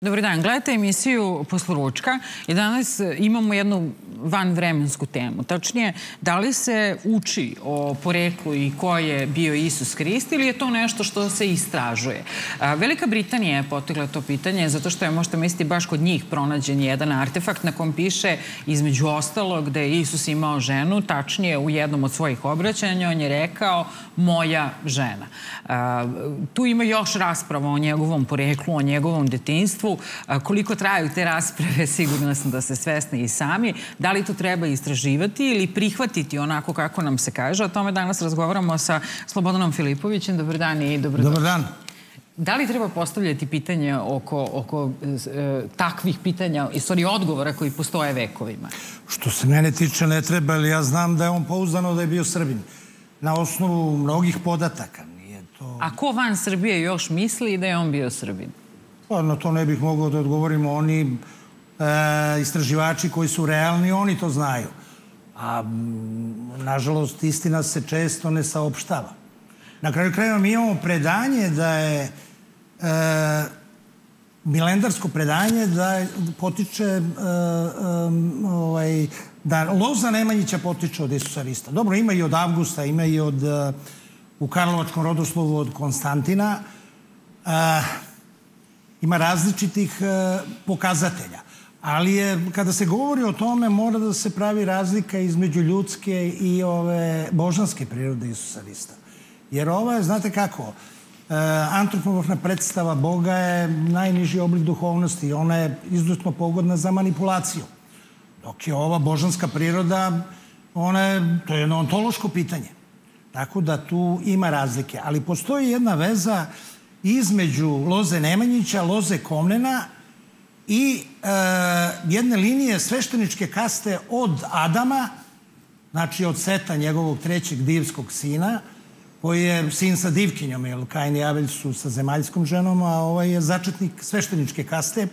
Dobar dan, gledajte emisiju Posloručka i danas imamo jednu vanvremensku temu. Tačnije, da li se uči o poreklu i ko je bio Isus Hrist ili je to nešto što se istražuje? Velika Britanija je potegla to pitanje zato što je, možete misliti, baš kod njih pronađen jedan artefakt na kom piše između ostalog da je Isus imao ženu, tačnije u jednom od svojih obraćanja on je rekao moja žena. Tu ima još rasprava o njegovom poreklu, o njegovom detinstvu. Koliko traju te rasprave, sigurno sam da se svesni i sami. Da li to treba istraživati ili prihvatiti onako kako nam se kaže? O tome danas razgovaramo sa Slobodanom Filipovićem. Dobar dan i dobro Dobar dan. Da li treba postavljati pitanje oko, oko e, takvih pitanja, i stvari odgovora koji postoje vekovima? Što se mene tiče ne treba, ali ja znam da je on pouzdano da je bio Srbin. Na osnovu mnogih podataka. Nije to... A ko van Srbije još misli da je on bio Srbin? Pa na to ne bih mogao da odgovorimo. Oni e, istraživači koji su realni, oni to znaju. A nažalost istina se često ne saopštava. Na kraju krajeva mi imamo predanje da je e, milendarsko predanje da potiče e, e, ovaj, da loza Nemanjića potiče od Isusa Rista. Dobro, ima i od Avgusta, ima i od e, u Karlovačkom rodoslovu od Konstantina. E, ima različitih e, pokazatelja. Ali je, kada se govori o tome, mora da se pravi razlika između ljudske i ove božanske prirode Isusa Hrista. Jer ova je, znate kako, e, antropomorfna predstava Boga je najniži oblik duhovnosti ona je izuzetno pogodna za manipulaciju. Dok je ova božanska priroda, ona je, to je jedno ontološko pitanje. Tako da tu ima razlike. Ali postoji jedna veza između Loze Nemanjića, Loze Komnena i e, jedne linije svešteničke kaste od Adama, znači od Seta, njegovog trećeg divskog sina, koji je sin sa divkinjom, jer Kain i Abel su sa zemaljskom ženom, a ovaj je začetnik svešteničke kaste,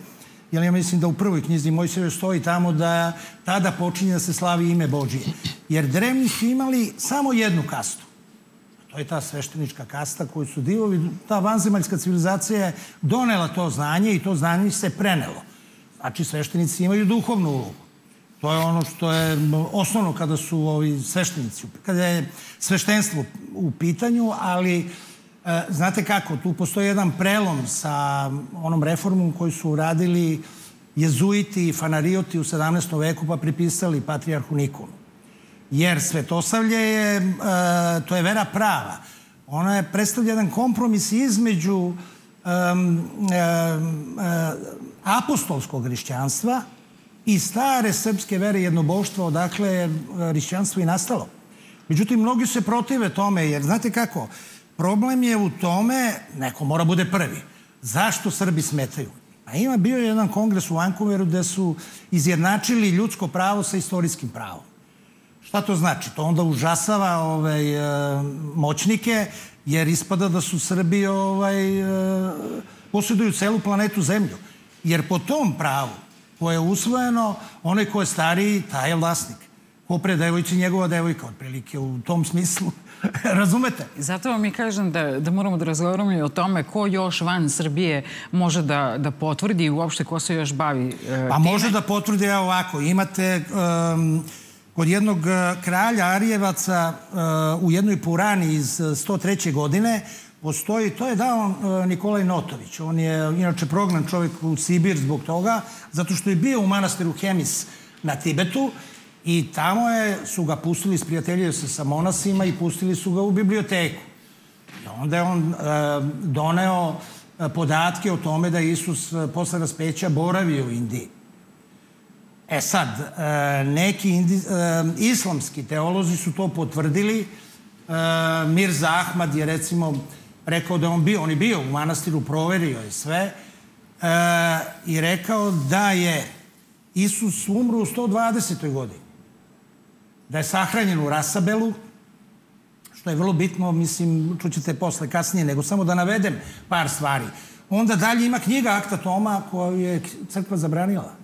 jer ja mislim da u prvoj knjizi Mojseve stoji tamo da tada počinje da se slavi ime Božije. Jer drevni su imali samo jednu kastu. To je ta sveštenička kasta koju su divovi. Ta vanzemaljska civilizacija je donela to znanje i to znanje se prenelo. Znači, sveštenici imaju duhovnu ulogu. To je ono što je osnovno kada su ovi sveštenici, kada je sveštenstvo u pitanju, ali e, znate kako, tu postoji jedan prelom sa onom reformom koju su uradili jezuiti i fanarioti u 17. veku pa pripisali patrijarhu Nikonu. Jer svetosavlje je, e, to je vera prava. Ona je predstavlja jedan kompromis između um, apostolskog hrišćanstva i stare srpske vere jednoboštva odakle je hrišćanstvo i nastalo. Međutim, mnogi se protive tome, jer znate kako, problem je u tome, neko mora bude prvi. Zašto Srbi smetaju? A ima bio jedan kongres u Vancouveru gde su izjednačili ljudsko pravo sa istorijskim pravom. Šta to znači? To onda užasava ovaj, e, moćnike, jer ispada da su Srbi ovaj, e, posjeduju celu planetu Zemlju. Jer po tom pravu koje je usvojeno, onaj ko je stariji, taj je vlasnik. Ko pre devojci, njegova devojka, otprilike u tom smislu. Razumete? Zato vam i kažem da, da moramo da razgovaramo i o tome ko još van Srbije može da, da potvrdi i uopšte ko se još bavi uh, Pa time. može da potvrdi, evo ovako, imate... Um, kod jednog e, kralja Arijevaca e, u jednoj Purani iz 103. godine postoji, to je dao e, Nikolaj Notović. On je inače prognan čovjek u Sibir zbog toga, zato što je bio u manastiru Hemis na Tibetu i tamo je, su ga pustili, sprijateljio se sa monasima i pustili su ga u biblioteku. I onda je on doneo podatke o tome da Isus posle raspeća boravio u Indiji. E sad, e, neki indi, e, islamski teolozi su to potvrdili. E, Mirza Ahmad je recimo rekao da on bio, on je bio u manastiru, proverio je sve i rekao da je Isus umro u 120. godini. Da je sahranjen u Rasabelu, što je vrlo bitno, mislim, čućete posle kasnije, nego samo da navedem par stvari. Onda dalje ima knjiga Akta Toma koju je crkva zabranila.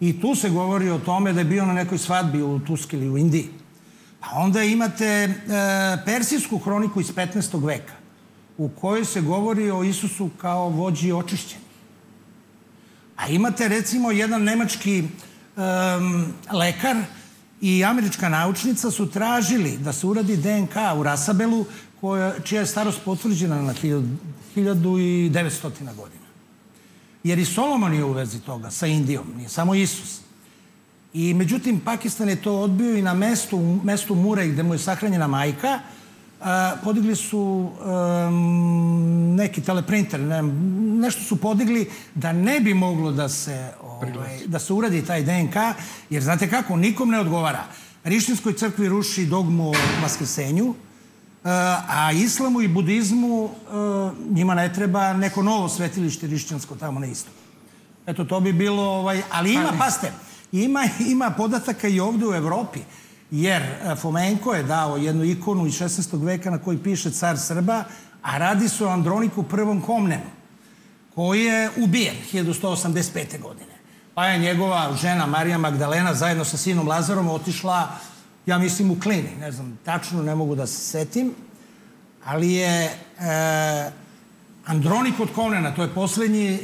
I tu se govori o tome da je bio na nekoj svadbi u Tuskili u Indiji. A onda imate e, persijsku hroniku iz 15. veka u kojoj se govori o Isusu kao vođi očišćeni. A imate recimo jedan nemački um, lekar i američka naučnica su tražili da se uradi DNK u Rasabelu koja, čija je starost potvrđena na 1900 godina. Jer i Solomon je u vezi toga sa Indijom, nije samo Isus. I međutim, Pakistan je to odbio i na mestu, mestu Murej gde mu je sahranjena majka, a, podigli su um, neki teleprinter, ne, nešto su podigli da ne bi moglo da se, ovaj, da se uradi taj DNK, jer znate kako, nikom ne odgovara. Rištinskoj crkvi ruši dogmu o vaskrsenju, a islamu i budizmu njima ne treba neko novo svetilište rišćansko tamo na istoku. Eto, to bi bilo, ovaj, ali ima, paste, ima, ima podataka i ovde u Evropi, jer Fomenko je dao jednu ikonu iz 16. veka na koji piše car Srba, a radi se o Androniku prvom Komnenu, koji je ubijen 1185. godine. Pa je njegova žena Marija Magdalena zajedno sa sinom Lazarom otišla ja mislim u klini, ne znam, tačno ne mogu da se setim, ali je e, Andronik od Komnena, to je poslednji e,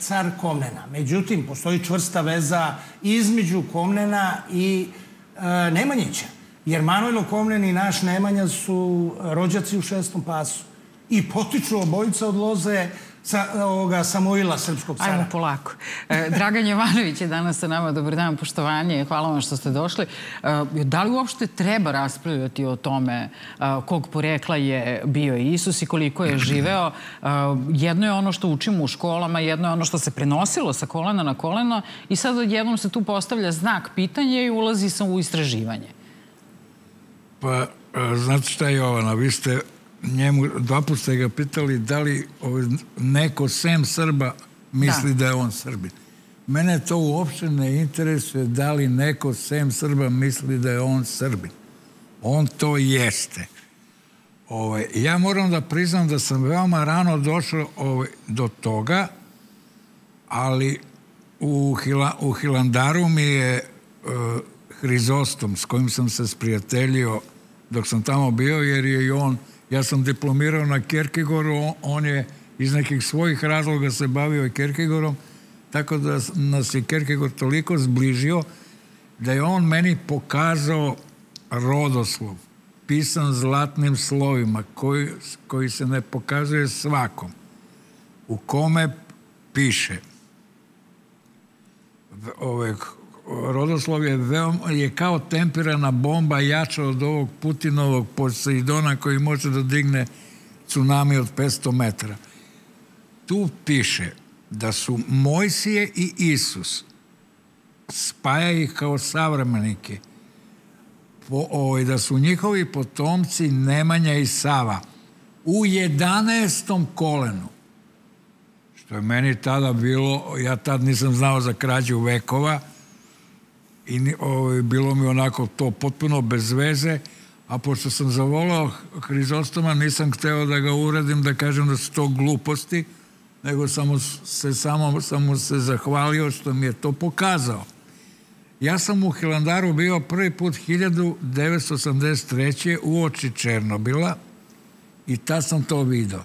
car Komnena. Međutim, postoji čvrsta veza između Komnena i e, Nemanjića. Jer Manojlo Komnen i naš Nemanja su rođaci u šestom pasu. I potiču obojica od loze sa, ovoga Samoila, srpskog cara. Ajmo polako. E, Dragan Jovanović je danas sa nama. Dobar dan, poštovanje. Hvala vam što ste došli. E, da li uopšte treba raspravljati o tome e, kog porekla je bio Isus i koliko je živeo? Jedno je ono što učimo u školama, jedno je ono što se prenosilo sa kolena na koleno i sad odjednom se tu postavlja znak pitanja i ulazi se u istraživanje. Pa, znate šta je Jovana, vi ste njemu, dva put ste ga pitali da li ovaj, neko sem Srba misli da. da je on Srbin. Mene to uopšte ne interesuje da li neko sem Srba misli da je on Srbin. On to jeste. Ovaj, ja moram da priznam da sam veoma rano došao ovaj, do toga, ali u, Hila, u Hilandaru mi je uh, Hrizostom, s kojim sam se sprijateljio dok sam tamo bio, jer je i on Ja sam diplomirao na Kierkegaardu, on je iz nekih svojih razloga se bavio i Kierkegaardom, tako da nas je Kierkegaard toliko zbližio da je on meni pokazao rodoslov, pisan zlatnim slovima, koji, koji se ne pokazuje svakom, u kome piše ove, rodoslov je, veoma, je kao temperana bomba jača od ovog Putinovog Poseidona koji može da digne tsunami od 500 metara. Tu piše da su Mojsije i Isus spaja ih kao savremenike po, ovaj, da su njihovi potomci Nemanja i Sava u 11. kolenu što je meni tada bilo, ja tad nisam znao za krađu vekova, i ovaj, bilo mi onako to potpuno bez veze, a pošto sam zavolao Hrizostoma, nisam hteo da ga uradim, da kažem da su to gluposti, nego samo se, samo sam mu se zahvalio što mi je to pokazao. Ja sam u Hilandaru bio prvi put 1983. u oči Černobila i tad sam to video.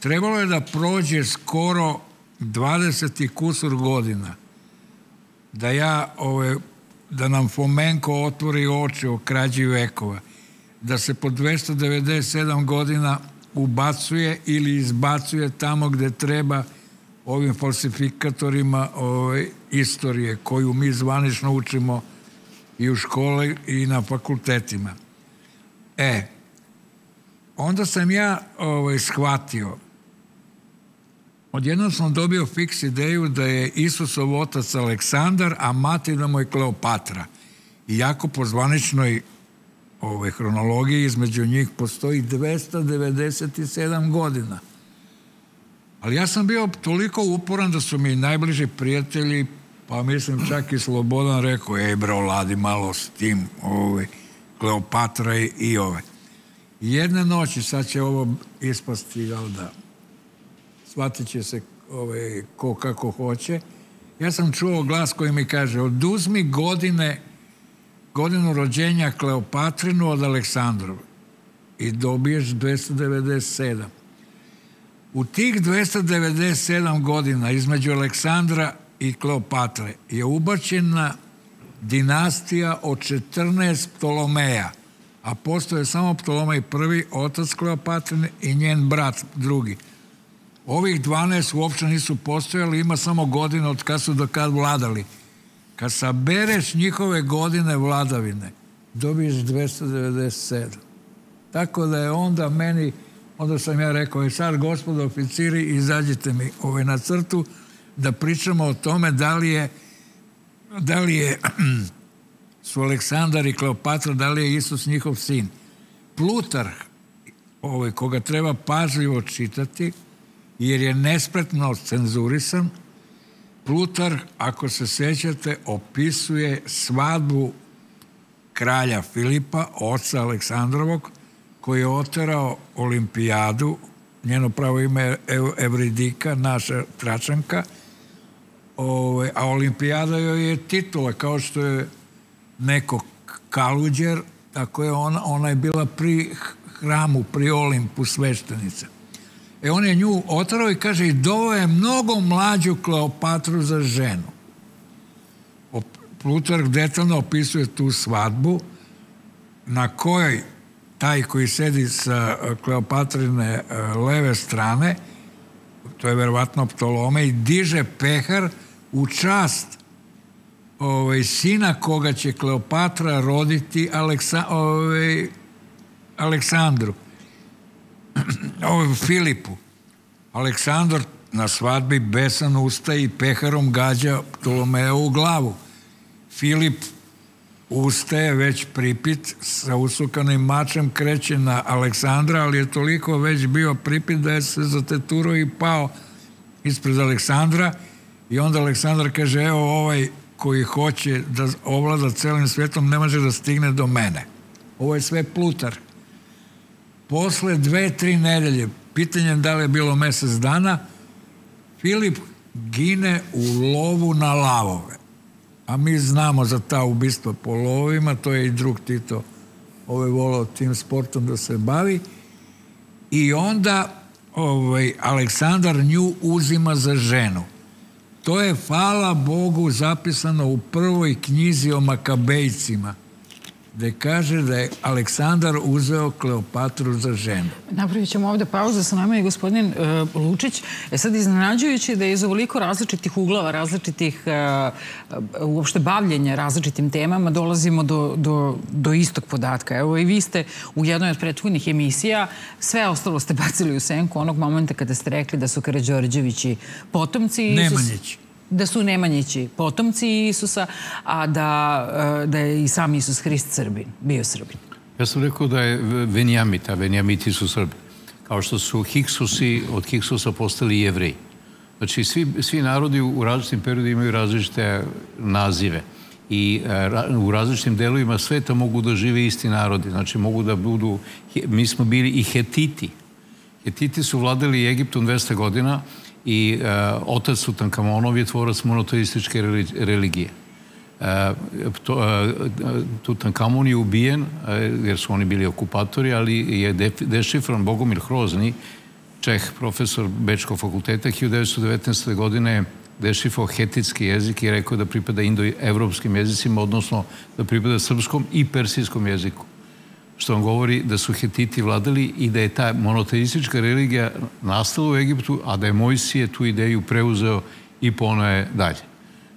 Trebalo je da prođe skoro 20 kusur godina da ja ove, da nam Fomenko otvori oči o krađi vekova, da se po 297 godina ubacuje ili izbacuje tamo gde treba ovim falsifikatorima ove, istorije koju mi zvanično učimo i u škole i na fakultetima. E, onda sam ja ovaj, shvatio Odjednom sam dobio fiks ideju da je Isusov otac Aleksandar, a mati da mu je Kleopatra. Iako po zvaničnoj ove, hronologiji između njih postoji 297 godina. Ali ja sam bio toliko uporan da su mi najbliži prijatelji, pa mislim čak i Slobodan rekao, ej bro, ladi malo s tim, ove, Kleopatra i, i ove. Jedne noći, sad će ovo ispasti, jel da, shvatit će se ovaj, ko kako hoće. Ja sam čuo glas koji mi kaže, oduzmi godine, godinu rođenja Kleopatrinu od Aleksandrova i dobiješ 297. U tih 297 godina između Aleksandra i Kleopatre je ubačena dinastija od 14 Ptolomeja, a postoje samo Ptolomej prvi, otac Kleopatrine i njen brat drugi. Ovih 12 uopće nisu postojali, ima samo godine od kad su do kad vladali. Kad sabereš njihove godine vladavine, dobiješ 297. Tako da je onda meni, onda sam ja rekao, i sad gospodo oficiri, izađite mi ovaj na crtu da pričamo o tome da li je da li je su Aleksandar i Kleopatra, da li je Isus njihov sin. Plutarh, ovaj, koga treba pažljivo čitati, jer je nespretno cenzurisan, Plutarh, ako se sećate, opisuje svadbu kralja Filipa, oca Aleksandrovog, koji je oterao olimpijadu, njeno pravo ime je Evridika, naša tračanka, Ove, a olimpijada joj je titula, kao što je neko kaluđer, tako je ona, ona je bila pri hramu, pri Olimpu sveštenica. E on je nju otrao i kaže dovo je mnogo mlađu Kleopatru za ženu. Plutark detaljno opisuje tu svadbu na kojoj taj koji sedi sa Kleopatrine e, leve strane, to je verovatno Ptolome, i diže pehar u čast ovaj, sina koga će Kleopatra roditi Aleksa, ovaj, Aleksandru, ovaj, Filipu. Aleksandar na svadbi besan ustaje i peharom gađa Ptolomeo u glavu. Filip ustaje već pripit sa usukanim mačem kreće na Aleksandra, ali je toliko već bio pripit da je se zateturo i pao ispred Aleksandra i onda Aleksandar kaže evo ovaj koji hoće da ovlada celim svetom ne može da stigne do mene. Ovo je sve Plutar. Posle dve, tri nedelje, pitanjem da li je bilo mesec dana, Filip gine u lovu na lavove. A mi znamo za ta ubistva po lovima, to je i drug Tito ovaj volao tim sportom da se bavi. I onda ovaj, Aleksandar nju uzima za ženu. To je, hvala Bogu, zapisano u prvoj knjizi o Makabejcima, gde kaže da je Aleksandar uzeo Kleopatru za ženu. Napravit ćemo ovde pauzu sa nama i gospodin uh, Lučić. E sad iznenađujući da je iz ovoliko različitih uglava, različitih uh, uopšte bavljenja različitim temama, dolazimo do, do, do istog podatka. Evo i vi ste u jednoj od prethodnih emisija sve ostalo ste bacili u senku onog momenta kada ste rekli da su Karadžorđevići potomci. Nemanjići da su Nemanjići potomci Isusa, a da, da je i sam Isus Hrist Srbin, bio Srbin. Ja sam rekao da je Venjamita, Venjamiti su Srbi. Kao što su Hiksusi, od Hiksusa postali jevreji. Znači, svi, svi narodi u različitim periodima imaju različite nazive i u različitim delovima sveta mogu da žive isti narodi. Znači, mogu da budu, mi smo bili i Hetiti. Hetiti su vladali Egiptom 200 godina, i uh, otac Tutankamonov je tvorac monoteističke religije. Uh, to, uh, Tutankamon je ubijen, uh, jer su oni bili okupatori, ali je de, dešifran Bogomir Hrozni, Čeh, profesor Bečkog fakulteta, 1919. godine dešifrao hetitski jezik i rekao da pripada indoevropskim jezicima, odnosno da pripada srpskom i persijskom jeziku što vam govori da su Hetiti vladali i da je ta monoteistička religija nastala u Egiptu, a da je Mojsije tu ideju preuzeo i ponoje dalje.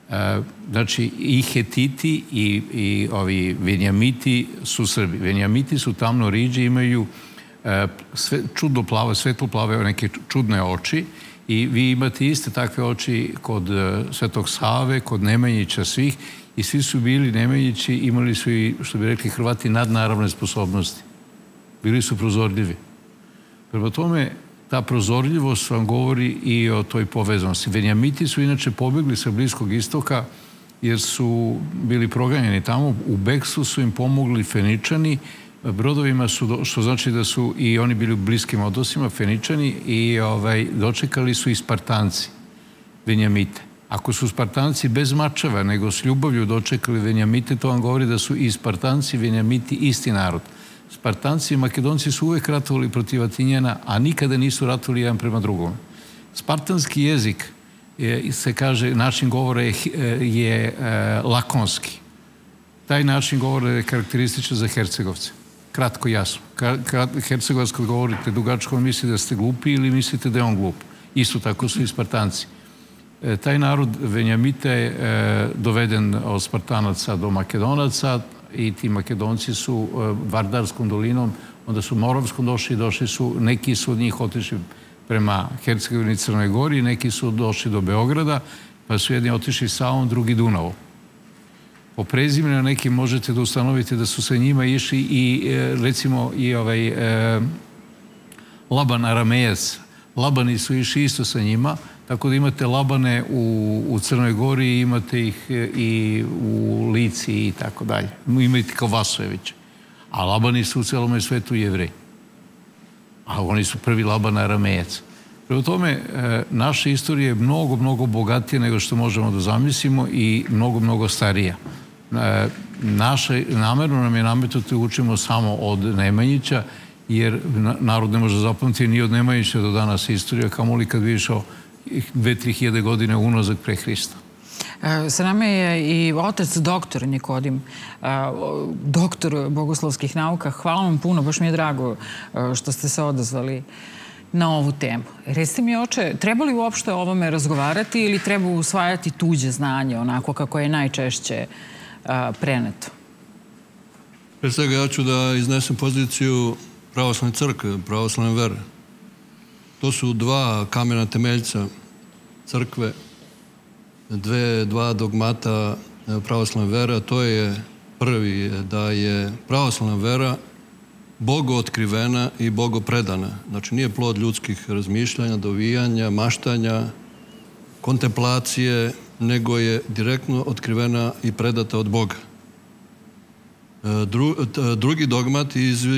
E, znači, i Hetiti i, i ovi Venjamiti su Srbi. Venjamiti su tamno riđi, imaju e, sve, čudno plave, svetlo plave neke čudne oči i vi imate iste takve oči kod e, Svetog Save, kod Nemanjića svih i svi su bili Nemanjići, imali su i, što bi rekli Hrvati, nadnaravne sposobnosti. Bili su prozorljivi. Prema tome, ta prozorljivost vam govori i o toj povezanosti. Venjamiti su inače pobegli sa Bliskog istoka jer su bili proganjeni tamo. U Beksu su im pomogli Feničani, brodovima su, što znači da su i oni bili u bliskim odnosima, Feničani, i ovaj, dočekali su i Spartanci, Venjamite. Ako su Spartanci bez mačeva, nego s ljubavlju dočekali Venjamite, to vam govori da su i Spartanci i Venjamiti isti narod. Spartanci i Makedonci su uvek ratovali protiv Atinjana, a nikada nisu ratovali jedan prema drugom. Spartanski jezik je, se kaže način govora je, je e, lakonski. Taj način govora je karakterističan za Hercegovce. Kratko jasno. Hercegovac kad govorite dugačko, on misli da ste glupi ili mislite da je on glup. Isto tako su i Spartanci. E, taj narod Venjamite je e, doveden od Spartanaca do Makedonaca i ti Makedonci su e, Vardarskom dolinom, onda su Moravskom došli, došli su, neki su od njih otišli prema Hercegovini i Crnoj Gori, neki su došli do Beograda, pa su jedni otišli Savom, drugi Dunavom. Po prezimenu neki možete da ustanovite da su sa njima išli i recimo i ovaj e, Laban Aramejac. Labani su išli isto sa njima, tako da imate Labane u, u Crnoj Gori, imate ih i u Lici i tako dalje. Imate kao Vasojevića. A Labani su u celom svetu jevreji. A oni su prvi Laban Aramejac. Prema tome, e, naša istorija je mnogo, mnogo bogatija nego što možemo da zamislimo i mnogo, mnogo starija. E, naše, namerno nam je nametnuto da učimo samo od Nemanjića, jer narod ne može zapamtiti ni od Nemanjića do danas istorija, kamo li kad bi išao dve, tri hiljade godine unazak pre Hrista. E, sa nama je i otac doktor Nikodim, e, doktor bogoslovskih nauka. Hvala vam puno, baš mi je drago što ste se odazvali na ovu temu. Recite mi, oče, treba li uopšte o ovome razgovarati ili treba usvajati tuđe znanje, onako kako je najčešće preneto? Pre svega ja ću da iznesem poziciju pravoslavne crkve, pravoslavne vere. To su dva kamena temeljca crkve, dve, dva dogmata e, pravoslavne vere, to je prvi da je pravoslavna vera Bogo otkrivena i Bogo predana. Znači nije plod ljudskih razmišljanja, dovijanja, maštanja, kontemplacije, nego je direktno otkrivena i predata od Boga. E, dru, drugi dogmat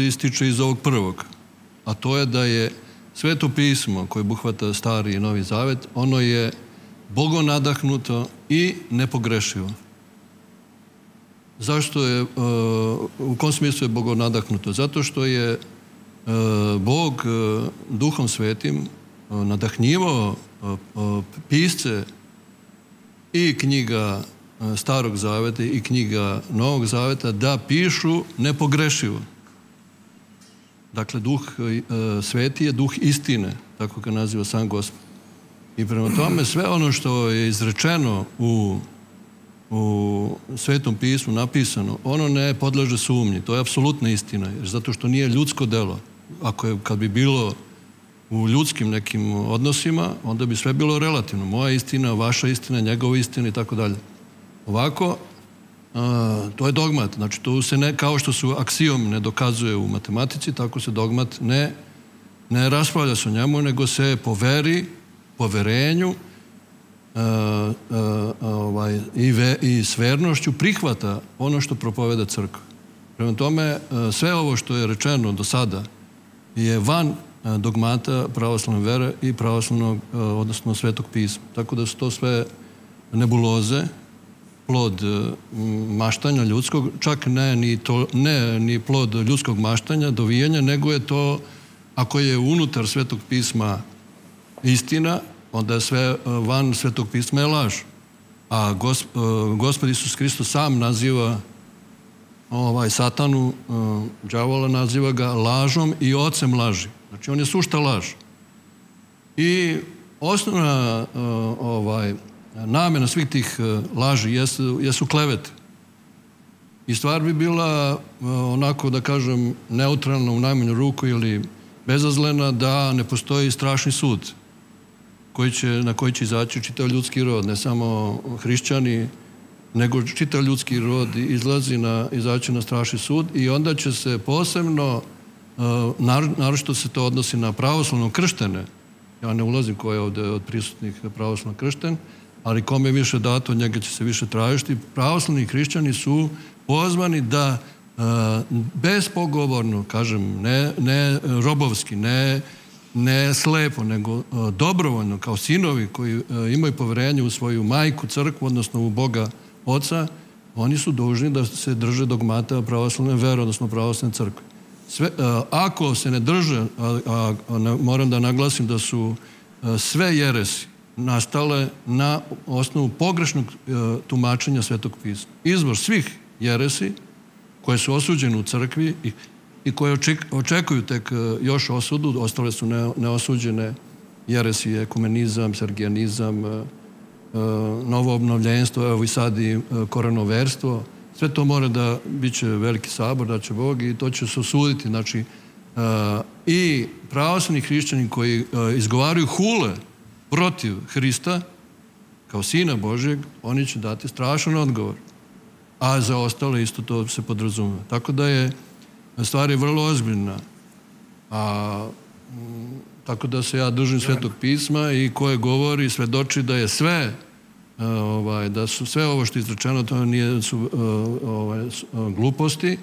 ističe iz ovog prvog, a to je da je sveto pismo koje buhvata stari i novi zavet, ono je Bogo nadahnuto i nepogrešivo. Zašto je, e, u kom smislu je Bogo nadahnuto? Zato što je e, Bog duhom svetim nadahnjivao pisce i knjiga e, Starog zaveta i knjiga Novog zaveta da pišu nepogrešivo. Dakle, duh e, sveti je duh istine, tako ga naziva sam Gospod. I prema tome sve ono što je izrečeno u, u Svetom pismu napisano, ono ne podleže sumnji. To je apsolutna istina, jer zato što nije ljudsko delo. Ako je, kad bi bilo u ljudskim nekim odnosima, onda bi sve bilo relativno. Moja istina, vaša istina, njegova istina i tako dalje. Ovako, to je dogmat. Znači, to se ne, kao što su aksijom ne dokazuje u matematici, tako se dogmat ne, ne raspravlja o njemu, nego se po veri, poverenju a, a, ovaj, i, ve, i svernošću prihvata ono što propoveda crkva. Prema tome, sve ovo što je rečeno do sada je van dogmata pravoslavne vere i pravoslavnog, odnosno svetog pisma. Tako da su to sve nebuloze, plod maštanja ljudskog, čak ne ni, to, ne ni plod ljudskog maštanja, dovijanja, nego je to, ako je unutar svetog pisma istina, onda je sve van svetog pisma je laž. A gosp, gospod Isus Hristos sam naziva ovaj satanu, đavola naziva ga lažom i ocem laži. Znači, on je sušta laž. I osnovna ovaj, namena svih tih uh, laži jesu, jesu klevete. I stvar bi bila uh, onako, da kažem, neutralna u najmanju ruku ili bezazlena da ne postoji strašni sud koji će, na koji će izaći čitav ljudski rod, ne samo hrišćani, nego čitav ljudski rod izlazi na, izaći na strašni sud i onda će se posebno naročito se to odnosi na pravoslavno krštene. Ja ne ulazim ko je ovde od prisutnih pravoslavno kršten, ali kome više dato, njega će se više tražiti. Pravoslavni hrišćani su pozvani da bespogovorno, kažem, ne, ne robovski, ne, ne slepo, nego dobrovoljno, kao sinovi koji imaju poverenje u svoju majku, crkvu, odnosno u Boga Oca, oni su dužni da se drže dogmata pravoslavne vere, odnosno pravoslavne crkve. Sve, ako se ne drže, a, a, a, moram da naglasim da su sve jeresi nastale na osnovu pogrešnog e, tumačenja Svetog pisma. Izvor svih jeresi koje su osuđene u crkvi i, i koje oček, očekuju tek e, još osudu, ostale su ne, neosuđene jeresi, ekumenizam, sergijanizam, e, novo obnovljenstvo, evo i sad i koronoverstvo, sve to mora da biće veliki sabor, da će Bog i to će se osuditi. Znači, i pravoslavni hrišćani koji izgovaraju hule protiv Hrista, kao sina Božeg, oni će dati strašan odgovor. A za ostale isto to se podrazume. Tako da je stvar je vrlo ozbiljna. A, m, tako da se ja držim svetog pisma i koje govori, svedoči da je sve a, ovaj, da su sve ovo što je izrečeno to nije su a, ovaj, a, gluposti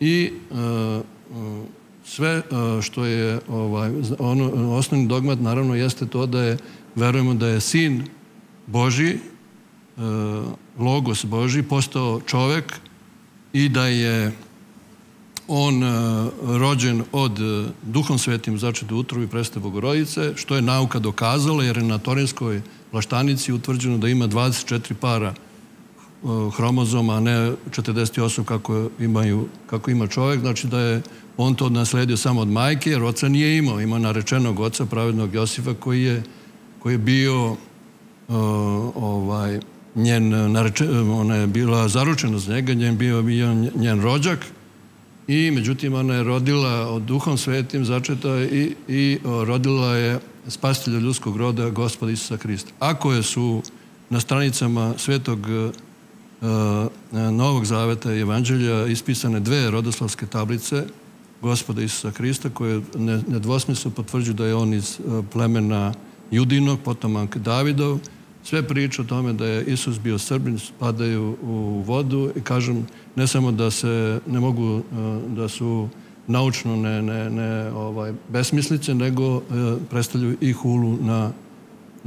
i sve a, što je ovaj, ono, osnovni dogmat naravno jeste to da je verujemo da je sin Boži logos Boži postao čovek i da je on rođen od duhom svetim začet u utrovi preste Bogorodice, što je nauka dokazala jer je na Torinskoj plaštanici utvrđeno da ima 24 para hromozoma, a ne 48 kako, imaju, kako ima čovjek, znači da je on to nasledio samo od majke, jer oca nije imao. Ima narečenog oca, pravednog Josifa, koji je, koji je bio uh, ovaj, njen nareče, ona je bila zaručena za njega, njen bio bio njen rođak i međutim ona je rodila od duhom svetim začeta i, i rodila je spasitelja ljudskog roda gospoda Isusa Hrista. Ako je su na stranicama svetog Novog Zaveta i Evanđelja ispisane dve rodoslavske tablice gospoda Isusa Hrista koje nedvosmislo potvrđuju da je on iz plemena Judinog, potomak Davidov, sve priče o tome da je Isus bio Srbin spadaju u vodu i kažem ne samo da se ne mogu da su naučno ne, ne, ne ovaj, besmislice, nego e, predstavljaju i hulu na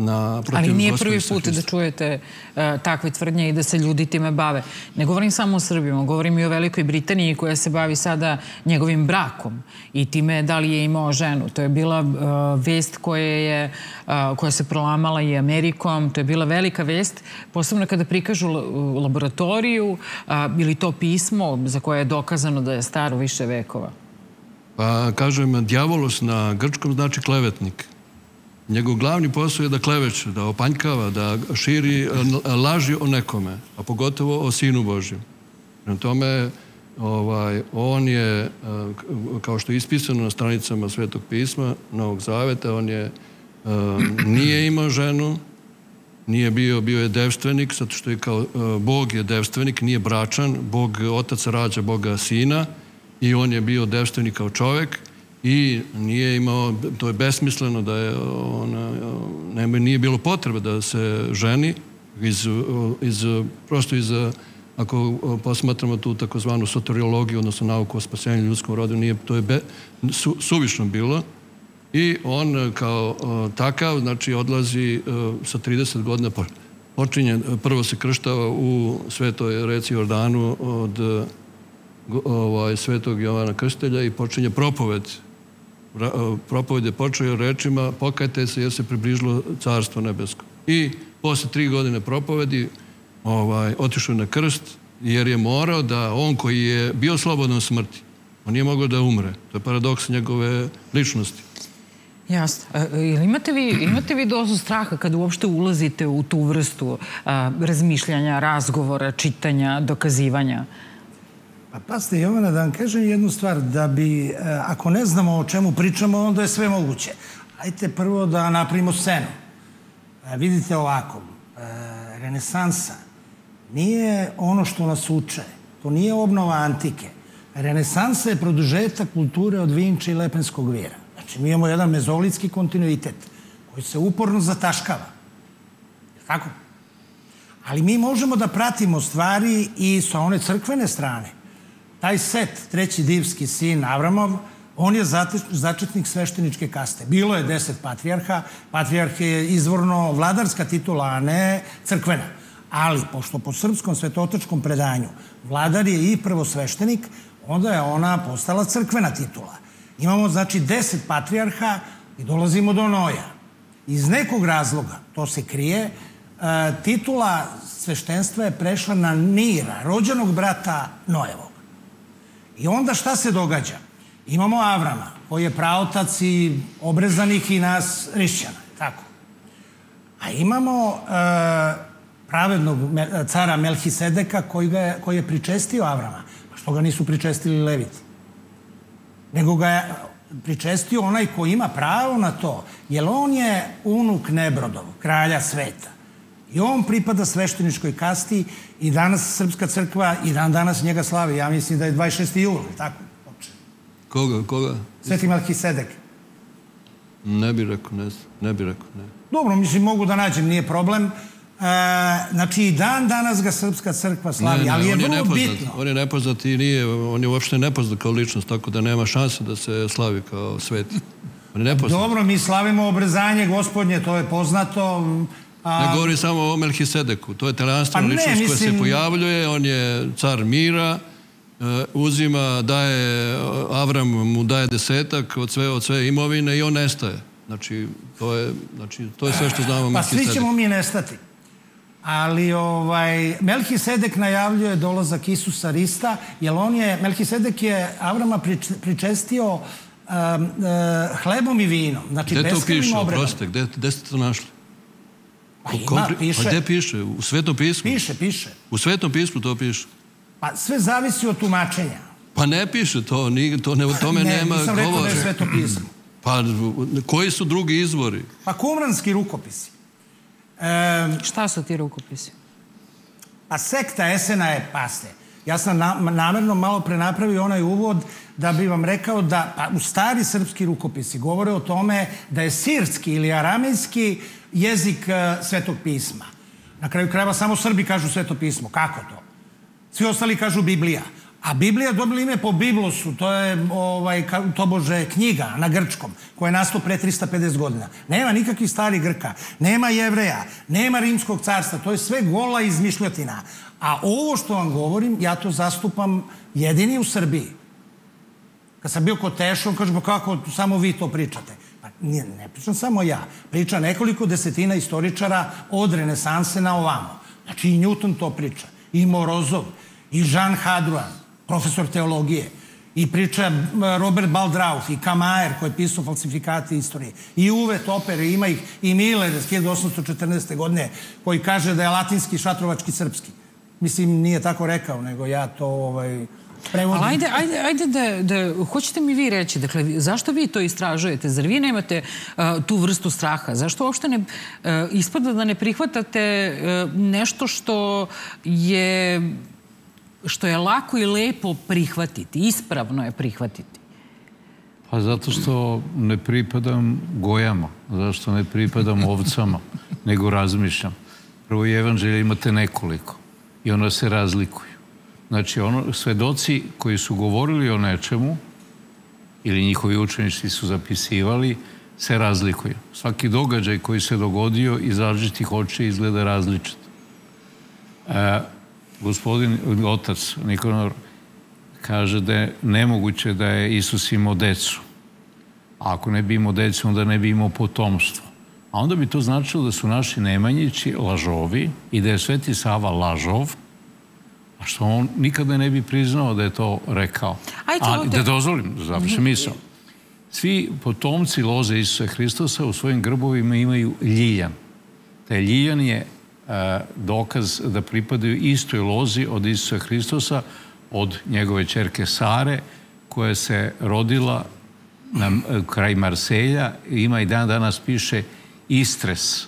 na protiv Ali nije prvi put da čujete uh, takve tvrdnje i da se ljudi time bave. Ne govorim samo o Srbima, govorim i o Velikoj Britaniji koja se bavi sada njegovim brakom i time da li je imao ženu. To je bila uh, vest koja, je, uh, koja se prolamala i Amerikom, to je bila velika vest, posebno kada prikažu laboratoriju ili to pismo za koje je dokazano da je staro više vekova. Pa kažem, djavolos na grčkom znači klevetnik. Njegov glavni posao je da kleveće, da opanjkava, da širi laži o nekome, a pogotovo o Sinu Božjem. Na tome, ovaj, on je, kao što je ispisano na stranicama Svetog pisma, Novog Zaveta, on je, nije imao ženu, nije bio, bio je devstvenik, zato što je kao, Bog je devstvenik, nije bračan, Bog, otac rađa Boga sina i on je bio devstvenik kao čovek, i nije imao, to je besmisleno da je ona, nema, nije bilo potrebe da se ženi iz, iz, prosto iz ako posmatramo tu takozvanu soteriologiju, odnosno nauku o spasenju ljudskom rodu, nije, to je be, su, suvišno bilo. I on kao takav, znači odlazi sa 30 godina, počinje, prvo se krštava u svetoj reci Jordanu od ovaj, svetog Jovana Krstelja i počinje propoved propoved je počeo rečima pokajte se jer se približilo carstvo nebesko. I posle tri godine propovedi ovaj, otišao na krst jer je morao da on koji je bio slobodan smrti, on nije mogao da umre. To je paradoks njegove ličnosti. Jasno. Ili imate vi, imate vi dozu straha kada uopšte ulazite u tu vrstu a, razmišljanja, razgovora, čitanja, dokazivanja? Pa pasite, Jovana, da vam kažem jednu stvar, da bi, e, ako ne znamo o čemu pričamo, onda je sve moguće. Ajte prvo da napravimo scenu. E, vidite ovako, e, renesansa nije ono što nas uče, to nije obnova antike. Renesansa je produžetak kulture od Vinča i Lepenskog vira. Znači, mi imamo jedan mezolitski kontinuitet koji se uporno zataškava. Tako? Ali mi možemo da pratimo stvari i sa one crkvene strane taj set, treći divski sin Avramov, on je začetnik svešteničke kaste. Bilo je deset patrijarha, patrijarh je izvorno vladarska titula, a ne crkvena. Ali, pošto po srpskom svetotočkom predanju vladar je i prvo sveštenik, onda je ona postala crkvena titula. Imamo, znači, deset patrijarha i dolazimo do Noja. Iz nekog razloga, to se krije, e, titula sveštenstva je prešla na Nira, rođenog brata Noevog. I onda šta se događa? Imamo Avrama, koji je praotac i obrezanih i nas hrišćana, tako. A imamo e, pravednog cara Melhisedeka koji, ga je, koji je pričestio Avrama. Pa što ga nisu pričestili Leviti? Nego ga je pričestio onaj ko ima pravo na to, jer on je unuk Nebrodov, kralja sveta. I on pripada svešteničkoj kasti i danas Srpska crkva i dan danas njega slavi. Ja mislim da je 26. jul, tako? Koga, koga? Sveti Melhisedek. Ne bi rekao, ne znam. Ne bi rekao, ne. Dobro, mislim, mogu da nađem, nije problem. E, znači, i dan danas ga Srpska crkva slavi, ne, ne, ali je vrlo nepoznat, bitno. On je nepoznat i nije, on je uopšte nepoznat kao ličnost, tako da nema šanse da se slavi kao sveti. On je nepoznat. Dobro, mi slavimo obrezanje gospodnje, to je poznato. A... Ne govori samo o Melhisedeku, to je telanstvena Pa ličnost koja se pojavljuje, on je car mira, e, uzima, daje, Avram mu daje desetak od sve, od sve imovine i on nestaje. Znači, to je, znači, to je sve što znamo o Pa svi ćemo mi nestati. Ali ovaj, Melhisedek najavljuje dolazak Isusa Rista, jer on je, Melhisedek je Avrama prič, pričestio um, uh, hlebom i vinom. Znači, Gde to piše, oprostite, gde, gde ste to našli? Pa ima, kom pri- piše. Pa gde piše? U Svetom pismu? Piše, piše. U Svetom pismu to piše. Pa sve zavisi od tumačenja. Pa ne piše to, ni, to ne, o tome ne, nema nisam rekao da govora. je sveto pismo. Pa koji su drugi izvori? Pa kumranski rukopisi. Um, Šta su ti rukopisi? Pa sekta Esena je paste. Ja sam na, namerno malo prenapravio onaj uvod da bi vam rekao da pa, u stari srpski rukopisi govore o tome da je sirski ili aramejski jezik uh, svetog pisma. Na kraju krajeva samo Srbi kažu sveto pismo. Kako to? Svi ostali kažu Biblija. A Biblija dobila ime po Biblosu, to je ovaj, ka- tobože knjiga na grčkom, koja je nastao pre 350 godina. Nema nikakvih starih Grka, nema jevreja, nema rimskog carstva, to je sve gola izmišljotina. A ovo što vam govorim, ja to zastupam jedini u Srbiji. Kad sam bio kod Teša, on kaže, pa kako samo vi to pričate? Nije, ne pričam samo ja. Priča nekoliko desetina istoričara od renesanse na ovamo. Znači i Newton to priča, i Morozov, i Jean Hadruan, profesor teologije, i priča Robert Baldrauf, i Kamaer koji je pisao falsifikate istorije, i Uwe Toper, i ima ih, i Miller iz 1814. godine koji kaže da je latinski šatrovački srpski. Mislim, nije tako rekao, nego ja to ovaj, Ali ajde, ajde, ajde da, da, hoćete mi vi reći, dakle, zašto vi to istražujete? Zar vi nemate uh, tu vrstu straha? Zašto uopšte ne, uh, ispada da ne prihvatate uh, nešto što je što je lako i lepo prihvatiti, ispravno je prihvatiti? Pa zato što ne pripadam gojama, zašto ne pripadam ovcama, nego razmišljam. Prvo i evanđelja imate nekoliko i ona se razlikuju. Znači, ono, svedoci koji su govorili o nečemu ili njihovi učenici su zapisivali, se razlikuju. Svaki događaj koji se dogodio iz različitih očija izgleda različito. E, gospodin, otac Nikonor, kaže da je nemoguće da je Isus imao decu. A ako ne bi imao decu, onda ne bi imao potomstvo. A onda bi to značilo da su naši Nemanjići lažovi i da je Sveti Sava lažov, a što on nikada ne bi priznao da je to rekao. Ajde, Ali da dozvolim, završim misao. Svi potomci loze Isusa Hristosa u svojim grbovima imaju ljiljan. Taj ljiljan je e, dokaz da pripadaju istoj lozi od Isusa Hristosa, od njegove čerke Sare, koja se rodila na e, kraj Marselja. Ima i dan danas piše Istres,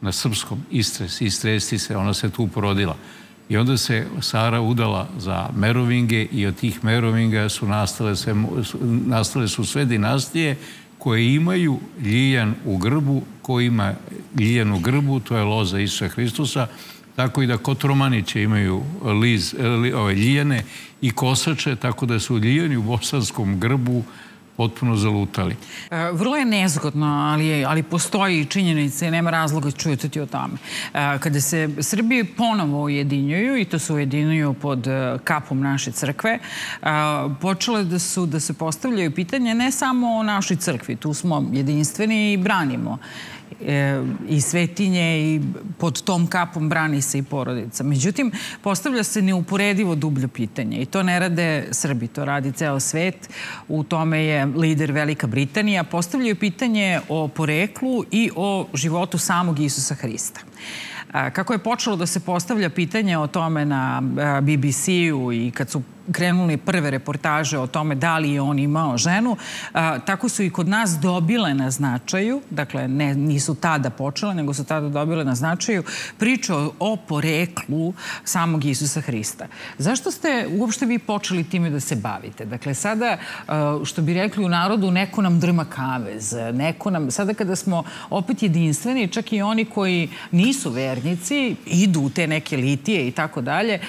na srpskom Istres, Istresti se, ona se tu porodila. I onda se Sara udala za Merovinge i od tih Merovinga su nastale, sve, nastale su sve dinastije koje imaju ljijan u grbu, ko ima ljijan u grbu, to je loza Isusa Hristusa, tako i da Kotromaniće imaju liz, li, ove, ljiljane i kosače, tako da su ljiljani u bosanskom grbu potpuno zalutali. E, Vrlo je nezgodno, ali, ali postoji činjenica i nema razloga čujete ti o tome. E, Kada se Srbije ponovo ujedinjuju, i to se ujedinjuju pod e, kapom naše crkve, počele da su da se postavljaju pitanje ne samo o našoj crkvi, tu smo jedinstveni i branimo e, i svetinje i pod tom kapom brani se i porodica. Međutim, postavlja se neuporedivo dublje pitanje i to ne rade Srbi, to radi ceo svet. U tome je lider Velika Britanija. Postavljaju pitanje o poreklu i o životu samog Isusa Hrista. Kako je počelo da se postavlja pitanje o tome na BBC-u i kad su krenuli prve reportaže o tome da li je on imao ženu, tako su i kod nas dobile na značaju, dakle ne, nisu tada počele, nego su tada dobile na značaju priča o poreklu samog Isusa Hrista. Zašto ste uopšte vi počeli time da se bavite? Dakle, sada, što bi rekli u narodu, neko nam drma kavez, neko nam, sada kada smo opet jedinstveni, čak i oni koji nisu vernici, idu u te neke litije i tako dalje,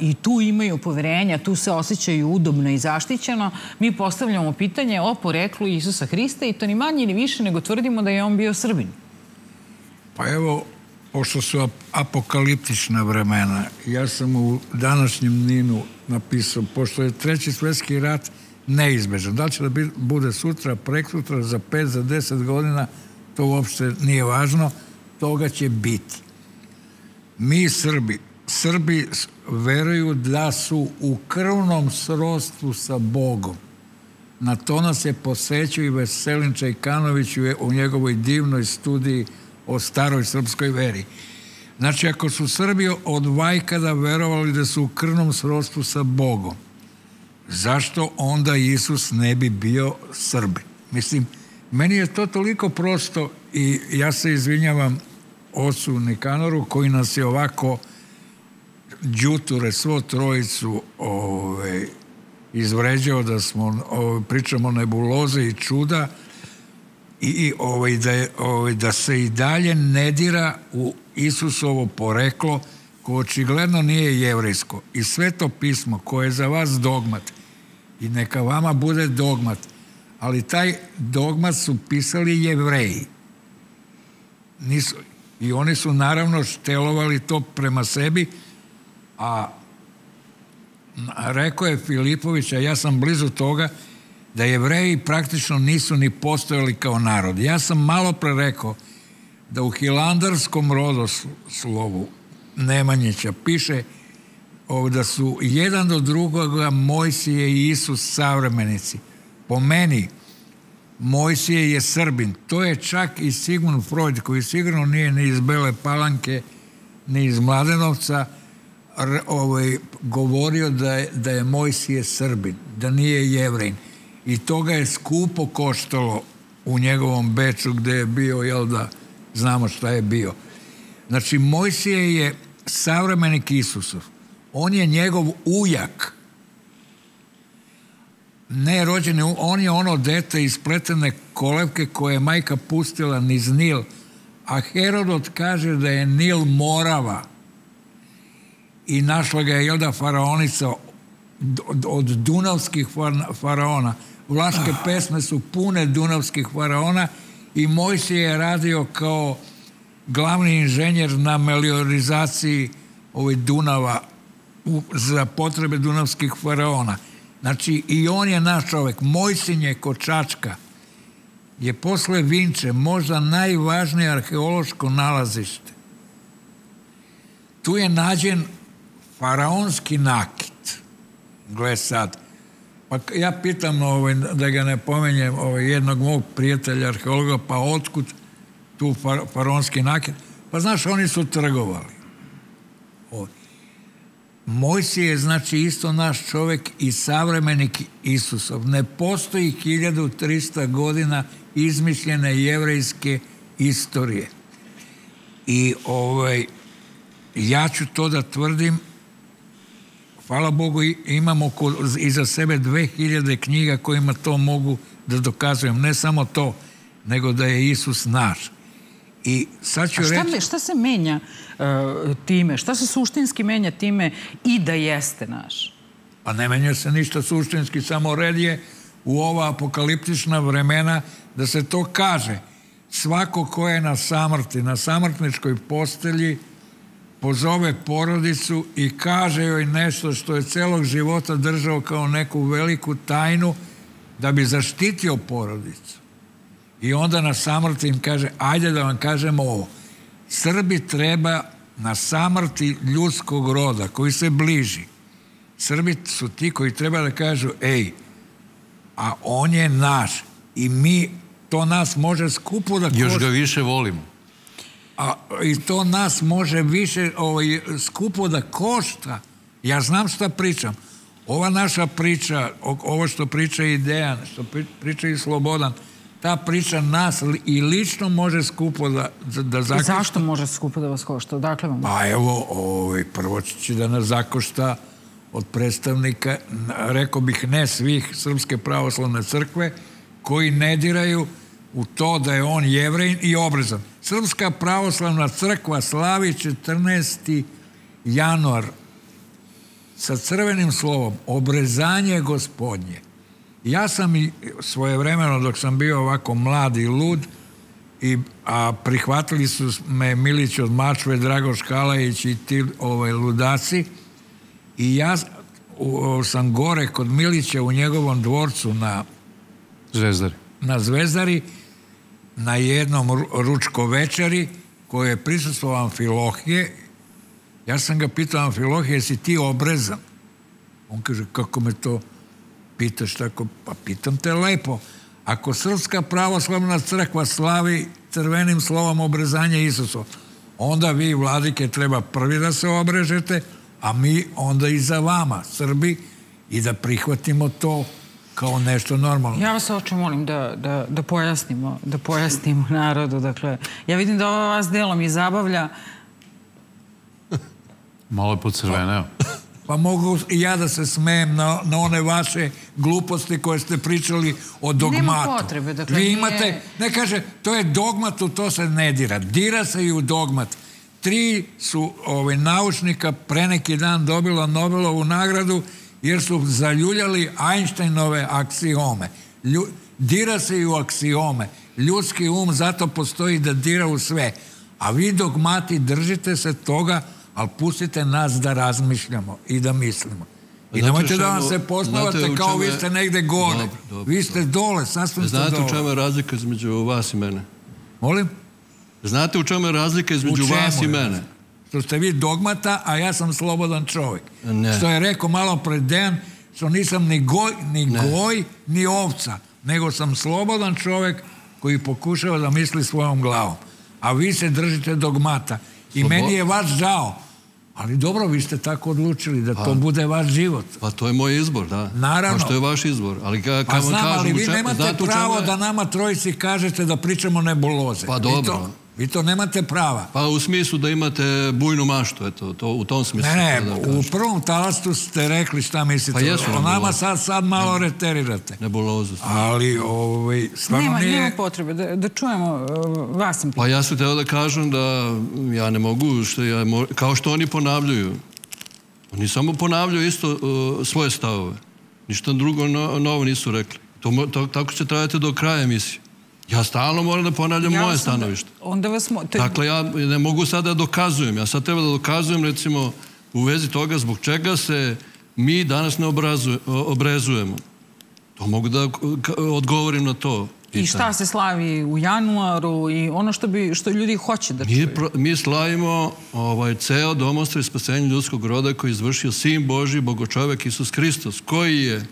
i tu imaju poverenja, se osjećaju udobno i zaštićeno, mi postavljamo pitanje o poreklu Isusa Hrista i to ni manje ni više nego tvrdimo da je on bio Srbin. Pa evo, pošto su apokaliptična vremena, ja sam u današnjem Ninu napisao, pošto je treći svetski rat neizbežan. Da li će da bude sutra, preksutra, za 5, za 10 godina, to uopšte nije važno, toga će biti. Mi Srbi Srbi veruju da su u krvnom srodstvu sa Bogom. Na to nas je posećao i Veselin Čajkanović u njegovoj divnoj studiji o staroj srpskoj veri. Znači, ako su Srbi od vajkada verovali da su u krvnom srodstvu sa Bogom, zašto onda Isus ne bi bio Srbi? Mislim, meni je to toliko prosto i ja se izvinjavam ocu Nikanoru koji nas je ovako Đuture, svo trojicu ove, izvređao da smo ove, pričamo nebuloze i čuda i, i ove, da, je, ove, da se i dalje ne dira u Isusovo poreklo ko očigledno nije jevrejsko i sveto pismo koje je za vas dogmat i neka vama bude dogmat ali taj dogmat su pisali jevreji. Nisu, i oni su naravno štelovali to prema sebi a rekao je Filipović, a ja sam blizu toga, da jevreji praktično nisu ni postojali kao narod. Ja sam malo pre rekao da u hilandarskom rodoslovu Nemanjića piše da su jedan do drugoga Mojsije i Isus savremenici. Po meni, Mojsije je Srbin. To je čak i Sigmund Freud, koji sigurno nije ni iz Bele Palanke, ni iz Mladenovca, ovaj, govorio da je, da je Mojsije Srbin, da nije jevrin. I to ga je skupo koštalo u njegovom Beču gde je bio, jel da, znamo šta je bio. Znači, Mojsije je savremenik Isusov. On je njegov ujak. Ne rođeni, on je ono dete iz pletene kolevke koje je majka pustila niz Nil, a Herodot kaže da je Nil morava i našla ga je Jelda faraonica od dunavskih faraona. Vlaške pesme su pune dunavskih faraona i Mojsije je radio kao glavni inženjer na meliorizaciji ovoj Dunava u, za potrebe dunavskih faraona. Znači, i on je naš čovek. Mojsinje Kočačka je posle Vinče možda najvažnije arheološko nalazište. Tu je nađen faraonski nakit. Gle sad. Pa ja pitam, ovaj, da ga ne pomenjem, ovaj, jednog mog prijatelja, arheologa, pa otkud tu far, faraonski nakit? Pa znaš, oni su trgovali. Ovaj. Mojsije je znači isto naš čovek i savremenik Isusov. Ne postoji 1300 godina izmišljene jevrejske istorije. I ovaj, ja ću to da tvrdim hvala Bogu imamo iza sebe 2000 knjiga kojima to mogu da dokazujem. Ne samo to, nego da je Isus naš. I sad ću A šta, reći... šta se menja uh, time? Šta se suštinski menja time i da jeste naš? Pa ne menja se ništa suštinski, samo red je u ova apokaliptična vremena da se to kaže. Svako ko je na samrti, na samrtničkoj postelji, pozove porodicu i kaže joj nešto što je celog života držao kao neku veliku tajnu da bi zaštitio porodicu. i onda na samrti im kaže, ajde da vam kažemo ovo. Srbi treba na samrti ljudskog roda koji se bliži. Srbi su ti koji treba da kažu, ej, a on je naš i mi, to nas može skupo da košta. Još ga više volimo. A, I to nas može više ovaj, skupo da košta. Ja znam šta pričam. Ova naša priča, ovo što priča i Dejan, što priča i Slobodan, ta priča nas i lično može skupo da, da zakošta. I zašto može skupo da vas košta? Dakle vam? Pa evo, ovaj, prvo će da nas zakošta od predstavnika, rekao bih ne svih Srpske pravoslavne crkve, koji ne diraju u to da je on jevrej i obrezan. Srpska pravoslavna crkva slavi 14. januar sa crvenim slovom obrezanje gospodnje. Ja sam i svojevremeno dok sam bio ovako mlad i lud i, a prihvatili su me Milić od Mačve, Dragoš Kalajić i ti ovaj, ludaci i ja u, sam gore kod Milića u njegovom dvorcu na Zvezdari. Na Zvezdari na jednom ručko večeri koje je prisustvovan Filohije ja sam ga pitao Amfilohije, jesi ti obrezan? On kaže, kako me to pitaš tako? Pa pitam te lepo. Ako Srpska pravoslavna crkva slavi crvenim slovom obrezanja Isusa, onda vi, vladike, treba prvi da se obrežete, a mi onda i za vama, Srbi, i da prihvatimo to kao nešto normalno. Ja vas oče molim da, da, da pojasnimo, da pojasnimo narodu. Dakle, ja vidim da ovo vas delom i zabavlja, Malo je pocrveneo. Pa mogu i ja da se smejem na, na one vaše gluposti koje ste pričali o dogmatu. Nema potrebe. Dakle, Vi imate, nije... ne kaže, to je dogmatu, to se ne dira. Dira se i u dogmat. Tri su ovaj, naučnika pre neki dan dobila Nobelovu nagradu jer su zaljuljali Einsteinove aksiome. Lju, dira se i u aksiome. Ljudski um zato postoji da dira u sve. A vi dogmati držite se toga ali pustite nas da razmišljamo i da mislimo. I nemojte da vam se postavate kao vi ste negde gore. Dobro, dobro, vi ste dole, sasvim ste dole. Znate u čemu je razlika između vas i mene? Molim? Znate u čemu je razlika između vas i mene? Što ste vi dogmata, a ja sam slobodan čovjek. Ne. Što je rekao malo pred Dejan, što nisam ni goj, ni, ne. goj, ni ovca, nego sam slobodan čovjek koji pokušava da misli svojom glavom. A vi se držite dogmata. I Slobo... meni je vas žao Ali dobro, vi ste tako odlučili da to pa, bude vaš život. Pa to je moj izbor, da. Naravno. Pa što je vaš izbor. Ali ka, pa znam, kažem, ali vi nemate pravo da nama trojici kažete da pričamo nebuloze. Pa dobro. Vi to nemate prava. Pa u smislu da imate bujnu maštu, eto, to, u tom smislu. Ne, ne, da u prvom talastu ste rekli šta mislite. Pa jesu o nama sad, sad malo ne, reterirate. Nebulozu. Ali, ovaj, stvarno nema, nije... Nema potrebe da, da čujemo uh, vas sam Pa ja sam teo da kažem da ja ne mogu, što ja, kao što oni ponavljaju. Oni samo ponavljaju isto uh, svoje stavove. Ništa drugo no, novo nisu rekli. To, to, tako će trajati do kraja emisije. Ja stalno moram da ponavljam ja moje stanovište. Da, onda vas mo... Te... Dakle, ja ne mogu sada da dokazujem. Ja sad treba da dokazujem, recimo, u vezi toga zbog čega se mi danas ne obrazuje, obrezujemo. To mogu da odgovorim na to. I šta se slavi u januaru i ono što, bi, što ljudi hoće da čuju? Mi, mi slavimo ovaj, ceo domostroj spasenja ljudskog roda koji je izvršio Sin Boži, Bogočovek Isus Hristos, koji je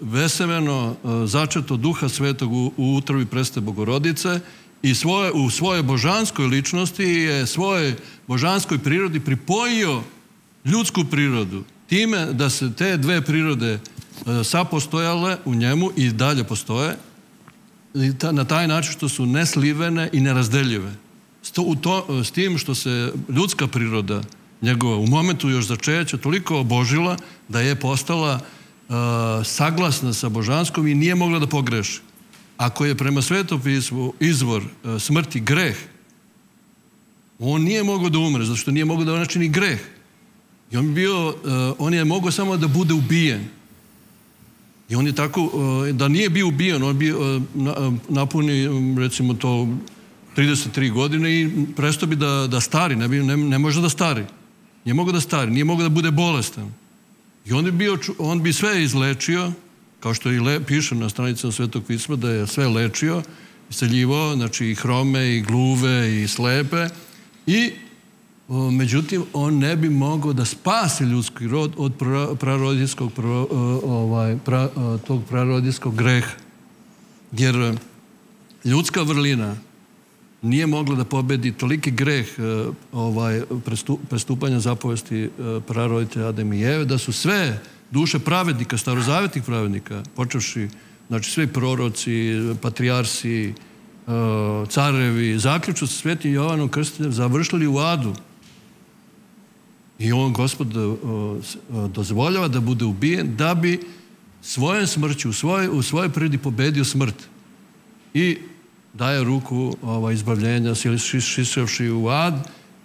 vesemeno e, začeto duha svetog u, u utrobi preste Bogorodice i svoje, u svojoj božanskoj ličnosti je svoje božanskoj prirodi pripojio ljudsku prirodu time da se te dve prirode e, sapostojale u njemu i dalje postoje i ta, na taj način što su neslivene i nerazdeljive. Sto, u to, s tim što se ljudska priroda njegova u momentu još začeća toliko obožila da je postala saglasna sa božanskom i nije mogla da pogreši. Ako je prema svetopismu izvor smrti greh, on nije mogao da umre, zato što nije mogao da načini greh. I on, bio, on je mogao samo da bude ubijen. I on je tako, da nije bio ubijen, on bi napuni, recimo to, 33 godine i prestao bi da, da stari, ne, bi, ne, ne može da stari. Nije mogao da stari, nije mogao da bude bolestan. I on bi, bio, on bi sve izlečio, kao što i le, piše na stranicama Svetog pisma, da je sve lečio isceljivo, znači i hrome, i gluve, i slepe. I o, međutim, on ne bi mogao da spase ljudski rod od pra, prarodijskog, pra, ovaj, pra, tog prarodijskog greha. Jer ljudska vrlina nije mogla da pobedi toliki greh ovaj, prestupanja zapovesti praroditelja Adem i Eve, da su sve duše pravednika, starozavetnih pravednika, počevši znači svi proroci, patrijarsi, carevi, zaključno sa svetim Jovanom Krstiteljem, završili u adu. I on, gospod, dozvoljava da bude ubijen da bi svojom smrću, u svojoj, u svojoj prirodi pobedio smrt. I daje ruku ovaj, izbavljenja, šišavši u ad,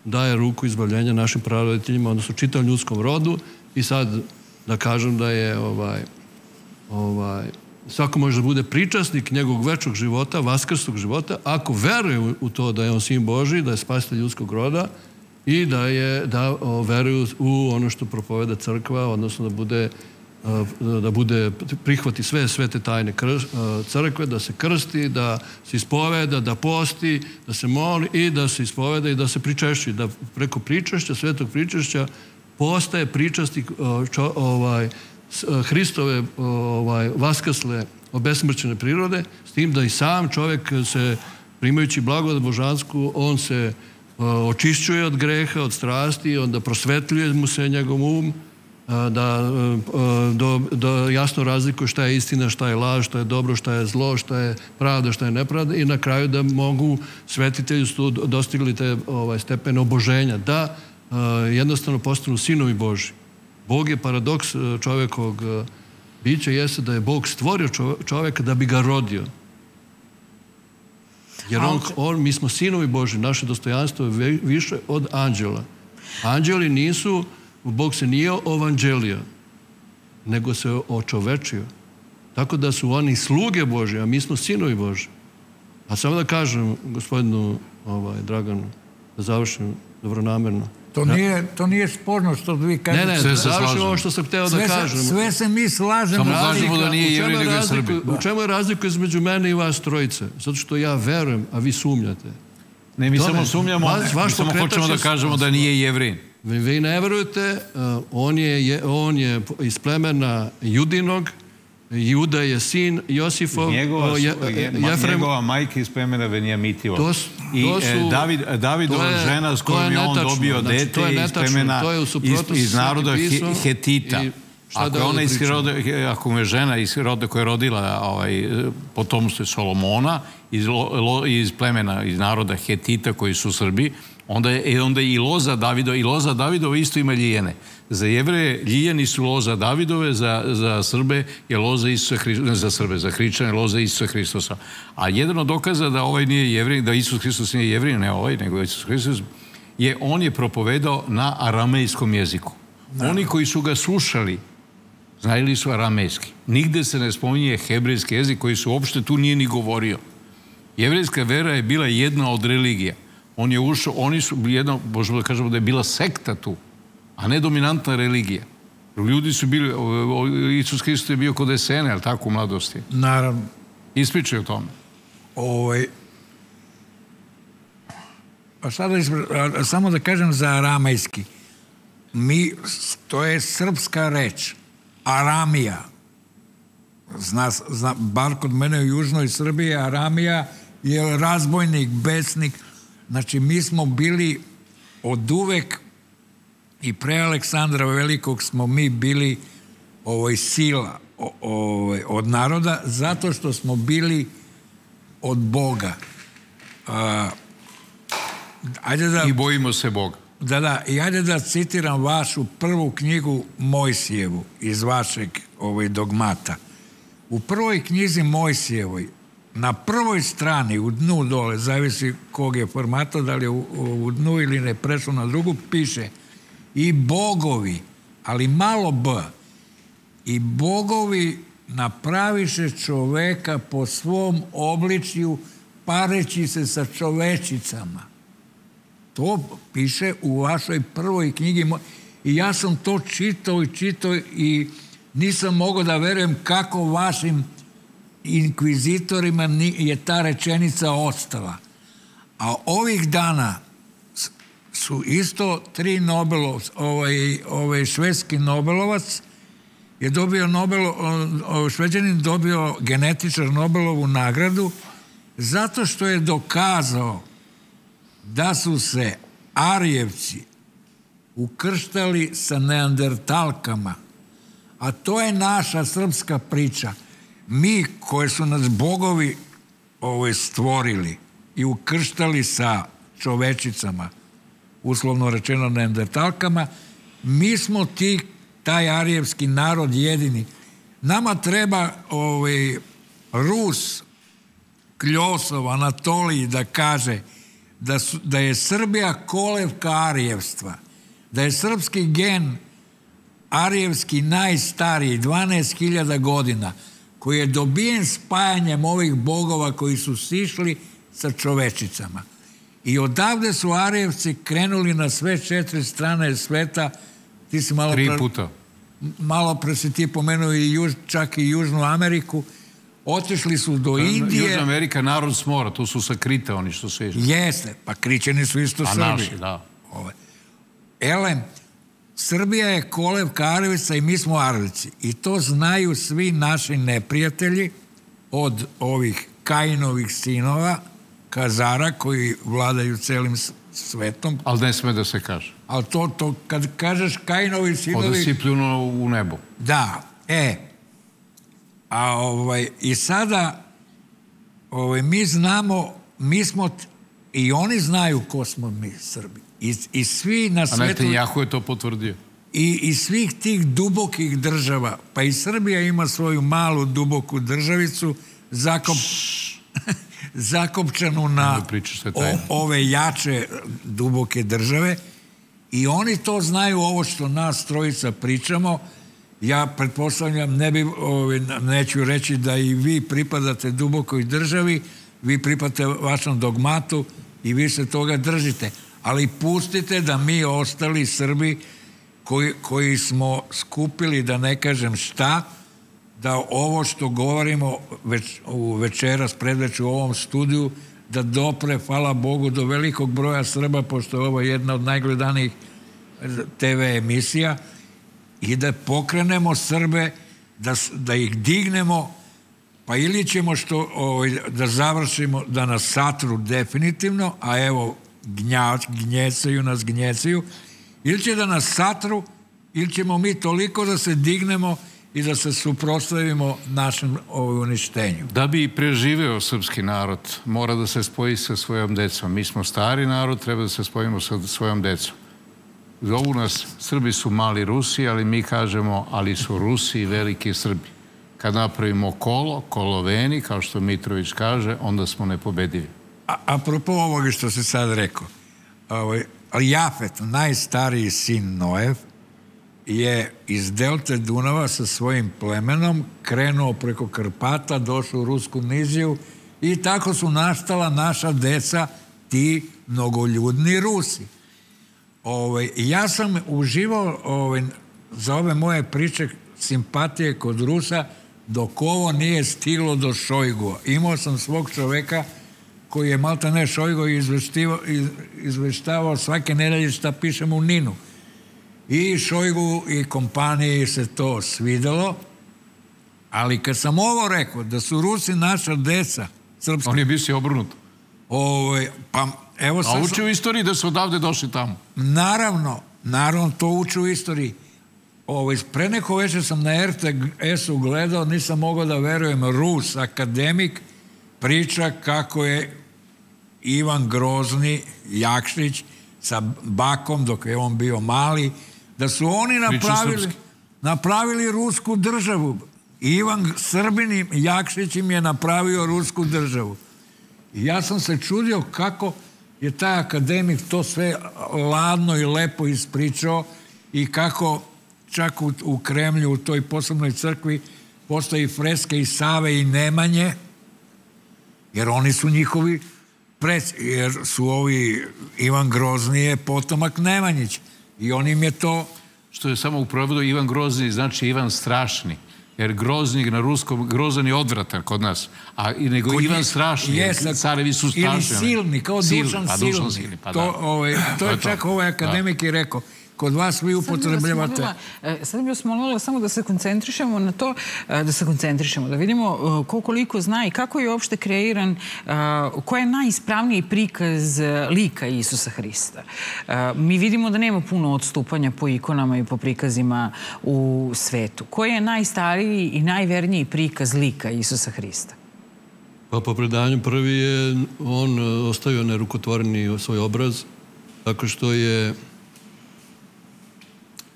daje ruku izbavljenja našim pravoditeljima, odnosno čitavom ljudskom rodu. I sad da kažem da je ovaj, ovaj, svako može da bude pričasnik njegovog večnog života, vaskrsnog života, ako veruje u to da je on sin Boži, da je spasitelj ljudskog roda i da je da o, veruju u ono što propoveda crkva, odnosno da bude da bude prihvati sve svete tajne crkve, da se krsti, da se ispoveda, da posti, da se moli i da se ispoveda i da se pričešći, da preko pričešća, svetog pričešća postaje pričastik čo, ovaj, Hristove ovaj, vaskasle obesmrćene prirode, s tim da i sam čovjek se, primajući blagodat božansku, on se očišćuje od greha, od strasti, onda prosvetljuje mu se njegov um, da do, do jasno razlikuje šta je istina, šta je laž, šta je dobro, šta je zlo, šta je pravda, šta je nepravda i na kraju da mogu svetitelji su dostigli te ovaj, stepene oboženja, da jednostavno postanu sinovi Boži. Bog je paradoks čovekovog bića jeste da je Bog stvorio čoveka da bi ga rodio. Jer on, on, mi smo sinovi Boži, naše dostojanstvo je više od anđela. Anđeli nisu, Bog se nije ovanđelio, nego se očovečio. Tako da su oni sluge Bože, a mi smo sinovi Boži. A samo da kažem gospodinu ovaj, Draganu, da završim dobronamerno, To nije, to nije sporno što vi kažete. Ne, ne, sve se slažem. ovo što sam hteo da kažem. Sve se mi slažemo. Samo kažemo da nije jevri, nego je Srbi. U čemu je razlika između mene i vas trojice? Zato što ja verujem, a vi sumnjate. Ne, mi samo sumnjamo, vas, vaš mi samo hoćemo da kažemo da nije jevrin. Vi, ne verujete, uh, on, je, on je iz plemena judinog, Juda je sin Josifov. Njegova, je, Jefrem, njegova majka iz plemena Venijamitila. To, I to su, David, Davidova je, žena s kojom je, on dobio znači, dete to je iz plemena, iz, iz naroda Hetita. Ako da ona iz roda, ako mu je žena iz roda koja je rodila ovaj, potomstvo Solomona, iz, lo, iz plemena, iz naroda Hetita koji su Srbi, onda je onda i loza Davidova, i loza Davidova isto ima lijene. Za jevreje lijeni su loza Davidove, za, za Srbe je loza Isusa Hristosa, ne za Srbe, za hričane loza Isusa Hristosa. A jedan od dokaza da ovaj nije jevrin, da Isus Hristos nije jevrin, ne ovaj, nego Isus Hristos, je on je propovedao na aramejskom jeziku. Da. Oni koji su ga slušali, znali su aramejski. Nigde se ne spominje hebrejski jezik koji su uopšte tu nije ni govorio. Jevrejska vera je bila jedna od religija. On je ušao, oni su jedna, možemo da kažemo da je bila sekta tu a ne dominantna religija. Ljudi su bili, Isus Hristos je bio kod esene, ali tako u mladosti? Naravno. Ispričaj o tome. Ovaj, pa sada ispre, samo da kažem za aramajski. Mi, to je srpska reč. Aramija. Zna, zna, bar kod mene u Južnoj Srbiji Aramija je razbojnik, besnik. Znači, mi smo bili od uvek i pre Aleksandra Velikog smo mi bili ovoj sila o, o, od naroda zato što smo bili od Boga. A, ajde da, I bojimo se Boga. Da, da. I ajde da citiram vašu prvu knjigu Mojsijevu iz vašeg ovaj, dogmata. U prvoj knjizi Mojsijevoj na prvoj strani, u dnu dole, zavisi kog je formata, da li je u, u dnu ili ne prešlo na drugu, piše – i bogovi, ali malo b, i bogovi napraviše čoveka po svom obličju pareći se sa čovečicama. To piše u vašoj prvoj knjigi i ja sam to čitao i čitao i nisam mogao da verujem kako vašim inkvizitorima je ta rečenica ostala. A ovih dana su isto tri Nobelov, ovaj, ovaj švedski Nobelovac je dobio Nobel, šveđanin dobio genetičar Nobelovu nagradu zato što je dokazao da su se Arijevci ukrštali sa neandertalkama. A to je naša srpska priča. Mi koje su nas bogovi ovaj, stvorili i ukrštali sa čovečicama, uslovno rečeno neandertalkama, mi smo ti, taj arijevski narod jedini. Nama treba ovaj, Rus, Kljosov, Anatoliji da kaže da, su, da je Srbija kolevka arijevstva, da je srpski gen arijevski najstariji, 12.000 godina, koji je dobijen spajanjem ovih bogova koji su sišli sa čovečicama. I odavde su Arijevci krenuli na sve četiri strane sveta. Ti si malo Tri puta. Malo pre si ti pomenuo i juž, čak i Južnu Ameriku. Otišli su do Indije. Južna Amerika, narod s mora, to su sa Krita oni što se Jeste, pa kričani su isto A Srbi. naši, da. Ove. Elem, Srbija je kolevka Arvica i mi smo Arvici. I to znaju svi naši neprijatelji od ovih Kajinovih sinova, Kazara koji vladaju celim svetom. Ali ne sme da se kaže. Ali to, to kad kažeš Kainovi sinovi... Oda si pljunuo u nebo. Da, e. A ovaj, i sada ovaj, mi znamo, mi smo, i oni znaju ko smo mi Srbi. I, i svi na svetu... A Netanjahu je to potvrdio. I, I svih tih dubokih država, pa i Srbija ima svoju malu duboku državicu, zakop, zakopčanu na o, ove jače duboke države. I oni to znaju ovo što nas trojica pričamo ja pretpostavljam ne bi ovaj, neću reći da i vi pripadate dubokoj državi vi pripadate vašom dogmatu i vi se toga držite ali pustite da mi ostali Srbi koji, koji smo skupili da ne kažem šta da ovo što govorimo već, u večeras predveću u ovom studiju da dopre, hvala Bogu, do velikog broja Srba, pošto je ovo jedna od najgledanijih TV emisija i da pokrenemo Srbe, da, da ih dignemo, pa ili ćemo što, ovaj, da završimo, da nas satru definitivno, a evo, gnja, gnjecaju nas, gnjecaju, ili će da nas satru, ili ćemo mi toliko da se dignemo i da se suprostavimo našem ovoj uništenju. Da bi preživeo srpski narod, mora da se spoji sa svojom decom. Mi smo stari narod, treba da se spojimo sa svojom decom. Zovu nas, Srbi su mali Rusi, ali mi kažemo, ali su Rusi i veliki Srbi. Kad napravimo kolo, koloveni, kao što Mitrović kaže, onda smo nepobedivi. A, apropo ovoga što se sad rekao, ovaj, Jafet, najstariji sin Noev, je iz delte Dunava sa svojim plemenom krenuo preko Karpata, došao u Rusku niziju i tako su nastala naša deca, ti mnogoljudni Rusi. Ove, ovaj, ja sam uživao ove, ovaj, za ove moje priče simpatije kod Rusa dok ovo nije stiglo do Šojgua. Imao sam svog čoveka koji je malta ne Šojgo izveštavao svake nedelje šta pišem u Ninu. I Šojgu i kompaniji se to svidelo, ali kad sam ovo rekao, da su Rusi naša deca, srpska... On je bio si obrnut. Ovo, ovaj, pa, evo sad... A uči u istoriji da su odavde došli tamo. Naravno, naravno, to uči u istoriji. Ovo, ovaj, pre neko večer sam na RTS-u gledao, nisam mogao da verujem, Rus, akademik, priča kako je Ivan Grozni, Jakšić, sa bakom, dok je on bio mali, da su oni napravili, napravili rusku državu. Ivan Srbin Jakšić im je napravio rusku državu. I ja sam se čudio kako je taj akademik to sve ladno i lepo ispričao i kako čak u, u Kremlju, u toj posebnoj crkvi, postoji freske i Save i Nemanje, jer oni su njihovi jer su ovi Ivan Groznije potomak Nemanjić. I on im je to... Što je samo u provodu Ivan Grozni, znači Ivan Strašni. Jer groznik na ruskom, grozan je odvratan kod nas. A i nego kod Ivan strašni, jesna, carevi su strašni. Ili silni, kao Silni, Dušan pa, Silni. silni. Pa, to, da. ovaj, to je čak ovaj akademik da. i rekao kod vas vi upotrebljavate... Sad bih vas molila samo da se koncentrišemo na to, e, da se koncentrišemo, da vidimo e, ko koliko zna i kako je uopšte kreiran, e, ko je najispravniji prikaz lika Isusa Hrista. Mi vidimo da nema puno odstupanja po ikonama i po prikazima u svetu. Ko je najstariji i najverniji prikaz lika Isusa Hrista? Pa po predanju prvi je on ostavio nerukotvoreni svoj obraz, tako što je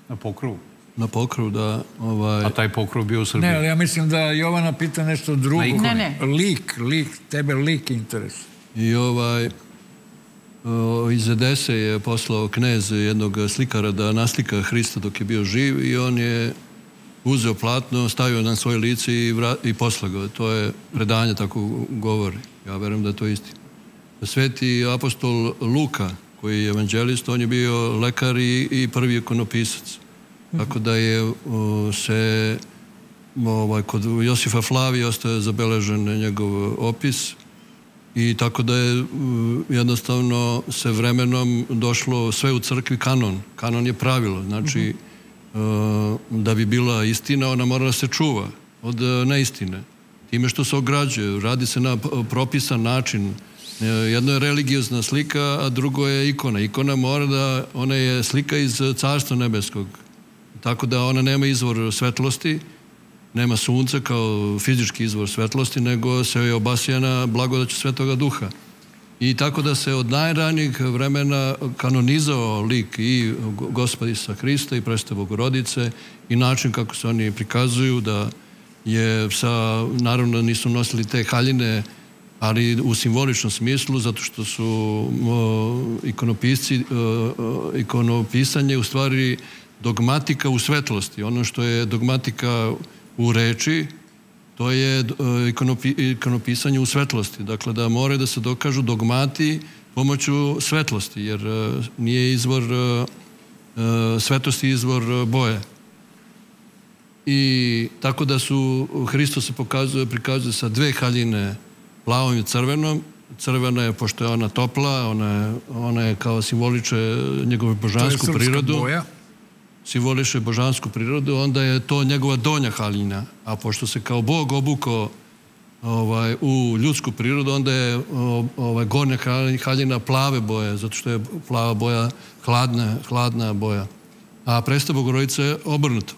Na pokrovu? Na pokrovu, da. Ovaj... A taj pokrov bio u Srbiji? Ne, ali ja mislim da Jovana pita nešto drugo. Ne, ne. Lik, lik, tebe lik interes. I ovaj, o, iz Edese je poslao knez jednog slikara da naslika Hrista dok je bio živ i on je uzeo platno, stavio na svoje lice i, vra, i poslao ga. To je predanje, tako govori. Ja verujem da je to isti. Sveti apostol Luka, koji je evanđelist, on je bio lekar i, i prvi ikonopisac. Tako da je se ovaj, kod Josifa Flavija ostaje zabeležen njegov opis i tako da je jednostavno se vremenom došlo sve u crkvi kanon. Kanon je pravilo. Znači, o, da bi bila istina, ona mora da se čuva od neistine. Time što se ograđuje, radi se na propisan način, E, jedno je religiozna slika, a drugo je ikona. Ikona mora da, ona je slika iz carstva nebeskog. Tako da ona nema izvor svetlosti, nema sunca kao fizički izvor svetlosti, nego se je obasija na blagodaću svetoga duha. I tako da se od najranijih vremena kanonizao lik i gospodisa Hrista i preste Bogorodice i način kako se oni prikazuju da je sa, naravno nisu nosili te haljine ali u simboličnom smislu, zato što su o, ikonopisci, o, ikonopisanje u stvari dogmatika u svetlosti. Ono što je dogmatika u reči, to je ikonopi, ikonopisanje u svetlosti. Dakle, da more da se dokažu dogmati pomoću svetlosti, jer nije izvor svetosti izvor boje. I tako da su Hristo se pokazuje, prikazuje sa dve haljine plavom i crvenom. Crvena je, pošto je ona topla, ona je, ona je kao simboliče njegovu božansku to je prirodu. Boja. Simboliše božansku prirodu, onda je to njegova donja haljina. A pošto se kao Bog obuko ovaj, u ljudsku prirodu, onda je ovaj, gornja haljina plave boje, zato što je plava boja hladna, hladna boja. A presta Bogorodica je obrnuto.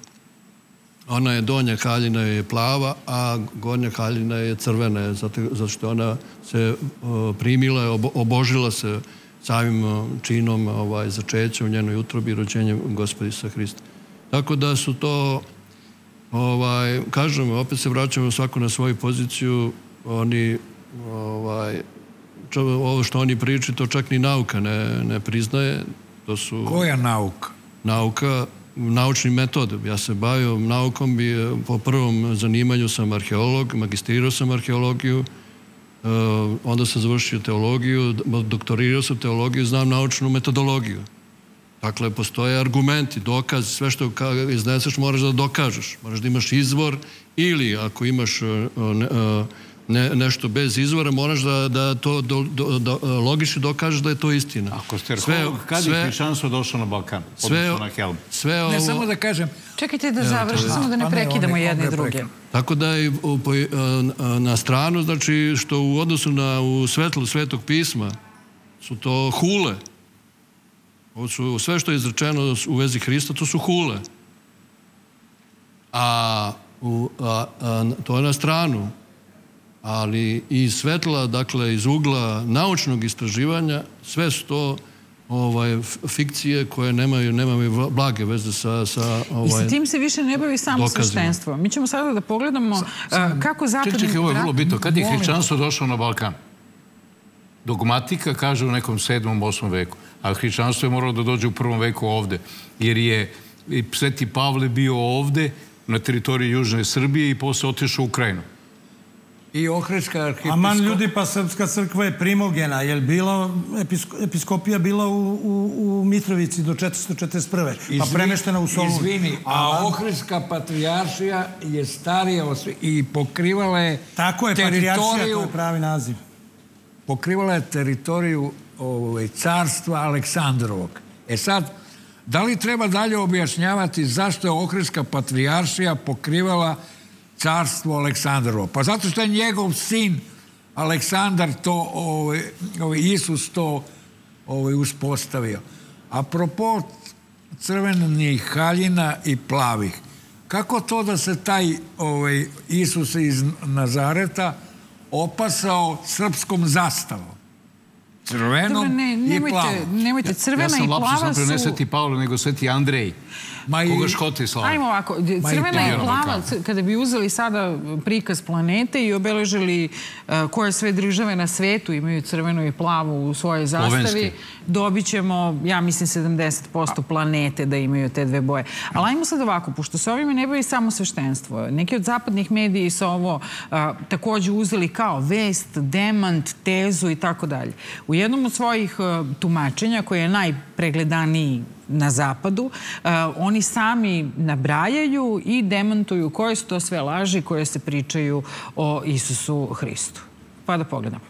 Ona je donja haljina je plava, a gornja haljina je crvena, zato, zato što ona se o, primila, obo, obožila se samim o, činom ovaj, začeća u njenoj utrobi rođenjem gospodisa Hrista. Tako da su to, ovaj, kažem, opet se vraćamo svako na svoju poziciju, oni, ovaj, čo, ovo što oni pričaju, to čak ni nauka ne, ne priznaje. To su... Koja nauka? Nauka naučni metod. Ja se bavio naukom i po prvom zanimanju sam arheolog, magistrirao sam arheologiju, e, onda sam završio teologiju, doktorirao sam teologiju, znam naučnu metodologiju. Dakle, postoje argumenti, dokazi, sve što izneseš moraš da dokažeš. Moraš da imaš izvor ili ako imaš e, ne, ne, nešto bez izvora, moraš da, da to do, do, do, logično dokažeš da je to istina. Ako ste sve, kad sve, je hrišćanstvo došlo na Balkan? Sve, na Helm? sve ovo... Ne, samo da kažem... Čekajte da završi, samo da ne pa prekidamo jedne i druge. Tako da je na stranu, znači što u odnosu na u svetlo svetog pisma su to hule. Ovo su, sve što je izrečeno u vezi Hrista, to su hule. A, u, a, a to je na stranu ali i svetla, dakle, iz ugla naučnog istraživanja, sve su to ovaj, fikcije koje nemaju, nemaju blage veze sa, sa ovaj, I sa tim se više ne bavi samo sveštenstvo. Mi ćemo sada da pogledamo sa, sa, uh, kako zapadni... Čekaj, ovo je vrlo bitno. Kad je hrišćanstvo došlo na Balkan? Dogmatika kaže u nekom 7. 8. veku. A hrišćanstvo je moralo da dođe u prvom veku ovde. Jer je Sveti Pavle bio ovde, na teritoriji Južne Srbije i posle otišao u Ukrajinu. I Ohridska arhipiskopija. Aman ljudi, pa Srpska crkva je primogena. Je li bila, episko, episkopija bila u, u, u Mitrovici do 441. Izvini, pa premeštena u Solun. Izvini, a. Ohridska patrijaršija je starija i pokrivala je Tako je, teritoriju, patrijaršija, to je pravi naziv. Pokrivala je teritoriju ovaj, carstva Aleksandrovog. E sad, da li treba dalje objašnjavati zašto je Ohridska patrijaršija pokrivala carstvo Aleksandrovo. Pa zato što je njegov sin Aleksandar to, ovaj, ovaj, Isus to ovaj, uspostavio. Apropo crvenih haljina i plavih, kako to da se taj ovaj, Isus iz Nazareta opasao srpskom zastavom? Crvenom Dobre, ne, nemojte, i plavom. Nemojte, crvena ja, ja i plava su... Sam Sveti Pavlo, nego Sveti Andrej. Ma i... Koga škoti slava. Ajmo ovako, crvena i plava, kada bi uzeli sada prikaz planete i obeležili uh, koje sve države na svetu imaju crvenu i plavu u svojoj zastavi, dobit ćemo, ja mislim, 70% planete da imaju te dve boje. Ali ajmo sad ovako, pošto se ovime ne bavi samo sveštenstvo. Neki od zapadnih mediji su ovo uh, takođe uzeli kao vest, demant, tezu i tako dalje. U jednom od svojih uh, tumačenja, koji je najpregledaniji na zapadu, oni sami nabrajaju i demantuju koje su to sve laži koje se pričaju o Isusu Hristu. Pa da pogledamo.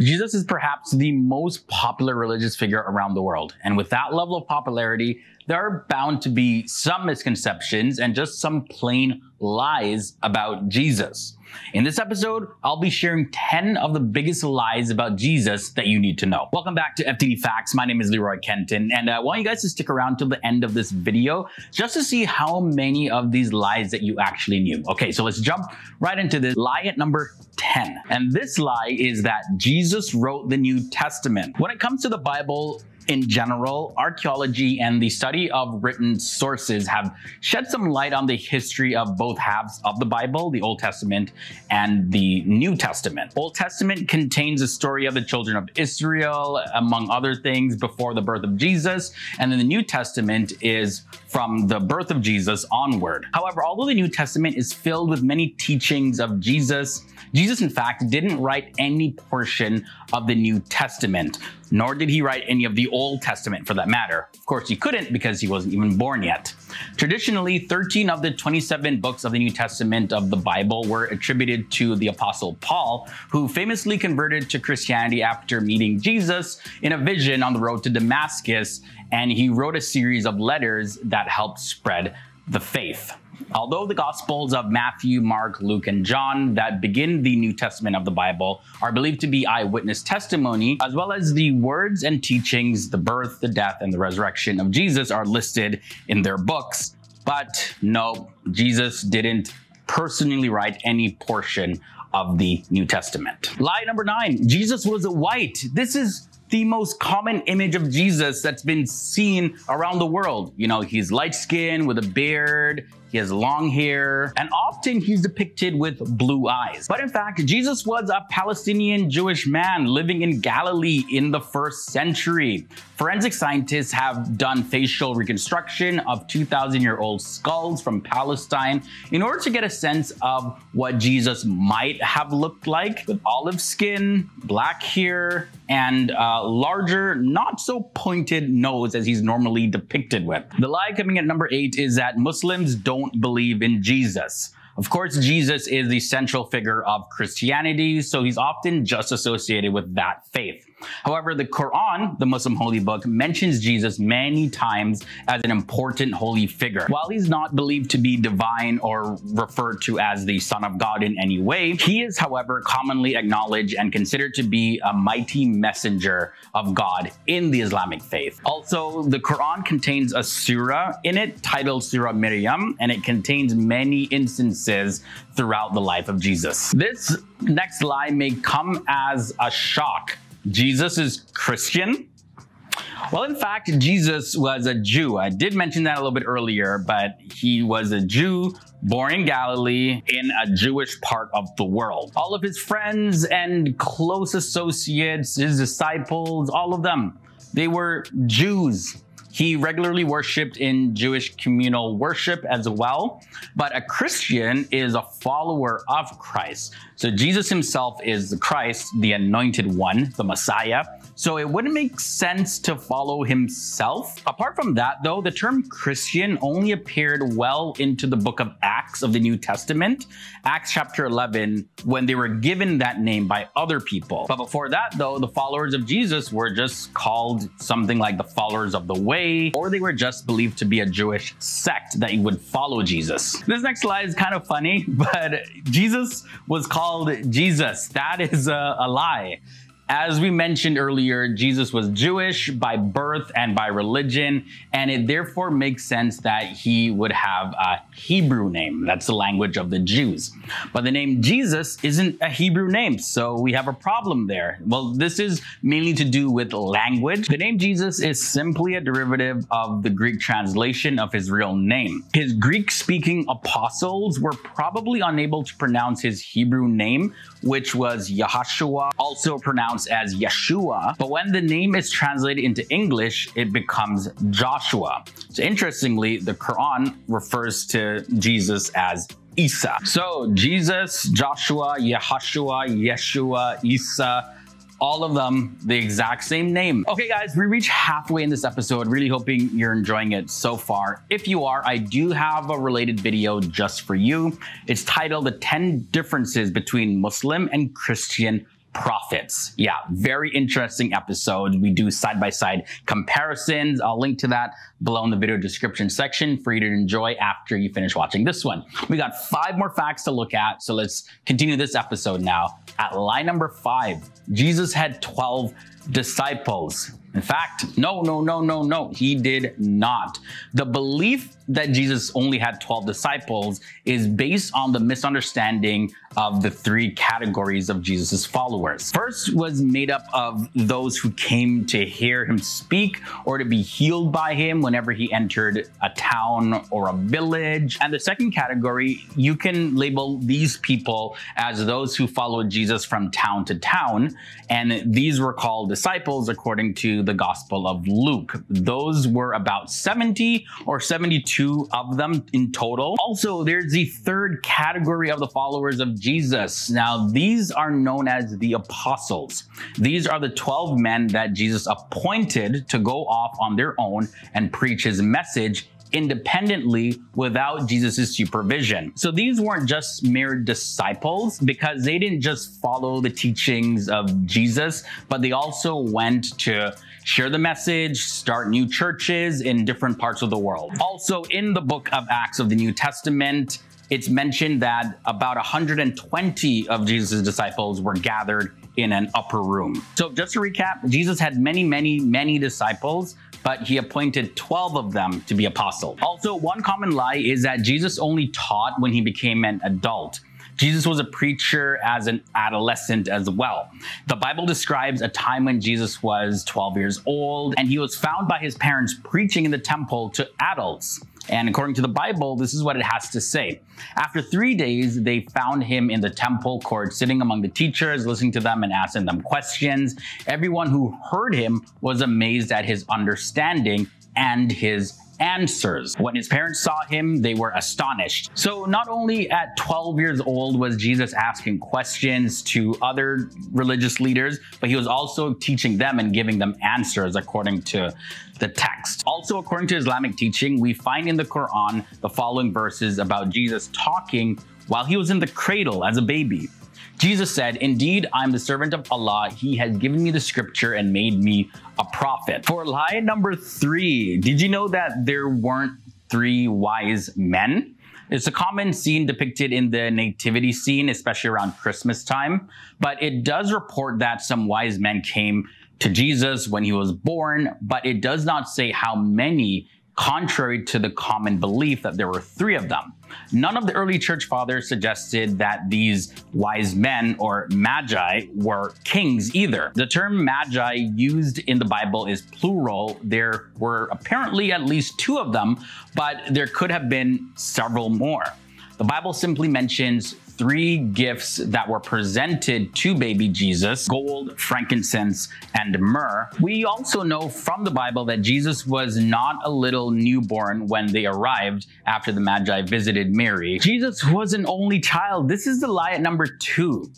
Jesus is perhaps the most popular religious figure around the world. And with that level of popularity, there are bound to be some misconceptions and just some plain lies about Jesus. In this episode, I'll be sharing 10 of the biggest lies about Jesus that you need to know. Welcome back to FTD Facts. My name is Leroy Kenton, and uh, I want you guys to stick around till the end of this video just to see how many of these lies that you actually knew. Okay, so let's jump right into this. Lie at number 10. And this lie is that Jesus wrote the New Testament. When it comes to the Bible, in general, archaeology and the study of written sources have shed some light on the history of both halves of the Bible, the Old Testament and the New Testament. Old Testament contains a story of the children of Israel, among other things, before the birth of Jesus, and then the New Testament is from the birth of Jesus onward. However, although the New Testament is filled with many teachings of Jesus, Jesus, in fact, didn't write any portion of the New Testament, nor did he write any of the Old Testament for that matter. Of course, he couldn't because he wasn't even born yet. Traditionally, 13 of the 27 books of the New Testament of the Bible were attributed to the Apostle Paul, who famously converted to Christianity after meeting Jesus in a vision on the road to Damascus, and he wrote a series of letters that helped spread the faith. Although the Gospels of Matthew, Mark, Luke, and John that begin the New Testament of the Bible are believed to be eyewitness testimony, as well as the words and teachings, the birth, the death, and the resurrection of Jesus are listed in their books. But no, Jesus didn't personally write any portion of the New Testament. Lie number nine Jesus was a white. This is the most common image of Jesus that's been seen around the world. You know, he's light skinned with a beard, he has long hair, and often he's depicted with blue eyes. But in fact, Jesus was a Palestinian Jewish man living in Galilee in the first century. Forensic scientists have done facial reconstruction of 2,000 year old skulls from Palestine in order to get a sense of what Jesus might have looked like with olive skin, black hair, and a larger, not so pointed nose as he's normally depicted with. The lie coming at number eight is that Muslims don't don't believe in Jesus. Of course, Jesus is the central figure of Christianity, so he's often just associated with that faith. However, the Quran, the Muslim holy book, mentions Jesus many times as an important holy figure. While he's not believed to be divine or referred to as the Son of God in any way, he is, however, commonly acknowledged and considered to be a mighty messenger of God in the Islamic faith. Also, the Quran contains a surah in it titled Surah Miriam, and it contains many instances throughout the life of Jesus. This next lie may come as a shock Jesus is Christian? Well, in fact, Jesus was a Jew. I did mention that a little bit earlier, but he was a Jew born in Galilee in a Jewish part of the world. All of his friends and close associates, his disciples, all of them, they were Jews. He regularly worshiped in Jewish communal worship as well. But a Christian is a follower of Christ. So Jesus himself is the Christ, the anointed one, the Messiah. So it wouldn't make sense to follow himself. Apart from that, though, the term Christian only appeared well into the book of Acts of the New Testament, Acts chapter 11, when they were given that name by other people. But before that, though, the followers of Jesus were just called something like the followers of the way, or they were just believed to be a Jewish sect that would follow Jesus. This next slide is kind of funny, but Jesus was called Jesus. That is a, a lie. As we mentioned earlier, Jesus was Jewish by birth and by religion, and it therefore makes sense that he would have a Hebrew name. That's the language of the Jews. But the name Jesus isn't a Hebrew name, so we have a problem there. Well, this is mainly to do with language. The name Jesus is simply a derivative of the Greek translation of his real name. His Greek speaking apostles were probably unable to pronounce his Hebrew name, which was Yahashua, also pronounced as Yeshua. But when the name is translated into English, it becomes Joshua. So interestingly, the Quran refers to Jesus as Isa. So Jesus, Joshua, Yahashua, Yeshua, Isa, all of them the exact same name. Okay, guys, we reach halfway in this episode. Really hoping you're enjoying it so far. If you are, I do have a related video just for you. It's titled The 10 Differences Between Muslim and Christian prophets. Yeah, very interesting episode. We do side by side comparisons. I'll link to that below in the video description section for you to enjoy after you finish watching this one. We got five more facts to look at. So let's continue this episode now. At line number five, Jesus had 12 disciples. In fact, no, no, no, no, no, he did not. The belief that Jesus only had 12 disciples is based on the misunderstanding of the three categories of Jesus' followers. First was made up of those who came to hear him speak or to be healed by him whenever he entered a town or a village. And the second category, you can label these people as those who followed Jesus from town to town. And these were called disciples according to the Gospel of Luke. Those were about 70 or 72 of them in total. Also, there's the third category of the followers of Jesus. Now, these are known as the apostles. These are the 12 men that Jesus appointed to go off on their own and preach his message independently without Jesus' supervision. So these weren't just mere disciples because they didn't just follow the teachings of Jesus, but they also went to share the message, start new churches in different parts of the world. Also, in the book of Acts of the New Testament, it's mentioned that about 120 of Jesus' disciples were gathered in an upper room. So just to recap, Jesus had many, many, many disciples, but he appointed 12 of them to be apostles. Also, one common lie is that Jesus only taught when he became an adult. Jesus was a preacher as an adolescent as well. The Bible describes a time when Jesus was 12 years old and he was found by his parents preaching in the temple to adults. And according to the Bible, this is what it has to say. After three days, they found him in the temple court, sitting among the teachers, listening to them and asking them questions. Everyone who heard him was amazed at his understanding and his answers. When his parents saw him, they were astonished. So not only at 12 years old was Jesus asking questions to other religious leaders, but he was also teaching them and giving them answers according to the text. Also, according to Islamic teaching, we find in the Quran the following verses about Jesus talking while he was in the cradle as a baby. Jesus said, Indeed, I'm the servant of Allah. He has given me the scripture and made me a prophet. For lie number three, did you know that there weren't three wise men? It's a common scene depicted in the nativity scene, especially around Christmas time, but it does report that some wise men came to Jesus when he was born, but it does not say how many contrary to the common belief that there were three of them. None of the early church fathers suggested that these wise men or magi were kings either. The term magi used in the Bible is plural. There were apparently at least two of them, but there could have been several more. The Bible simply mentions three gifts that were presented to baby Jesus gold, frankincense, and myrrh. We also know from the Bible that Jesus was not a little newborn when they arrived after the Magi visited Mary. Jesus was an only child. This is the lie at number two.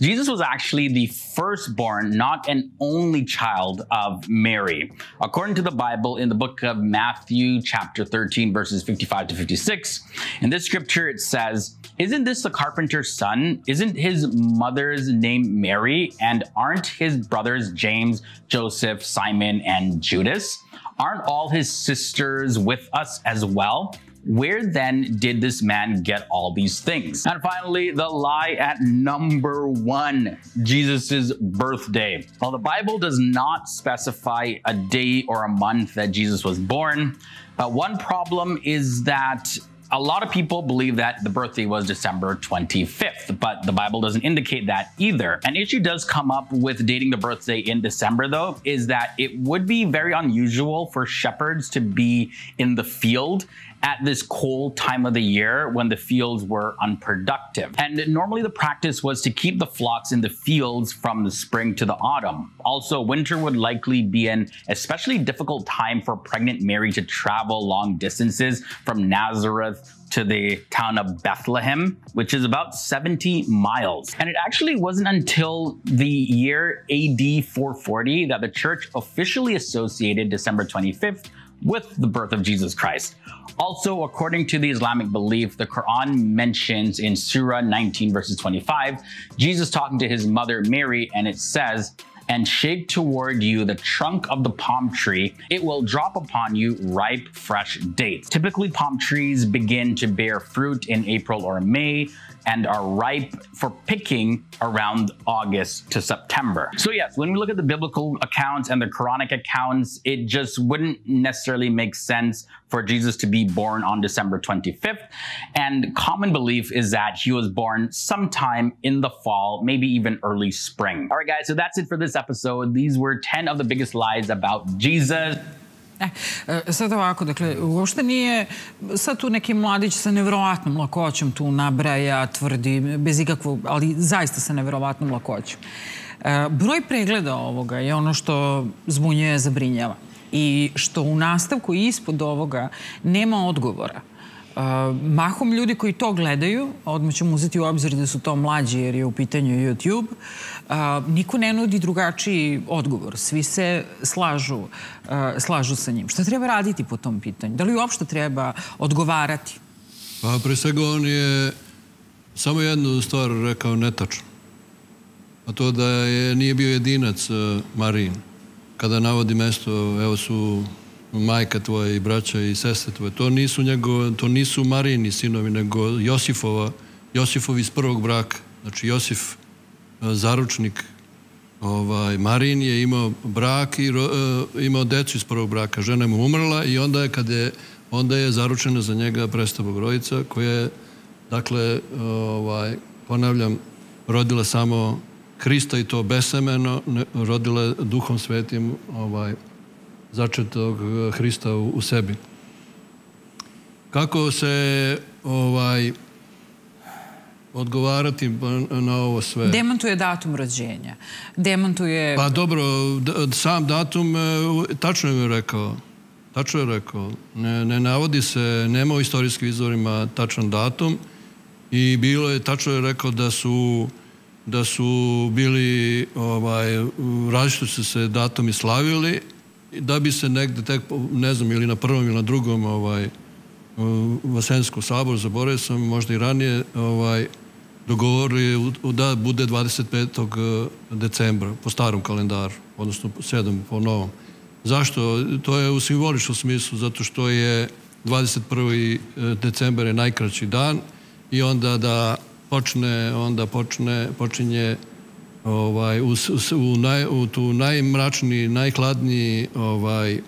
Jesus was actually the firstborn, not an only child of Mary. According to the Bible, in the book of Matthew, chapter 13, verses 55 to 56, in this scripture it says, Isn't this the carpenter's son? Isn't his mother's name Mary? And aren't his brothers James, Joseph, Simon, and Judas? Aren't all his sisters with us as well? Where then did this man get all these things? And finally, the lie at number one, Jesus's birthday. While the Bible does not specify a day or a month that Jesus was born, uh, one problem is that a lot of people believe that the birthday was December 25th, but the Bible doesn't indicate that either. An issue does come up with dating the birthday in December, though, is that it would be very unusual for shepherds to be in the field at this cold time of the year when the fields were unproductive. And normally the practice was to keep the flocks in the fields from the spring to the autumn. Also, winter would likely be an especially difficult time for pregnant Mary to travel long distances from Nazareth to the town of Bethlehem, which is about 70 miles. And it actually wasn't until the year AD 440 that the church officially associated December 25th with the birth of Jesus Christ. Also, according to the Islamic belief, the Quran mentions in Surah 19, verses 25, Jesus talking to his mother Mary, and it says, and shake toward you the trunk of the palm tree, it will drop upon you ripe, fresh dates. Typically, palm trees begin to bear fruit in April or May, and are ripe for picking around August to September. So yes, when we look at the biblical accounts and the Quranic accounts, it just wouldn't necessarily make sense for Jesus to be born on December 25th. And common belief is that he was born sometime in the fall, maybe even early spring. All right, guys, so that's it for this episode. These were 10 of the biggest lies about Jesus. E, sad ovako, dakle, uopšte nije sad tu neki mladić sa nevrovatnom lakoćom tu nabraja, tvrdi, bez ikakvog, ali zaista sa nevrovatnom lakoćom. E, broj pregleda ovoga je ono što zbunjuje, zabrinjava. I što u nastavku ispod ovoga nema odgovora. Uh, mahom ljudi koji to gledaju, odmah ćemo uzeti u obzir da su to mlađi jer je u pitanju YouTube, uh, niko ne nudi drugačiji odgovor. Svi se slažu, slažu sa njim. Šta treba raditi po tom pitanju? Da li uopšte treba odgovarati? Pa pre svega on je samo jednu stvar rekao netačno. A to da je, nije bio jedinac Marin. Kada navodi mesto, evo su majka tvoja i braća i sestre tvoje. To nisu, njego, to nisu Marini sinovi, nego Josifova, Josifov iz prvog braka. Znači Josif, e, zaručnik ovaj, Marin je imao brak i ro, e, imao decu iz prvog braka. Žena mu umrla i onda je, kad je, onda je zaručena za njega presta Bogorodica koja je, dakle, ovaj, ponavljam, rodila samo Hrista i to besemeno, rodila je duhom svetim ovaj, začetog eh, Hrista u, u sebi. Kako se ovaj odgovarati na ovo sve. Demantuje datum rođenja. Demantuje... Pa dobro, sam datum, eh, tačno je rekao. Tačno je rekao. Ne, ne navodi se, nema u istorijskim izvorima tačan datum i bilo je, tačno je rekao da su da su bili ovaj, različito su se datumi slavili da bi se negde tek, ne znam, ili na prvom ili na drugom ovaj, Vasensko sabor, zaboravio sam, možda i ranije, ovaj, dogovorili da bude 25. Eh, decembra po starom kalendaru, odnosno 7 po novom. Zašto? To je u simboličnom smislu, zato što je 21. Eh, decembar je najkraći dan i onda da počne, onda počne, počinje ovaj, u, u, naj, u tu najmračniji, najhladniji ovaj, e,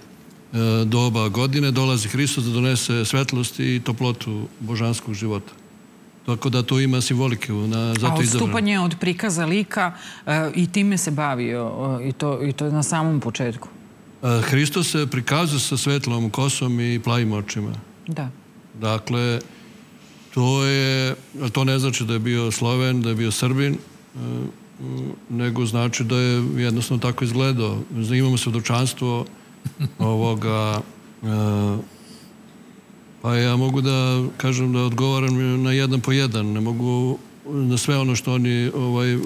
doba godine dolazi Hristos da donese svetlost i toplotu božanskog života. Tako da to ima simbolike. Zato A odstupanje od prikaza lika uh, i time se bavio uh, i, to, i to na samom početku. Uh, Hristos se prikazuje sa svetlom kosom i plavim očima. Da. Dakle, to je, to ne znači da je bio Sloven, da je bio Srbin, nego znači da je jednostavno tako izgledao. Imamo svedočanstvo ovoga pa ja mogu da kažem da odgovaram na jedan po jedan. Ne mogu na sve ono što oni ovaj,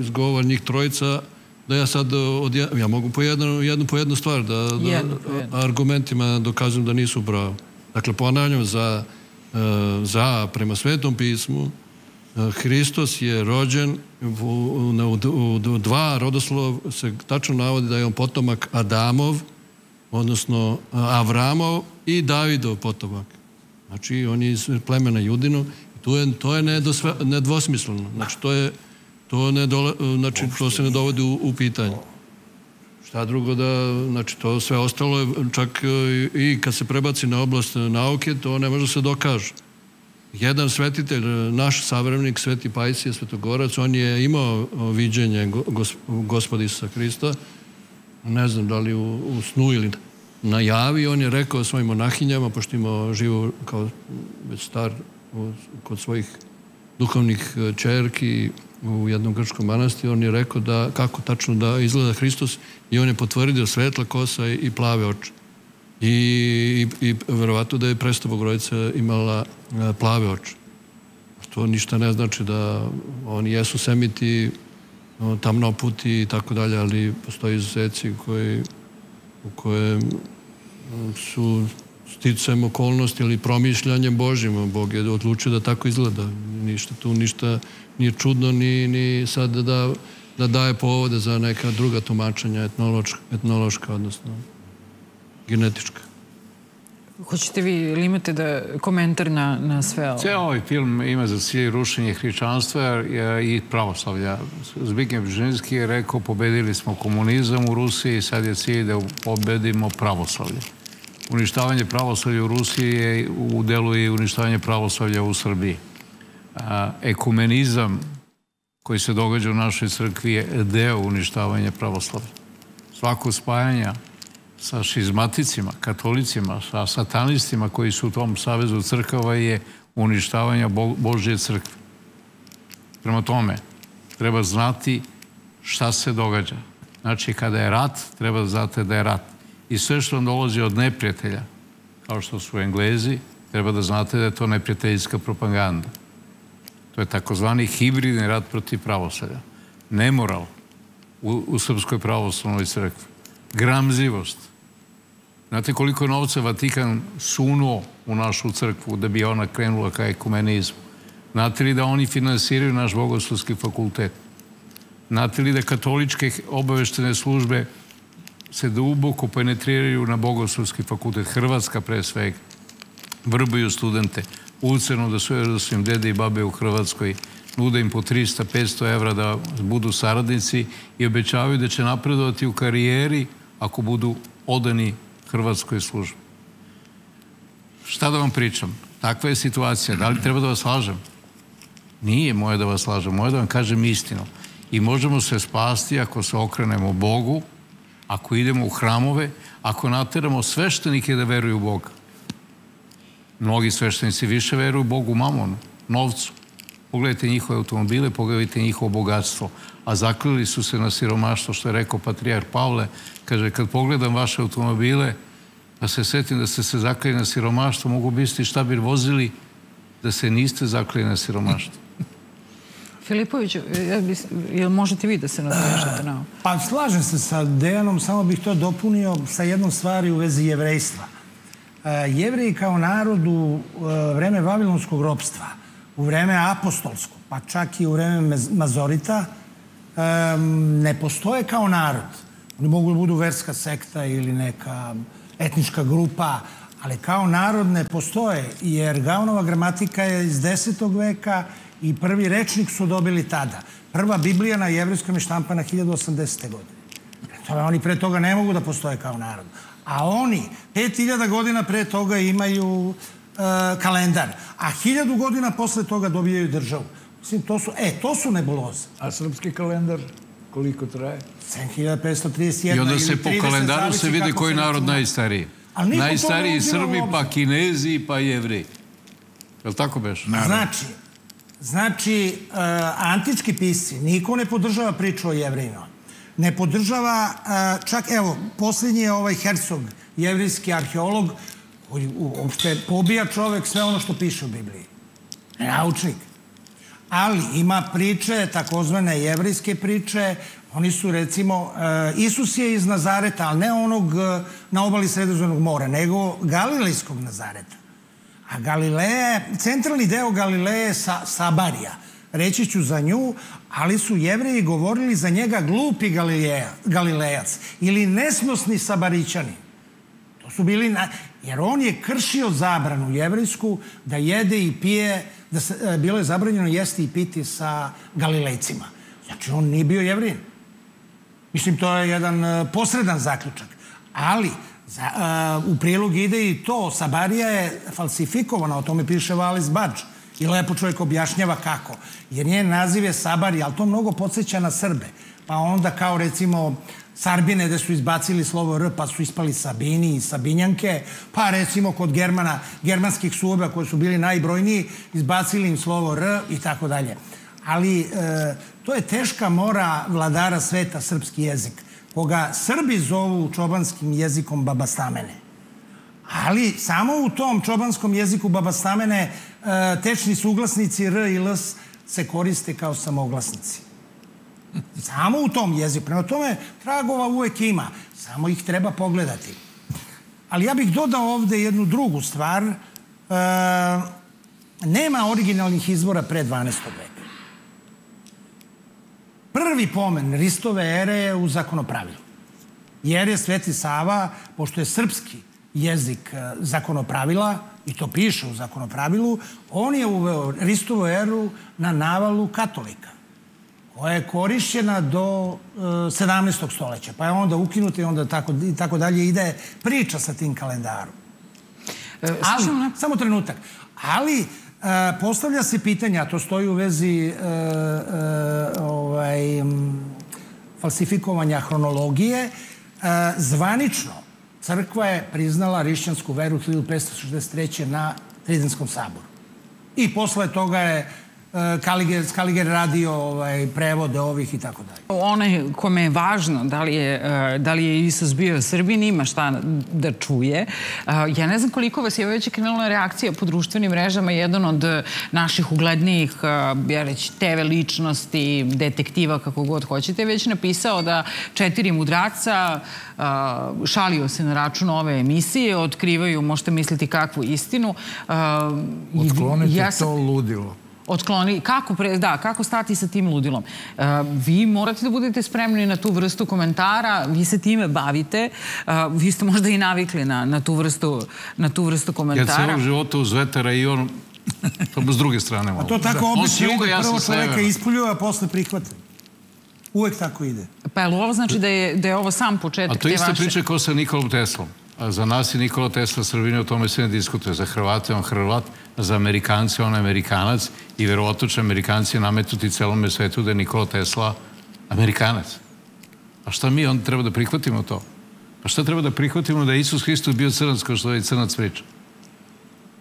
izgovor njih trojica da ja sad od, ja mogu po jednu, jednu po jednu stvar da, da argumentima dokazujem da nisu pravo. Dakle, ponavljam za, e, za prema svetom pismu e, Hristos je rođen u, u, u dva rodoslov se tačno navodi da je on potomak Adamov odnosno Avramov i Davidov potomak. Znači, on je iz plemena Judinu. Tu je, to je nedosve, nedvosmisleno. Znači, to je to, ne dole, znači, to se ne dovodi u, u pitanje. Šta drugo da, znači, to sve ostalo je, čak i kad se prebaci na oblast nauke, to ne može se dokaže. Jedan svetitelj, naš savremenik, Sveti Pajsije, Svetogorac, on je imao viđenje gospoda Isusa Hrista, ne znam da li u, u snu ili na javi, on je rekao svojim monahinjama, pošto ima živo kao već star kod svojih duhovnih e, čerki u jednom grčkom manastiru, on je rekao da kako tačno da izgleda Hristos i on je potvrdio svetla kosa i plave oči. I, i, i verovatno da je presto Bogorodica imala e, plave oči. To ništa ne znači da oni jesu semiti tamnoputi i tako dalje, ali postoji izuzeci koji, u kojem su sticajem okolnosti ili promišljanjem Božjim. Bog je odlučio da tako izgleda. Ništa tu, ništa nije čudno ni, ni sad da, da daje povode za neka druga tumačenja etnološka, etnološka odnosno genetička. Hoćete vi ili imate da komentar na, na sve ovo? Ceo ovaj film ima za cilj rušenje hrišćanstva i pravoslavlja. Zbigniew Bžinski je rekao pobedili smo komunizam u Rusiji i sad je cilj da pobedimo pravoslavlje. Uništavanje pravoslavlja u Rusiji je u delu i uništavanje pravoslavlja u Srbiji. A, ekumenizam koji se događa u našoj crkvi je deo uništavanja pravoslavlja. Svako spajanja sa šizmaticima, katolicima, sa satanistima koji su u tom savezu crkava je uništavanja Božje crkve. Prema tome, treba znati šta se događa. Znači, kada je rat, treba da znate da je rat. I sve što dolazi od neprijatelja, kao što su Englezi, treba da znate da je to neprijateljska propaganda. To je takozvani hibridni rat protiv pravoslavlja. Nemoral u, u Srpskoj pravoslavnoj crkvi. Gramzivost, Znate koliko novca Vatikan sunuo u našu crkvu da bi ona krenula ka ekumenizmu? Znate li da oni finansiraju naš bogoslovski fakultet? Znate li da katoličke obaveštene službe se duboko penetriraju na bogoslovski fakultet? Hrvatska pre svega. Vrbuju studente. Ucenu da su, da su im dede i babe u Hrvatskoj nude im po 300-500 evra da budu saradnici i obećavaju da će napredovati u karijeri ako budu odani Hrvatskoj službi. Šta da vam pričam? Takva je situacija. Da li treba da vas lažem? Nije moje da vas lažem, moje da vam kažem istinu. I možemo se spasti ako se okrenemo Bogu, ako idemo u hramove, ako nateramo sveštenike da veruju u Boga. Mnogi sveštenici više veruju Bogu mamonu, novcu. Pogledajte njihove automobile, pogledajte njihovo bogatstvo. A zaklili su se na siromaštvo, što je rekao patrijar Pavle. Kaže, kad pogledam vaše automobile, pa se setim da ste se zaklili na siromaštvo, mogu biti šta bi vozili da se niste zaklili na siromaštvo. Filipović, jel možete vi da se nadvežete na ovo? Pa slažem se sa Dejanom, samo bih to dopunio sa jednom stvari u vezi jevrejstva. E, jevreji kao narod u e, vreme Vavilonskog ropstva, u vreme apostolskog, pa čak i u vreme Mazorita, ne postoje kao narod. Oni mogu da budu verska sekta ili neka etnička grupa, ali kao narod ne postoje, jer Gaonova gramatika je iz 10. veka i prvi rečnik su dobili tada. Prva Biblija na jevrijskom je štampana 1080. godine. Tome, oni pre toga ne mogu da postoje kao narod. A oni 5000 godina pre toga imaju kalendar, a 1000 godina posle toga dobijaju državu. Mislim, to su, e, to su nebuloze. A srpski kalendar koliko traje? 7531 I onda se po kalendaru se vidi koji narod najstariji. Najstariji Srbi, pa Kinezi, pa Jevri. Je li tako beš? Znači, znači, uh, antički pisci, niko ne podržava priču o jevrejima. Ne podržava, uh, čak, evo, posljednji je ovaj Herzog, jevrijski arheolog, uopšte pobija čovek sve ono što piše u Bibliji. Naučnik. Ali ima priče, takozvane jevrijske priče, oni su recimo, uh, Isus je iz Nazareta, ali ne onog uh, na obali Sredozornog mora, nego Galilejskog Nazareta. A Galileja, centralni deo Galileje je sa, Sabarija. Reći ću za nju, ali su jevreji govorili za njega glupi Galileja, Galilejac ili nesnosni Sabarićani. Su bili, na, jer on je kršio zabranu jevrejsku da jede i pije, da se, e, bilo je zabranjeno jesti i piti sa Galilejcima. Znači, on nije bio jevrin. Mislim, to je jedan e, posredan zaključak. Ali, za, uh, u prilog ide i to, Sabarija je falsifikovana, o tome piše Valis Badž. I lepo čovjek objašnjava kako. Jer njen naziv je Sabarija, ali to mnogo podsjeća na Srbe. Pa onda kao recimo Sarbine gde su izbacili slovo R pa su ispali Sabini i Sabinjanke, pa recimo kod Germana, germanskih suoba koji su bili najbrojniji, izbacili im slovo R i tako dalje. Ali e, to je teška mora vladara sveta srpski jezik, koga Srbi zovu čobanskim jezikom babastamene. Ali samo u tom čobanskom jeziku babastamene e, tečni suglasnici R i L se koriste kao samoglasnici. Samo u tom jeziku. Prema tome, tragova uvek ima. Samo ih treba pogledati. Ali ja bih dodao ovde jednu drugu stvar. E, nema originalnih izvora pre 12. veka. Prvi pomen Ristove ere je u zakonopravilu. Jer je Sveti Sava, pošto je srpski jezik e, zakonopravila, i to piše u zakonopravilu, on je uveo Ristovu eru na navalu katolika koja je korišćena do e, 17. stoleća, pa je onda ukinuta i onda tako, i tako dalje ide priča sa tim kalendarom. E, Ali, samo trenutak, ali uh, postavlja se pitanje, a to stoji u vezi uh, uh, ovaj, falsifikovanja hronologije, uh, zvanično crkva je priznala rišćansku veru 1563. na Tridinskom saboru. I posle toga je Kaliger, Kaliger radio ovaj, prevode ovih i tako dalje. Onaj kome je važno da li je, eh, da li je Isus bio Srbin, ima šta da čuje. Eh, ja ne znam koliko vas je već krenula reakcija po društvenim mrežama. Jedan od naših uglednijih, eh, ja reći, TV ličnosti, detektiva, kako god hoćete, već napisao da četiri mudraca šalio se na račun ove emisije, otkrivaju, možete misliti kakvu istinu. Otklonite ja sam... to ludilo otkloni, kako, pre, da, kako stati sa tim ludilom. Uh, vi morate da budete spremni na tu vrstu komentara, vi se time bavite, uh, vi ste možda i navikli na, na, tu, vrstu, na tu vrstu komentara. Ja celog života uz vetera i on, s druge strane malo. A to tako da. obično ide, ja prvo čoveka ispuljuje, a posle prihvata. Uvek tako ide. Pa je li ovo znači da je, da je ovo sam početak te vaše... A to isto priča kao sa Nikolom Teslom. A za nas je Nikola Tesla Srbini, o tome se ne diskutuje. Za Hrvate on Hrvat, za Amerikance on Amerikanac i verovatno će Amerikanci nametuti celome svetu da je Nikola Tesla Amerikanac. A šta mi onda treba da prihvatimo to? Pa šta treba da prihvatimo da je Isus Hristos bio crnac kao što je crnac priča?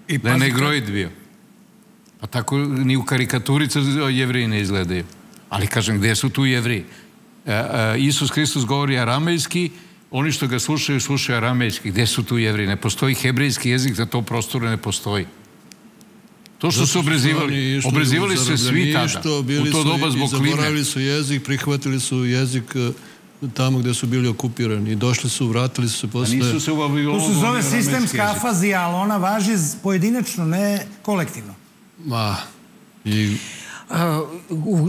I da je negroid bio. Pa tako ni u karikaturica jevreji ne izgledaju. Ali kažem, gde su tu jevreji? E, e, Isus Hristos govori aramejski, oni što ga slušaju, slušaju aramejski. Gde su tu jevreji? Ne postoji hebrejski jezik, za to prostoru ne postoji. To što su obrezivali. Obrezivali se svi tada. Bili u to doba zbog klime. Zaboravili su jezik, prihvatili su jezik e, tamo gde su bili okupirani. Došli su, vratili su se posle... A nisu se u To se zove sistemska afazija, ali ona važi pojedinačno, ne kolektivno. Ma, i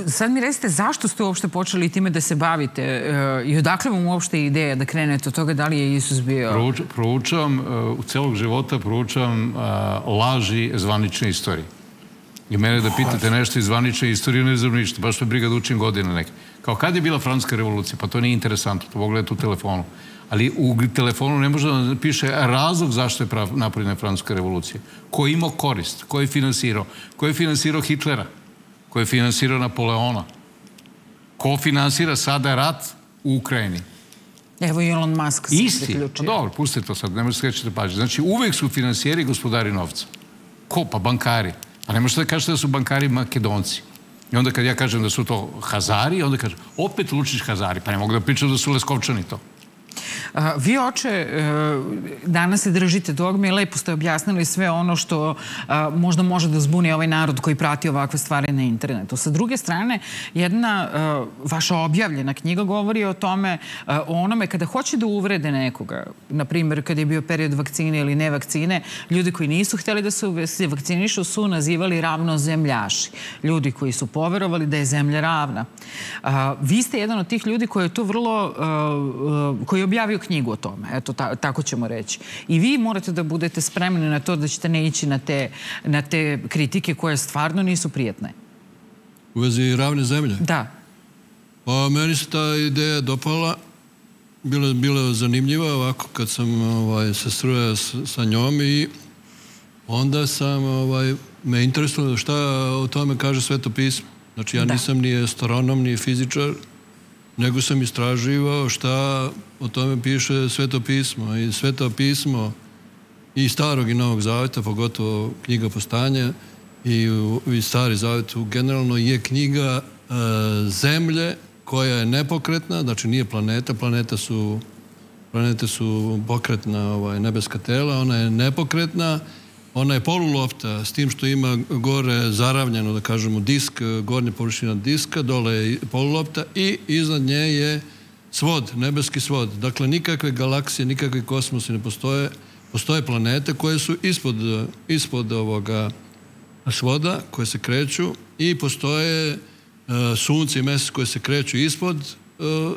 sad mi recite zašto ste uopšte počeli time da se bavite uh, i odakle vam uopšte ideja da krenete od toga da li je Isus bio... Prouč, proučavam, uh, u celog života proučavam laži zvanične istorije. I mene da pitate nešto iz zvanične istorije, ne znam ništa, baš me briga da učim godine neke. Kao kad je bila francuska revolucija? Pa to nije interesantno, to pogledajte u telefonu. Ali u telefonu ne može da piše razlog zašto je napravljena francuska revolucija. Ko je imao korist? Ko je finansirao? Ko je finansirao Hitlera? Ko je finansirao Napoleona. Ko finansira sada rat u Ukrajini? Evo Elon Musk se Isti. Pa dobro, pustite to sad, nemoj skrećete pažnje. Znači, uvek su finansijeri gospodari novca. Ko? Pa bankari. A ne možete da kažete da su bankari makedonci. I onda kad ja kažem da su to Hazari, onda kažem, opet Lučić Hazari. Pa ne mogu da pričam da su Leskovčani to. Vi, oče, e, danas se držite dogme i lepo ste objasnili sve ono što možda može da zbuni ovaj narod koji prati ovakve stvari na internetu. Sa druge strane, jedna vaša objavljena knjiga govori o tome, o onome kada hoće da uvrede nekoga, na primjer, kada je bio period vakcine ili ne vakcine, ljudi koji nisu hteli da se vakcinišu su nazivali ravnozemljaši. Ljudi koji su poverovali da je zemlja ravna. Vi ste jedan od tih ljudi koji je to vrlo, koji je objavio knjigu o tome, eto, ta, tako ćemo reći. I vi morate da budete spremni na to da ćete ne ići na te, na te kritike koje stvarno nisu prijetne. U vezi ravne zemlje? Da. Pa meni se ta ideja dopala, bila, bila zanimljiva ovako kad sam ovaj, se strujao sa njom i onda sam ovaj, me interesovalo šta o tome kaže Sveto pismo. Znači ja da. nisam ni astronom, ni fizičar, nego sam istraživao šta o tome piše Sveto pismo. I Sveto pismo i starog i novog zaveta, pogotovo knjiga postanja i, i stari zavet generalno je knjiga e, zemlje koja je nepokretna, znači nije planeta, planeta su planete su pokretna ovaj, nebeska tela, ona je nepokretna ona je polulopta s tim što ima gore zaravljeno, da kažemo, disk, gornja površina diska, dole je polulopta i iznad nje je svod, nebeski svod. Dakle, nikakve galaksije, nikakve kosmosi ne postoje. Postoje planete koje su ispod, ispod ovoga svoda, koje se kreću i postoje uh, sunce i mesec koje se kreću ispod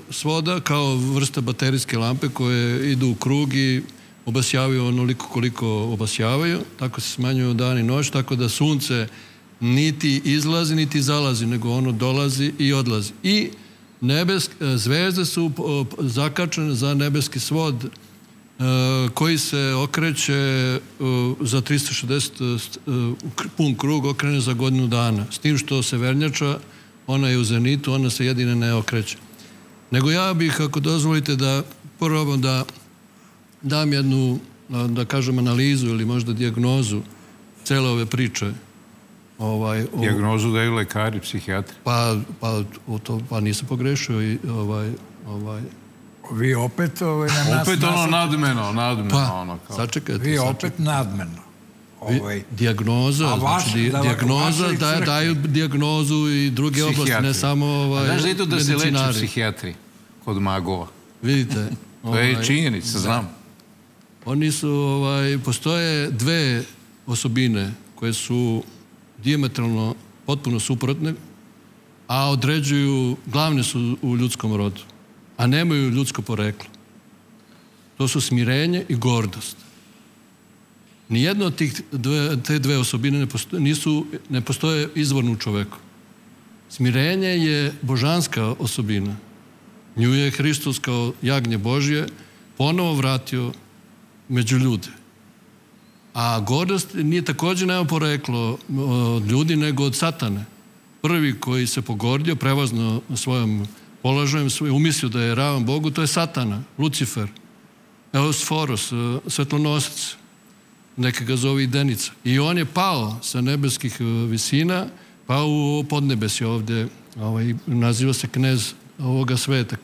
svoda kao vrsta baterijske lampe koje idu u krug i obasjavaju onoliko koliko obasjavaju, tako se smanjuju dan i noć, tako da sunce niti izlazi, niti zalazi, nego ono dolazi i odlazi. I nebesk, e, zvezde su zakačene za nebeski svod e, koji se okreće e, za 360 pun krug okrene za godinu dana. S tim što se vernjača, ona je u zenitu, ona se jedine ne okreće. Nego ja bih, ako dozvolite, da probam da dam jednu, da kažem, analizu ili možda dijagnozu cele ove priče. Ovaj, o... Dijagnozu daju lekari, psihijatri. Pa, pa, o to, pa nisam pogrešio i ovaj, ovaj, Vi opet ovaj, na nas... Opet ono nadmeno, nadmeno. Pa, ono, kao. sačekajte. Vi opet sačekajte. nadmeno. Ovaj. Dijagnoza, A vaš, znači, da, dijagnoza, da, daju dijagnozu i druge oblasti, ne samo ovaj, znaš da idu da se leče psihijatri kod magova? Vidite. To je ovaj, činjenica, znam. Oni su, ovaj, postoje dve osobine koje su diametralno potpuno suprotne, a određuju, glavne su u ljudskom rodu, a nemaju ljudsko poreklo. To su smirenje i gordost. Nijedno od tih dve, te dve osobine ne postoje, nisu, ne postoje izvorno u čoveku. Smirenje je božanska osobina. Nju je Hristos kao jagnje Božje ponovo vratio među ljude. A gordost nije takođe nema poreklo od ljudi, nego od satane. Prvi koji se pogordio, prevazno svojom položajem, umislio da je ravan Bogu, to je satana, Lucifer, Eosforos, e, svetlonosac, neka ga zove i Denica. I on je pao sa nebeskih e, visina, pao u podnebesje ovde, ovaj, naziva se knez ovoga sveta.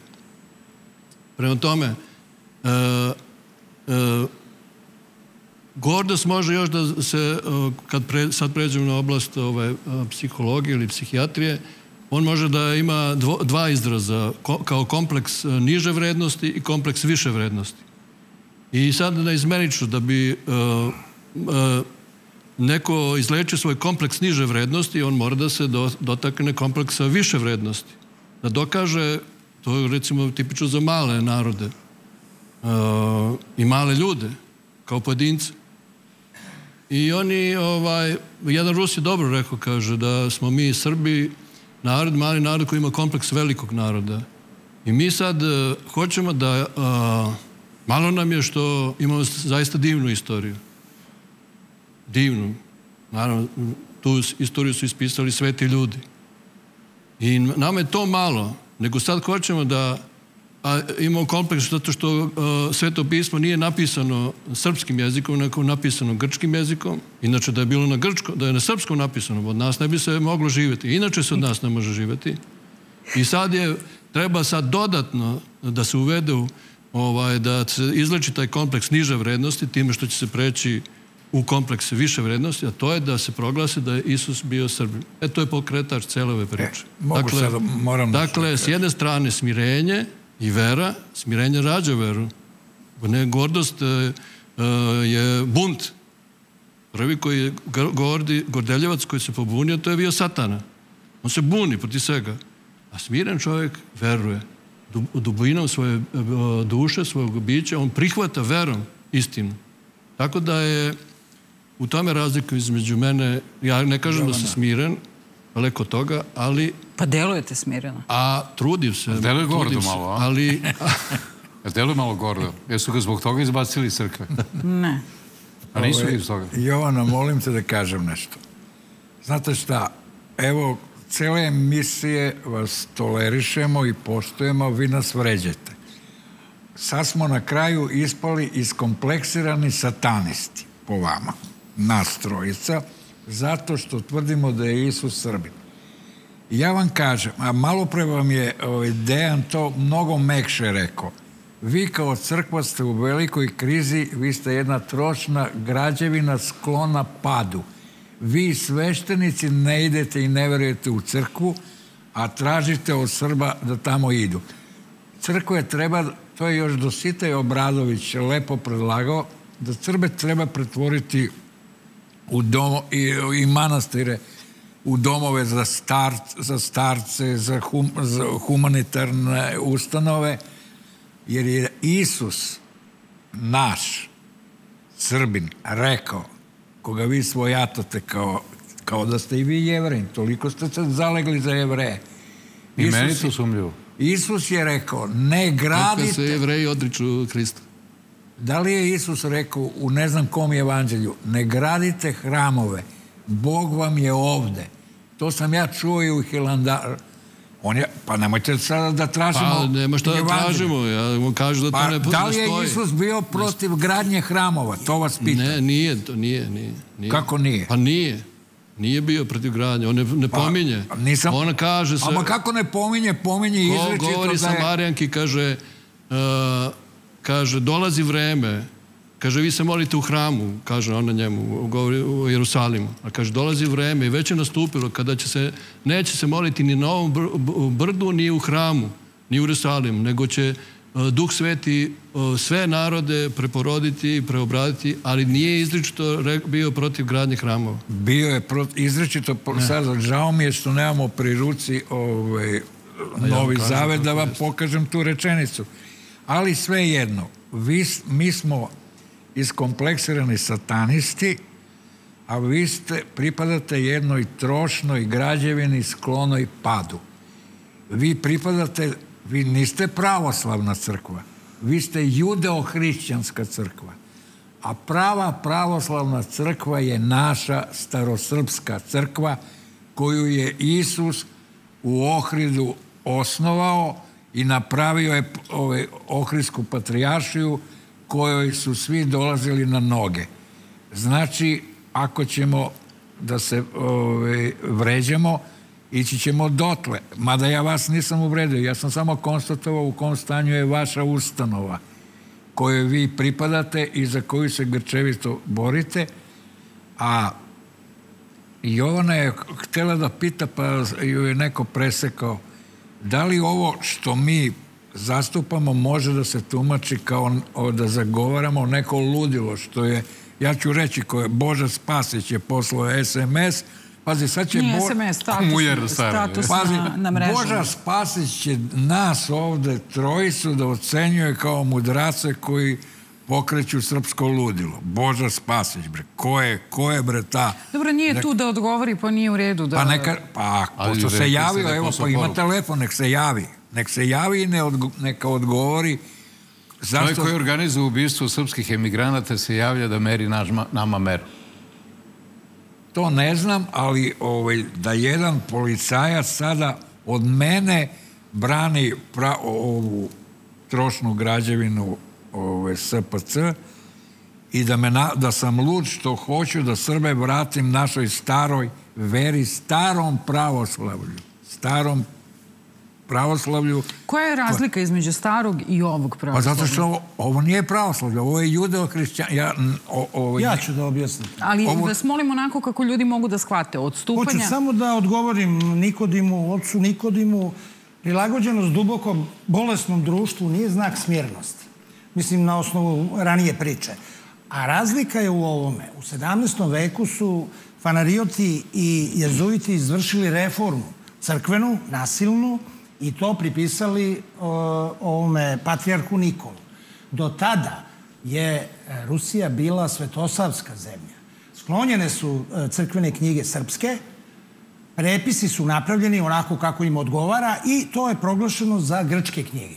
Prema tome, uh, uh, Gordost može još da se, kad pre, sad pređemo na oblast ove, psihologije ili psihijatrije, on može da ima dvo, dva izraza, ko, kao kompleks niže vrednosti i kompleks više vrednosti. I sad na izmeniču, da bi uh, uh, neko izlečio svoj kompleks niže vrednosti, on mora da se do, dotakne kompleksa više vrednosti. Da dokaže, to je recimo tipično za male narode uh, i male ljude, kao pojedince. I oni, ovaj, jedan Rus je dobro rekao, kaže, da smo mi Srbi narod, mali narod koji ima kompleks velikog naroda. I mi sad uh, hoćemo da, uh, malo nam je što imamo zaista divnu istoriju. Divnu. Naravno, tu istoriju su ispisali sveti ljudi. I nama je to malo, nego sad hoćemo da a imamo kompleks zato što uh, sveto pismo nije napisano srpskim jezikom, nego napisano grčkim jezikom. Inače da je bilo na grčko, da je na srpskom napisano, od nas ne bi se moglo živjeti. Inače se od nas ne može živjeti. I sad je, treba sad dodatno da se uvede u, ovaj, da se izleči taj kompleks niže vrednosti time što će se preći u kompleks više vrednosti, a to je da se proglasi da je Isus bio Srbin. E, to je pokretač cele ove priče. E, dakle, sad, moram da dakle, s jedne strane smirenje i vera, smirenje rađa veru. Ne, gordost e, e, je bunt. Prvi koji je gordi, gordeljevac koji se pobunio, to je bio satana. On se buni protiv svega. A smiren čovjek veruje. Dubinom svoje e, duše, svojeg bića, on prihvata verom istinu. Tako da je u tome razlika između mene, ja ne kažem da sam smiren, daleko toga, ali... Pa delujete smireno. A trudim se. Deluje gordo malo, a? Ali... A deluje malo gordo. Jesu ga zbog toga izbacili iz crkve? Ne. A nisu iz toga? Jovana, molim te da kažem nešto. Znate šta, evo, cele emisije vas tolerišemo i poštujemo, vi nas vređete. Sad smo na kraju ispali iskompleksirani satanisti, po vama, nas trojica, zato što tvrdimo da je Isus Srbin. Ja vam kažem, a malo pre vam je ovaj, Dejan to mnogo mekše rekao. Vi kao crkva ste u velikoj krizi, vi ste jedna tročna građevina sklona padu. Vi sveštenici ne idete i ne verujete u crkvu, a tražite od Srba da tamo idu. Crkve treba, to je još Dositej Obradović lepo predlagao, da Srbe treba pretvoriti u domo, i, i manastire u domove za, star, za starce, za, hum, za humanitarne ustanove, jer je Isus naš, Srbin, rekao, koga vi svojatate kao, kao da ste i vi jevrin, toliko ste se zalegli za jevreje. I Isus, meni to sumljivo. Isus je rekao, ne gradite... Kako se jevreji odriču Hrista? Da li je Isus rekao u ne znam kom evanđelju, ne gradite hramove, Bog vam je ovde. To sam ja čuo i u Hilandaru. On je, pa nemojte sada da tražimo... Pa nema šta da tražimo, ja vam kažu da pa, to ne Da li je Isus bio protiv gradnje hramova? To vas pitam. Ne, nije, to nije, nije. nije. Kako nije? Pa nije. Nije bio protiv gradnje, on ne, ne pa, pominje. Nisam... On kaže se... Ama kako ne pominje, pominje izrečito da je... Govori sa Marijanki, kaže... Uh, kaže, dolazi vreme, kaže, vi se molite u hramu, kaže ona njemu, govori u Jerusalimu, a kaže, dolazi vreme i već je nastupilo kada će se, neće se moliti ni na ovom brdu, ni u hramu, ni u Jerusalimu, nego će e, Duh Sveti e, sve narode preporoditi i preobraditi, ali nije izričito bio protiv gradnje hramova. Bio je izričito, sad, žao mi je što nemamo pri ruci ovaj, novi ja zavet da vam pokažem tu rečenicu. Ali sve jedno, vi, mi smo iskompleksirani satanisti, a vi ste, pripadate jednoj trošnoj građevini sklonoj padu. Vi pripadate, vi niste pravoslavna crkva, vi ste judeo-hrišćanska crkva. A prava pravoslavna crkva je naša starosrpska crkva koju je Isus u Ohridu osnovao i napravio je ovaj, Ohridsku patrijaršiju kojoj su svi dolazili na noge. Znači, ako ćemo da se ovaj, vređamo, ići ćemo dotle. Mada ja vas nisam uvredio, ja sam samo konstatovao u kom stanju je vaša ustanova kojoj vi pripadate i za koju se grčevito borite, a Jovana je htjela da pita, pa ju je neko presekao da li ovo što mi zastupamo može da se tumači kao da zagovaramo neko ludilo što je, ja ću reći koje Boža Spasić je poslao SMS Pazi, sad će... Nije Bo... SMS, status, status Pazi, na, na mrežu. Boža Spasić će nas ovde trojicu da ocenjuje kao mudrace koji pokreću srpsko ludilo. Boža Spasić, bre. Ko je, ko je bre ta... Dobro, nije nek... tu da odgovori, pa nije u redu da... Pa neka, pa, pošto se javio, da evo, pa ima telefon, nek se javi. Nek se javi i ne odgo, neka odgovori Zašto... Čovjek koji organizuje ubistvo srpskih emigranata se javlja da meri naš, nama meru. To ne znam, ali ovaj, da jedan policajac sada od mene brani pra, ovu trošnu građevinu ove, SPC i da, me na, da sam lud što hoću da Srbe vratim našoj staroj veri, starom pravoslavlju. Starom pravoslavlju. Koja je razlika između starog i ovog pravoslavlja? Pa zato što ovo, ovo nije pravoslavlje, ovo je judeo-hrišćan. Ja, ja ću da objasnim. Ali ovo... vas molim onako kako ljudi mogu da shvate. Odstupanja... Hoću samo da odgovorim Nikodimu, ocu Nikodimu, prilagođenost dubokom bolesnom društvu nije znak smjernosti. Mislim, na osnovu ranije priče. A razlika je u ovome. U 17. veku su fanarioti i jezuiti izvršili reformu crkvenu, nasilnu, i to pripisali o, ovome patrijarhu Nikolu. Do tada je e, Rusija bila svetosavska zemlja. Sklonjene su e, crkvene knjige srpske, prepisi su napravljeni onako kako im odgovara i to je proglašeno za grčke knjige.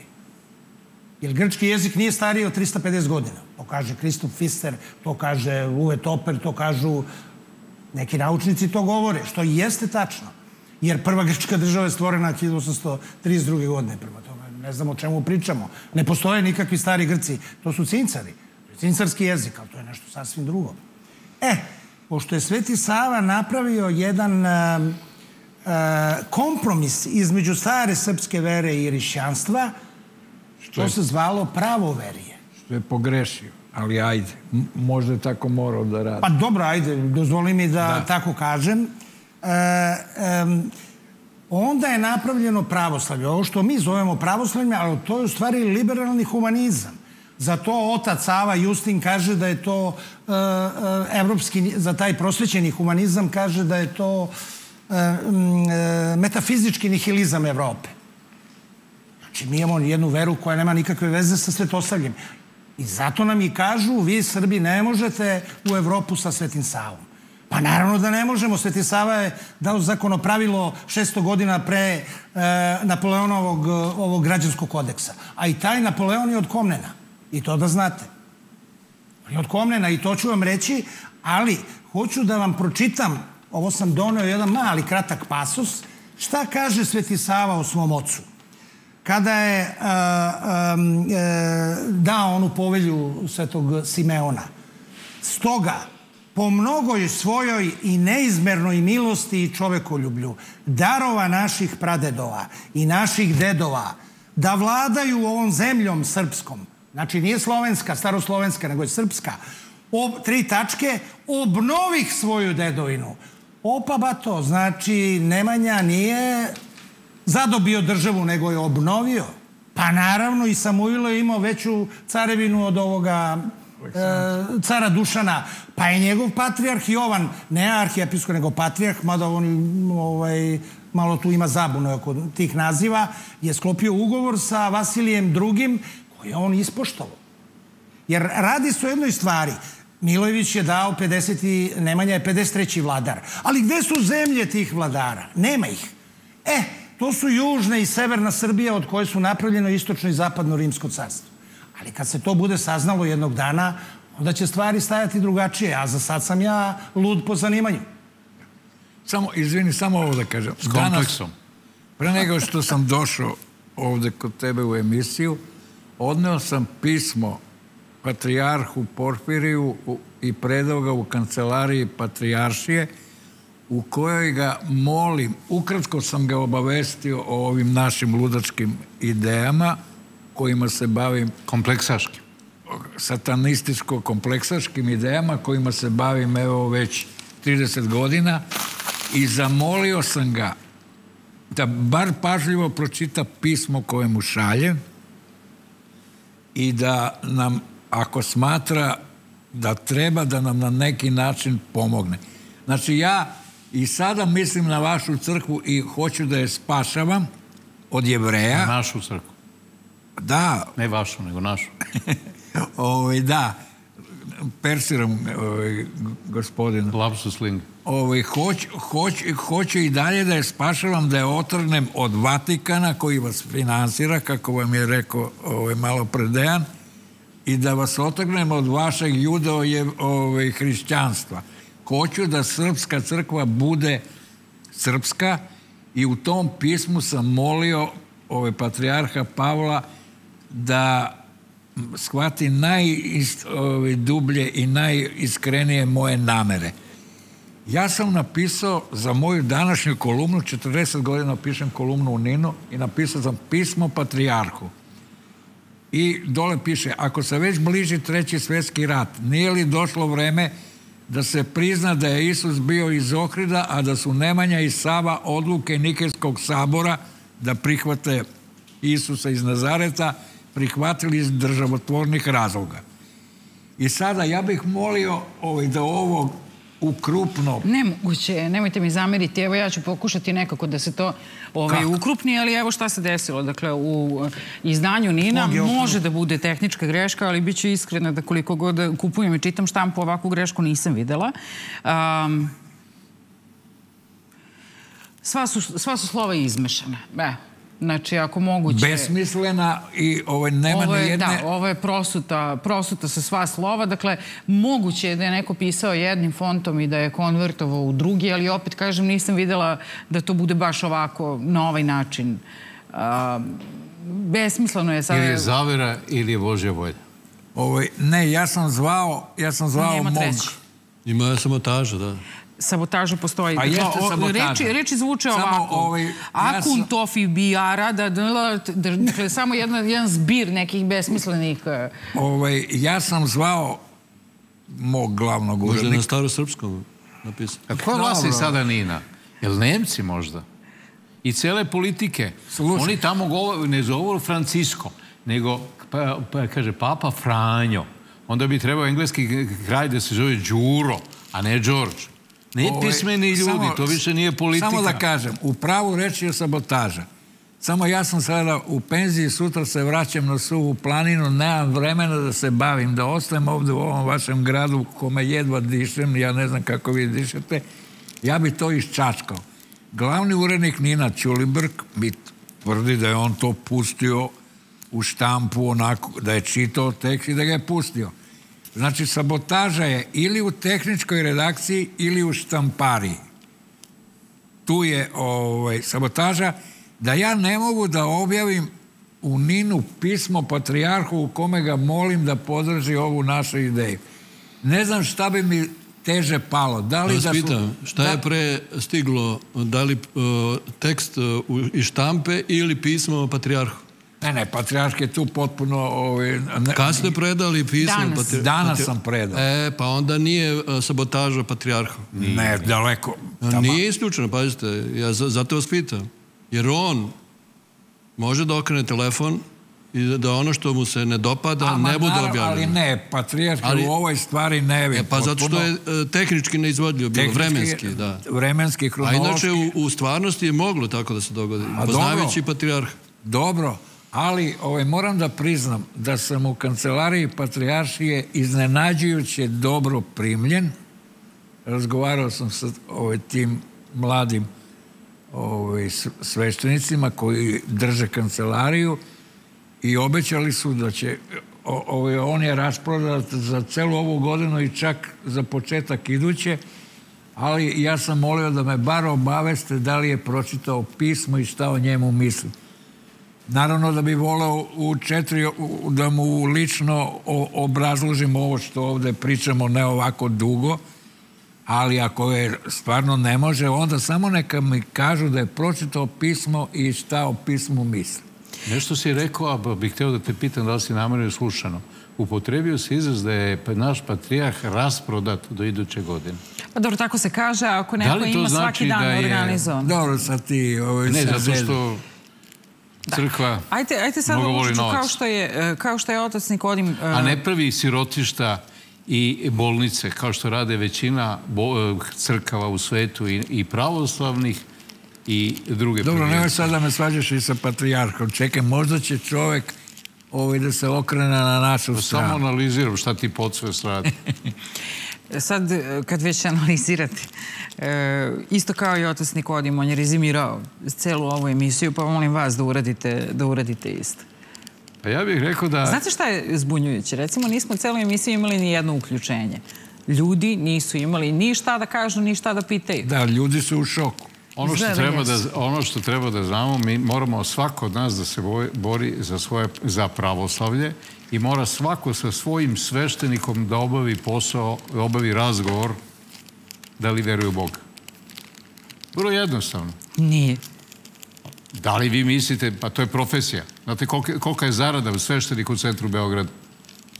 Jer grčki jezik nije stariji od 350 godina. To kaže Kristof Fister, to kaže Uwe Toper, to kažu neki naučnici to govore, što i jeste tačno. Jer prva grčka država je stvorena 1832. godine. Prema tome, ne znamo o čemu pričamo. Ne postoje nikakvi stari Grci. To su cincari. Je cincarski jezik, ali to je nešto sasvim drugo. E, pošto je Sveti Sava napravio jedan uh, kompromis između stare srpske vere i hrišćanstva, što se zvalo pravoverije. Što je pogrešio, ali ajde, možda je tako morao da radi. Pa dobro, ajde, dozvoli mi da, da. tako kažem. E, onda je napravljeno pravoslavlje. Ovo što mi zovemo pravoslavlje, ali to je u stvari liberalni humanizam. Za to otac Sava Justin kaže da je to e, e, evropski, za taj prosvećeni humanizam kaže da je to e, e, metafizički nihilizam Evrope. Znači, mi imamo jednu veru koja nema nikakve veze sa svetoslavljem. I zato nam i kažu, vi Srbi ne možete u Evropu sa Svetim Savom. Pa naravno da ne možemo. Sveti Sava je dao zakonopravilo 600 godina pre e, Napoleonovog ovog građanskog kodeksa. A i taj Napoleon je od Komnena. I to da znate. Je od Komnena i to ću vam reći, ali hoću da vam pročitam, ovo sam doneo jedan mali kratak pasus, šta kaže Sveti Sava o svom ocu kada je uh, dao onu povelju svetog Simeona. Stoga, po mnogoj svojoj i neizmernoj milosti i čovekoljublju, darova naših pradedova i naših dedova, da vladaju ovom zemljom srpskom, znači nije slovenska, staroslovenska, nego je srpska, ob, tri tačke, obnovih svoju dedovinu. Opa ba to, znači Nemanja nije zadobio državu, nego je obnovio. Pa naravno i Samuilo je imao veću carevinu od ovoga e, cara Dušana. Pa je njegov patrijarh Jovan, ne arhijepisko, nego patrijarh, mada on ovaj, malo tu ima zabune oko tih naziva, je sklopio ugovor sa Vasilijem II. koji je on ispoštovao. Jer radi se o jednoj stvari. Milojević je dao 50. i Nemanja je 53. vladar. Ali gde su zemlje tih vladara? Nema ih. E, To su južna i severna Srbija od koje su napravljeno istočno i zapadno rimsko carstvo. Ali kad se to bude saznalo jednog dana, onda će stvari stajati drugačije, a za sad sam ja lud po zanimanju. Samo, izvini, samo ovo da kažem. S kompleksom. pre nego što sam došao ovde kod tebe u emisiju, odneo sam pismo patrijarhu Porfiriju i predao ga u kancelariji patrijaršije u kojoj ga molim, ukratko sam ga obavestio o ovim našim ludačkim idejama kojima se bavim kompleksaškim satanističko-kompleksaškim idejama kojima se bavim evo već 30 godina i zamolio sam ga da bar pažljivo pročita pismo koje mu šaljem i da nam, ako smatra da treba da nam na neki način pomogne. Znači ja I sada mislim na vašu crkvu i hoću da je spašavam od jevreja. Na našu crkvu. Da. Ne vašu, nego našu. Ovo, ovaj, da. Persiram ovaj, gospodin. Lapsus ling. Ovo, ovaj, hoć, hoć, hoću i dalje da je spašavam, da je otrnem od Vatikana koji vas finansira, kako vam je rekao ovaj, malo predejan, i da vas otrgnem od vašeg judeo je ovaj, hrišćanstva hoću da srpska crkva bude srpska i u tom pismu sam molio ove patrijarha Pavla da shvati najdublje i najiskrenije moje namere. Ja sam napisao za moju današnju kolumnu, 40 godina pišem kolumnu u Ninu i napisao sam pismo patrijarhu. I dole piše, ako se već bliži treći svjetski rat, nije li došlo vreme da se prizna da je Isus bio iz Ohrida, a da su Nemanja i Sava odluke Nikejskog sabora da prihvate Isusa iz Nazareta, prihvatili iz državotvornih razloga. I sada ja bih molio ovaj, da ovo ukrupno... Nemoguće, nemojte mi zameriti. Evo ja ću pokušati nekako da se to ovaj, ukrupni, ali evo šta se desilo. Dakle, u izdanju Nina može da bude tehnička greška, ali bit ću iskrena da koliko god kupujem i čitam štampu, ovakvu grešku nisam videla. Um, sva, su, sva su slova izmešana. Evo. Znači, ako moguće... Besmislena i ovo nema ovo je, jedne... Da, ovo je prosuta, prosuta sa sva slova. Dakle, moguće je da je neko pisao jednim fontom i da je konvertovao u drugi, ali opet, kažem, nisam videla da to bude baš ovako, na ovaj način. Besmisleno je sad... Ili je zavera ili je Božja volja? Ovo, ne, ja sam zvao, ja sam zvao Nema mog... Ima samotaža, da sabotaža postoji. Pa jeste sabotaža. Reči, reči zvuče samo ovako. Ovaj, Akun ja tofi bijara, da, da, da, dakle, samo jedan, jedan zbir nekih besmislenih... E, ovaj, ja sam zvao mog glavnog urednika. Možda na staro srpskom napisao. A ko glasi sada Nina? Jel Nemci možda? I cele politike. Slušaj. Oni tamo ne zovu Francisko, nego, pa, pa, kaže, Papa Franjo. Onda bi trebao engleski kraj da se zove Đuro, a ne George. Nepismeni ljudi, samo, to više nije politika. Samo da kažem, u pravu reći je sabotaža. Samo ja sam sada u penziji, sutra se vraćam na suvu planinu, nemam vremena da se bavim, da ostajem ovde u ovom vašem gradu kome jedva dišem, ja ne znam kako vi dišete, ja bi to iščačkao. Glavni urednik Nina Ćulibrk mi tvrdi da je on to pustio u štampu onako, da je čitao tekst i da ga je pustio. Znači, sabotaža je ili u tehničkoj redakciji ili u štampariji. Tu je ovaj, sabotaža da ja ne mogu da objavim u Ninu pismo patrijarhu u kome ga molim da podrži ovu našu ideju. Ne znam šta bi mi teže palo. Da li da su... pitam, šta je da- pre stiglo, da li uh, tekst uh, iz štampe ili pismo patrijarhu? Ne, ne, patrijarh je tu potpuno... Ovaj, ne, Kad ste predali pismo? Danas. Patri... Danas sam predao. E, pa onda nije uh, sabotaža patrijarha. Ne, daleko. Tamo... Nije isključeno, pazite, ja zato vas pitam. Jer on može da okrene telefon i da ono što mu se ne dopada A, ne bude objavljeno. Ali ne, patrijarh ali, u ovoj stvari ne. E, pa zato što je uh, tehnički neizvodljivo bilo, vremenski, da. Vremenski, hronološki. A inače u, u stvarnosti je moglo tako da se dogodi. Poznavajući patrijarh. Dobro, ali ovaj, moram da priznam da sam u kancelariji Patrijaršije iznenađujuće dobro primljen. Razgovarao sam sa ovaj, tim mladim ovaj, sveštenicima koji drže kancelariju i obećali su da će ovaj, on je rasprodat za celu ovu godinu i čak za početak iduće, ali ja sam molio da me bar obaveste da li je pročitao pismo i šta o njemu misli. Naravno da bi voleo u četiri da mu lično obrazložim ovo što ovde pričamo ne ovako dugo, ali ako je stvarno ne može, onda samo neka mi kažu da je pročitao pismo i šta o pismu misli. Nešto si rekao, a bih hteo da te pitam da li si namerno slušano. Upotrebio se izraz da je naš patrijah rasprodat do iduće godine. Pa dobro, tako se kaže, ako neko da ima znači svaki dan da je... organizovan. Dobro, sad ti... Ovaj, ne, zato što. Crkva ajte, ajte sad mnogo voli novac. Kao što je, e, kao što je otac Nikodim... Uh... A ne pravi sirotišta i bolnice, kao što rade većina bo, e, crkava u svetu i, i pravoslavnih i druge Dobro, nemoj sad da me svađaš i sa patrijarhom. Čekaj, možda će čovek ovaj da se okrene na našu pa stranu. Samo analiziram šta ti podsvest radi. Sad, kad već analizirate, e, isto kao i otac Nikodim, on je rezimirao celu ovu emisiju, pa molim vas da uradite, da uradite isto. Pa ja bih rekao da... Znate šta je zbunjujuće? Recimo, nismo celu emisiju imali ni jedno uključenje. Ljudi nisu imali ni šta da kažu, ni šta da pitaju. Da, ljudi su u šoku. Ono što, treba da, ono što treba da znamo, mi moramo svako od nas da se bori za, svoje, za pravoslavlje i mora svako sa svojim sveštenikom da obavi posao, da obavi razgovor da li veruje u Boga. Vrlo jednostavno. Nije. Da li vi mislite, pa to je profesija. Znate kolika, kolika je zarada u sveštenik u centru Beograda?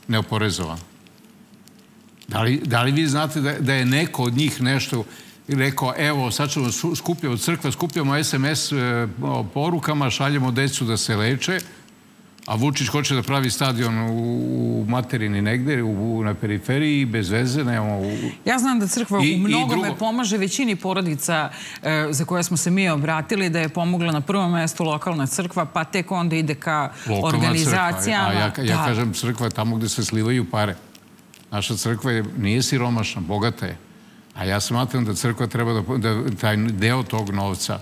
Neoporezovan. Da li, da li vi znate da, da je neko od njih nešto rekao, evo, sad ćemo skupljamo crkva, skupljamo SMS e, porukama, šaljemo decu da se leče, a Vučić hoće da pravi stadion u, u materini negde, u, na periferiji, bez veze, nemamo... U... Ja znam da crkva I, u mnogome drugo... pomaže većini porodica e, za koje smo se mi obratili, da je pomogla na prvom mestu lokalna crkva, pa tek onda ide ka lokalna organizacijama. Crkva. A ja, ja da. kažem crkva tamo gde se slivaju pare. Naša crkva je, nije siromašna, bogata je. A ja smatram da crkva treba da, da taj deo tog novca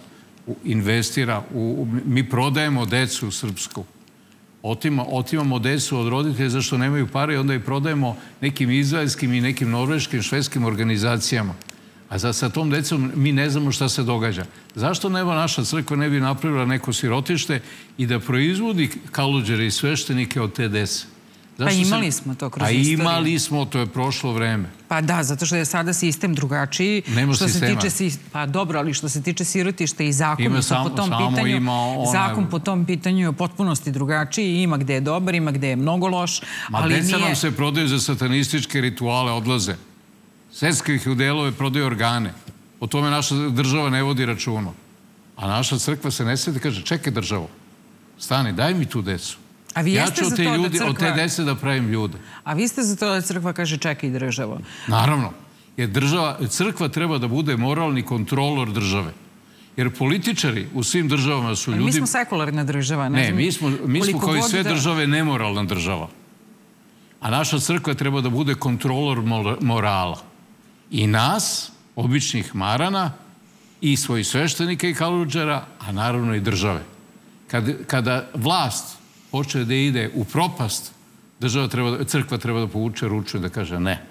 investira u, mi prodajemo decu srpsku. Otima, otimamo decu od roditelja zašto nemaju pare i onda ih prodajemo nekim izraelskim i nekim norveškim, švedskim organizacijama. A za, sa tom decom mi ne znamo šta se događa. Zašto nema naša crkva ne bi napravila neko sirotište i da proizvodi kaluđere i sveštenike od te dece? Zašto pa imali smo to kroz istoriju. A imali smo, to je prošlo vreme. Pa da, zato što je sada sistem drugačiji. Nema što sistema. Se tiče, pa dobro, ali što se tiče sirotišta i zakon ima sam, po tom pitanju, ima ona... zakon po tom pitanju je u potpunosti drugačiji. Ima gde je dobar, ima gde je mnogo loš. Ma ali deca nije... nam se prodaju za satanističke rituale, odlaze. Svetskih u delove prodaju organe. O tome naša država ne vodi računo. A naša crkva se ne sveti kaže, čekaj državo, stani, daj mi tu decu. A vi ja ću te, da ljudi, crkva... od te dese da pravim ljude. A vi ste za to da crkva kaže čekaj državo. Naravno. Jer država, crkva treba da bude moralni kontrolor države. Jer političari u svim državama su ljudi... Mi smo sekularna država. Ne, ne mi smo, mi smo kao i sve da... države nemoralna država. A naša crkva treba da bude kontrolor morala. I nas, običnih marana, i svojih sveštenika i kaluđara, a naravno i države. Kad, kada vlast počne da ide u propast, država treba, crkva treba da povuče ruču i da kaže ne.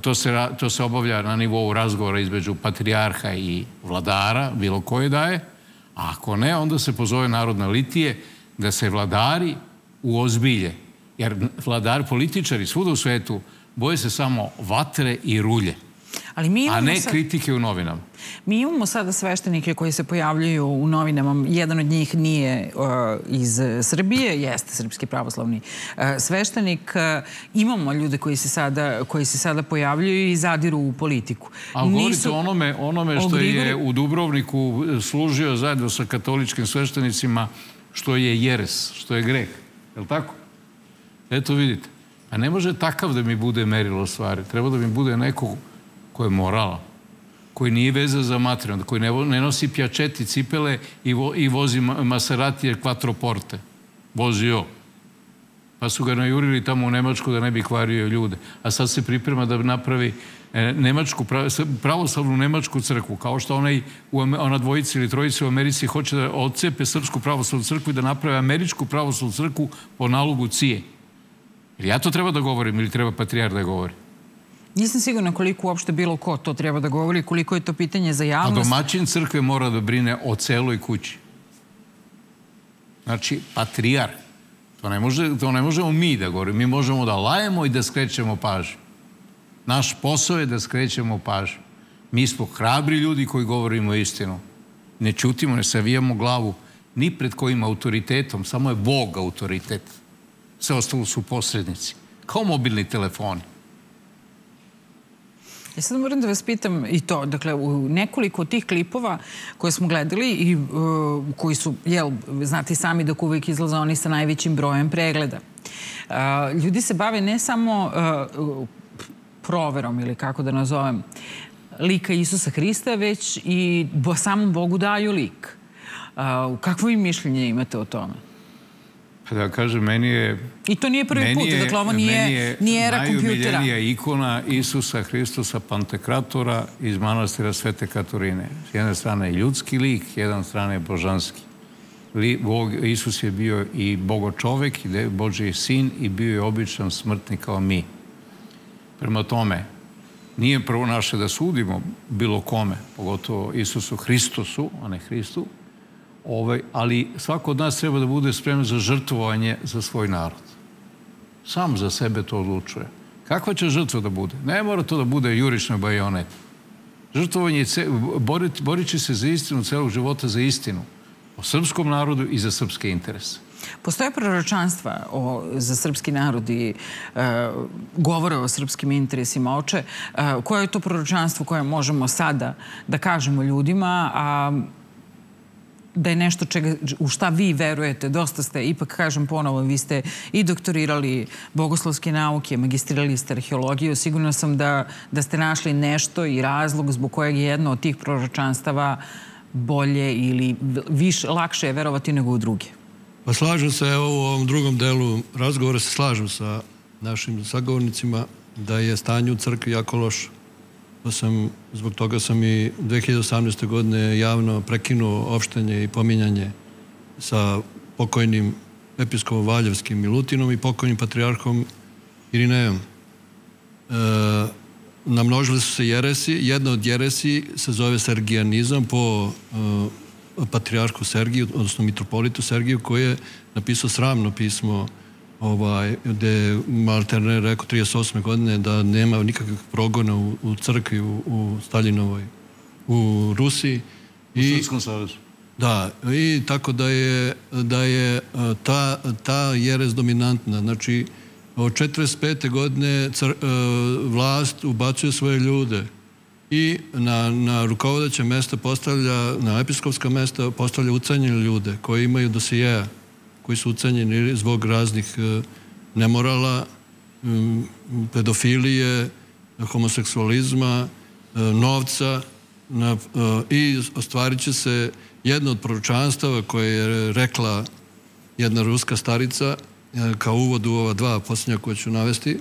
To se, to se obavlja na nivou razgovora između patrijarha i vladara, bilo koje daje, a ako ne, onda se pozove narodna litije da se vladari u ozbilje. Jer vladari, političari svuda u svetu boje se samo vatre i rulje. Ali mi a ne sad... kritike u novinama. Mi imamo sada sveštenike koji se pojavljuju u novinama. Jedan od njih nije uh, iz Srbije, jeste srpski pravoslavni uh, sveštenik. Uh, imamo ljude koji se, sada, koji se sada pojavljuju i zadiru u politiku. A govorite Nisu... onome, onome što je u Dubrovniku služio zajedno sa katoličkim sveštenicima što je jeres, što je greh. Je li tako? Eto vidite. A ne može takav da mi bude merilo stvari. Treba da mi bude neko ko je morala, koji nije veza za materiju, koji ne, ne nosi pjačeti, cipele i, vo, i vozi Maserati quattro porte. Vozio. Pa su ga najurili tamo u Nemačku da ne bi kvario ljude. A sad se priprema da napravi e, nemačku, pravoslavnu nemačku crkvu, kao što onaj, ona dvojica ili trojica u Americi hoće da odcepe srpsku pravoslavnu crkvu i da naprave američku pravoslavnu crkvu po nalogu cije. Ili ja to treba da govorim ili treba patrijar da govori? Nisam sigurna koliko uopšte bilo ko to treba da govori, koliko je to pitanje za javnost. A domaćin crkve mora da brine o celoj kući. Znači, patrijar. To ne, može, to ne možemo mi da govorimo. Mi možemo da lajemo i da skrećemo pažnju. Naš posao je da skrećemo pažnju. Mi smo hrabri ljudi koji govorimo istinu. Ne čutimo, ne savijamo glavu ni pred kojim autoritetom. Samo je Bog autoritet. Sve ostalo su posrednici. Kao mobilni telefoni. Ja sad moram da vas pitam i to, dakle, u nekoliko tih klipova koje smo gledali i uh, koji su, jel, znate sami dok uvijek izlaze oni sa najvećim brojem pregleda. Uh, ljudi se bave ne samo uh, proverom ili kako da nazovem lika Isusa Hrista, već i samom Bogu daju lik. Kakvo vi mišljenje imate o tome? Pa da kažem, meni je... I to nije prvi put, dakle ovo nije, nije era kompjutera. Meni je ikona Isusa Hristusa Pantekratora iz manastira Svete Katorine. S jedne strane je ljudski lik, s jedne strane božanski. Li, Bog, Isus je bio i bogo čovek, i Boži sin i bio je običan smrtnik kao mi. Prema tome, nije prvo naše da sudimo bilo kome, pogotovo Isusu Hristosu, a ne Hristu, ovaj, ali svako od nas treba da bude spreman za žrtvovanje za svoj narod. Sam za sebe to odlučuje. Kakva će žrtva da bude? Ne mora to da bude jurišna bajonet. Žrtvovanje, borit, borit će se za istinu celog života, za istinu. O srpskom narodu i za srpske interese. Postoje proročanstva o, za srpski narod i e, govore o srpskim interesima oče. E, koje je to proročanstvo koje možemo sada da kažemo ljudima, a da je nešto čega, u šta vi verujete, dosta ste, ipak kažem ponovo, vi ste i doktorirali bogoslovske nauke, magistrirali ste arheologiju, sigurno sam da, da ste našli nešto i razlog zbog kojeg je jedno od tih proročanstava bolje ili više, lakše je verovati nego u druge. Pa slažem se, evo u ovom drugom delu razgovora se slažem sa našim sagovornicima da je stanje u crkvi jako loše. Pa sam, zbog toga sam i 2018. godine javno prekinuo opštenje i pominjanje sa pokojnim episkom Valjevskim Milutinom i pokojnim patrijarhom Irinejom. E, namnožili su se jeresi. Jedna od jeresi se zove Sergijanizam po e, patrijarhu Sergiju, odnosno mitropolitu Sergiju, koji je napisao sramno pismo ovaj, gde Malterne rekao 38. godine da nema nikakvih progona u, u crkvi u, u Staljinovoj u Rusiji. U I, Srpskom savezu. Da, i tako da je, da je ta, ta jerez dominantna. Znači, od 45. godine cr, vlast ubacuje svoje ljude i na, na rukovodeće mesta postavlja, na episkopska mesta postavlja ucenjene ljude koji imaju dosijeja koji su ucenjeni zbog raznih e, nemorala, pedofilije, homoseksualizma, e, novca na, e, i ostvarit će se jedno od proročanstava koje je rekla jedna ruska starica kao uvod u ova dva posljednja koje ću navesti,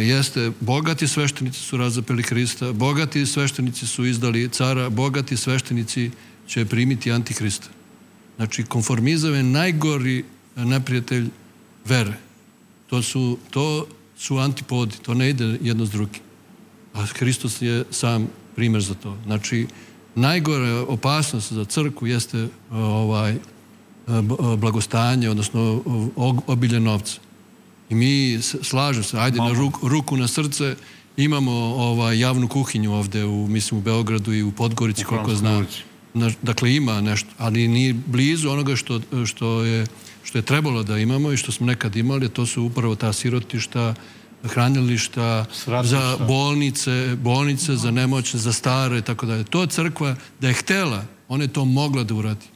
jeste bogati sveštenici su razapeli Hrista, bogati sveštenici su izdali cara, bogati sveštenici će primiti antihrista. Znači, konformizam je najgori neprijatelj vere. To su, to su antipodi, to ne ide jedno s drugim. A Hristos je sam primer za to. Znači, najgore opasnost za crku jeste ovaj blagostanje, odnosno obilje novca. I mi slažem se, ajde na ruku, ruku na srce, imamo ovaj javnu kuhinju ovde u mislim u Beogradu i u Podgorici koliko znam dakle ima nešto, ali ni blizu onoga što, što, je, što je trebalo da imamo i što smo nekad imali, to su upravo ta sirotišta, hranilišta, za bolnice, bolnice za nemoćne, za stare i tako dalje. To crkva da je htela, ona je to mogla da uradi.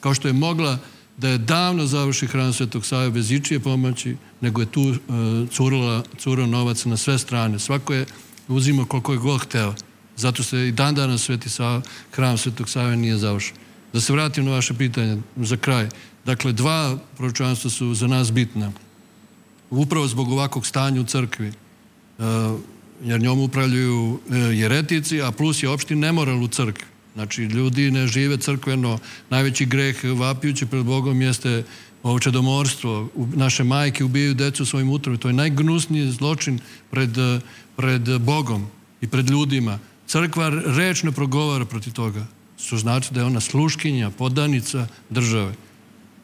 Kao što je mogla da je davno završi hran Svetog Save bez ičije pomoći, nego je tu uh, curila, curila novac na sve strane. Svako je uzimao koliko je god hteo. Zato se i dan danas Sveti Sava, hram Svetog Save nije završen. Da se vratim na vaše pitanje za kraj. Dakle, dva proročanstva su za nas bitna. Upravo zbog ovakvog stanja u crkvi, uh, jer njom upravljaju uh, jeretici, a plus je opšti nemoral u crkvi. Znači, ljudi ne žive crkveno. Najveći greh vapijući pred Bogom jeste ovčedomorstvo. Naše majke ubijaju decu svojim utrovi. To je najgnusniji zločin pred, pred Bogom i pred ljudima. Crkva reč ne progovara protiv toga, što znači da je ona sluškinja, podanica države.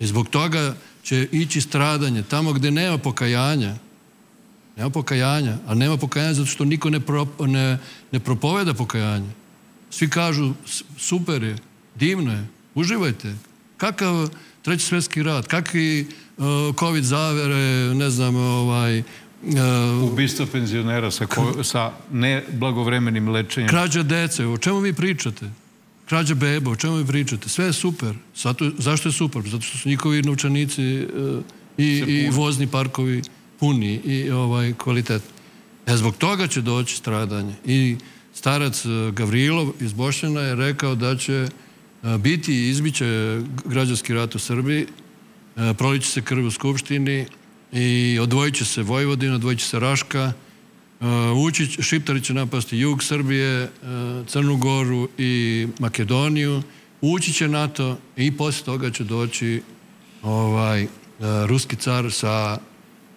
I zbog toga će ići stradanje tamo gde nema pokajanja, nema pokajanja, a nema pokajanja zato što niko ne, pro, ne, ne propoveda pokajanje. Svi kažu, super je, divno je, uživajte. Kakav treći svetski rat, kakvi uh, COVID zavere, ne znam, ovaj, Uh, Ubistvo penzionera sa, ko, sa neblagovremenim lečenjem. Krađa dece, o čemu vi pričate? Krađa beba, o čemu vi pričate? Sve je super. Zato, zašto je super? Zato što su njihovi novčanici uh, i, i vozni parkovi puni i ovaj kvalitet. E, zbog toga će doći stradanje. I starac uh, Gavrilov iz Bošnjana je rekao da će biti i izbiće građanski rat u Srbiji, proliće se krv u Skupštini, i odvojit će se Vojvodina, odvojit će se Raška, uh, ući, Šiptari će napasti jug Srbije, uh, Crnu Goru i Makedoniju, ući će NATO i posle toga će doći ovaj, uh, ruski car sa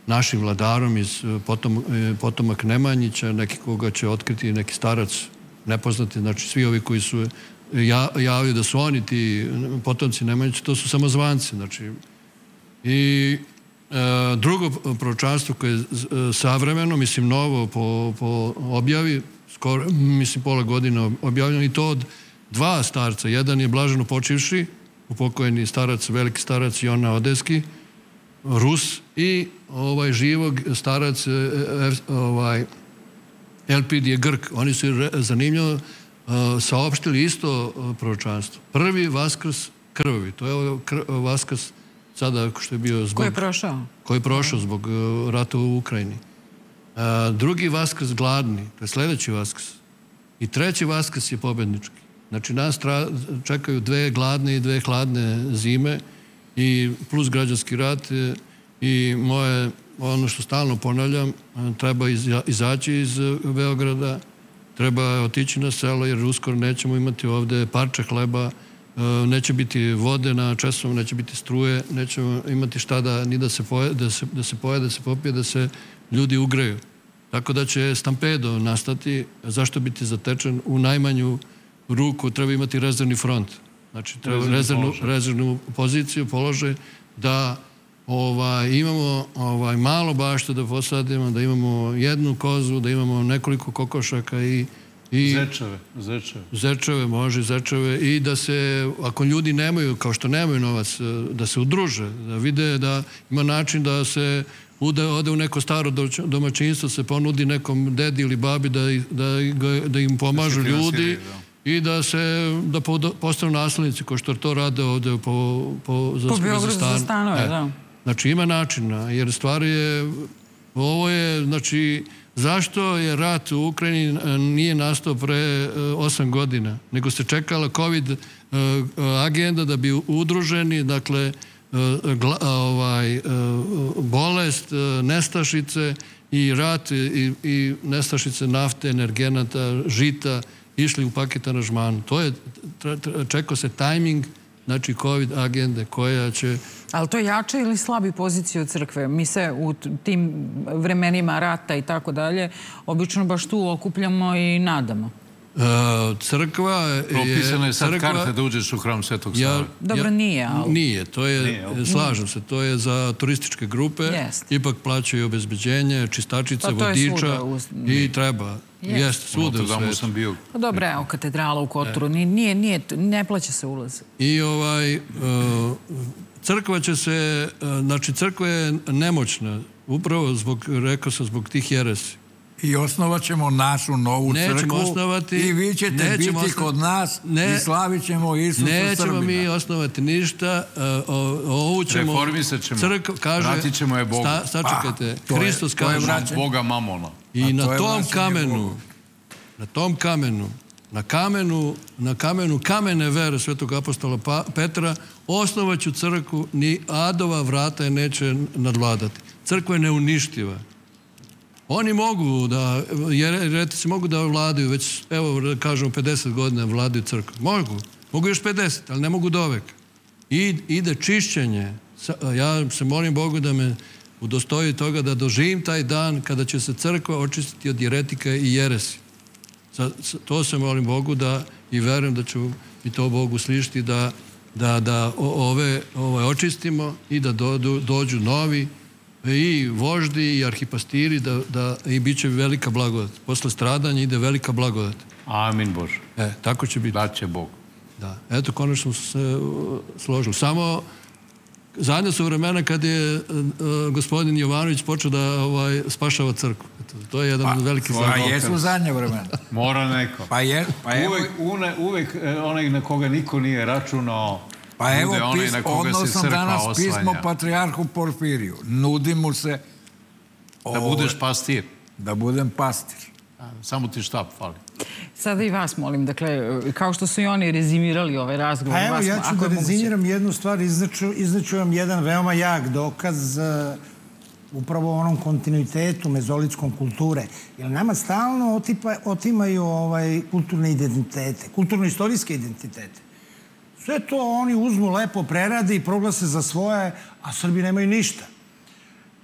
našim vladarom iz potom, potomak Nemanjića, neki koga će otkriti neki starac nepoznati, znači svi ovi koji su ja, javili da su oni ti potomci Nemanjića, to su samo zvanci, znači. I e, drugo proročanstvo koje je savremeno, mislim novo po, po objavi, skoro, mislim pola godine objavljeno i to od dva starca. Jedan je blaženo počivši, upokojeni starac, veliki starac Jona Odeski, Rus i ovaj živog starac e, e, ovaj Elpid je Grk. Oni su zanimljivo saopštili isto proročanstvo. Prvi vaskrs krvavi. To je kr, vaskrs sada što je bio zbog... Ko je prošao? Ko je prošao zbog uh, rata u Ukrajini. Uh, drugi vaskrs gladni. To je sledeći vaskrs. I treći vaskrs je pobednički. Znači, nas tra, čekaju dve gladne i dve hladne zime i plus građanski rat i moje, ono što stalno ponavljam, treba izaći iz Beograda, treba otići na selo jer uskoro nećemo imati ovde parče hleba, neće biti vode na česom, neće biti struje, nećemo imati šta da, ni da se poje, da se, da se poje, da se popije, da se ljudi ugreju. Tako da će stampedo nastati, zašto biti zatečen u najmanju ruku treba imati rezervni front. Znači, treba rezervnu, rezervnu poziciju, položaj, da ovaj, imamo ovaj, malo bašte da posadimo, da imamo jednu kozu, da imamo nekoliko kokošaka i I zečeve, zečeve. Zečeve, može, zečeve. I da se, ako ljudi nemaju, kao što nemaju novac, da se udruže, da vide da ima način da se ude, ode u neko staro domaćinstvo, se ponudi nekom dedi ili babi da, da, da im pomažu da ljudi. Da i da se da postanu naslednici kao što to rade ovde po, po, za, po Beogradu za, stan. za stanove, e. da. Znači ima načina, jer stvar je ovo je, znači zašto je rat u Ukrajini e, nije nastao pre 8 e, godina, nego se čekala COVID agenda da bi udruženi, dakle ovaj, bolest, nestašice i rat i, i nestašice nafte, energenata, žita išli u paket aranžmanu. To je, čekao se tajming, znači COVID agende koja će... Ali to jače ili slabi poziciju crkve? Mi se u tim vremenima rata i tako dalje obično baš tu okupljamo i nadamo. Uh, crkva je... Propisano je sad crkva, karte da uđeš u hram Svetog Save. Ja, Dobro, nije, ali... Nije, to je, nije, slažem se, to je za turističke grupe. Jest. Ipak plaćaju obezbeđenje, čistačice, pa vodiča i treba. Jeste, svuda u svetu. sam bio. Pa dobro, evo, katedrala u Kotoru, e. nije, nije, ne plaća se ulaz. I ovaj, uh, crkva će se, uh, znači crkva je nemoćna, upravo zbog, rekao sam, zbog tih jeresi i osnovat ćemo našu novu nećemo crkvu osnovati, i vi ćete biti osnovati, kod nas ne, i slavit ćemo Isusa nećemo Srbina. Nećemo mi osnovati ništa, uh, ovu ćemo... Reformisat ćemo. Kaže, Vratit ćemo je Bogu. Sta, sačekajte, pa, Hristos kaže... To je Boga mamona. I na to tom kamenu, na tom kamenu, na kamenu, na kamenu kamene vere svetog apostola pa, Petra, osnovaću crkvu, ni adova vrata je neće nadvladati. Crkva je neuništiva. Oni mogu da, jer retici mogu da vladaju, već, evo, da kažemo, 50 godina vladaju crkvu. Mogu. Mogu još 50, ali ne mogu dovek. I, ide čišćenje. Ja se molim Bogu da me udostoji toga da doživim taj dan kada će se crkva očistiti od jeretika i jeresi. To se molim Bogu da i verujem da ću i to Bogu slišiti da, da, da ove, ove očistimo i da dođu, dođu novi i voždi i arhipastiri da, da i bit će velika blagodat. Posle stradanja ide velika blagodat. Amin Bože. E, tako će biti. Daće Bog. Da. Eto, konačno su se složili. Samo zadnje su vremena kad je uh, gospodin Jovanović počeo da ovaj, spašava crkvu. To je jedan pa, od velikih znaka. Pa jesu zadnje vremena. Mora neko. Pa je. Pa uvek, une, uvek onaj na koga niko nije računao Pa evo, pis, odnosno sam danas oslanja. pismo patrijarhu Porfiriju. Nudi mu se... Da budeš pastir. Da budem pastir. Samo ti štap fali. Sada i vas molim, dakle, kao što su i oni rezimirali ovaj razgovor. Pa evo, ja ću da rezimiram jednu stvar, izneću, izneću vam jedan veoma jak dokaz uh, upravo onom kontinuitetu mezolitskom kulture. Jer nama stalno otipa, otimaju ovaj, kulturne identitete, kulturno-istorijske identitete. Sve to oni uzmu lepo, prerade i proglase za svoje, a Srbi nemaju ništa.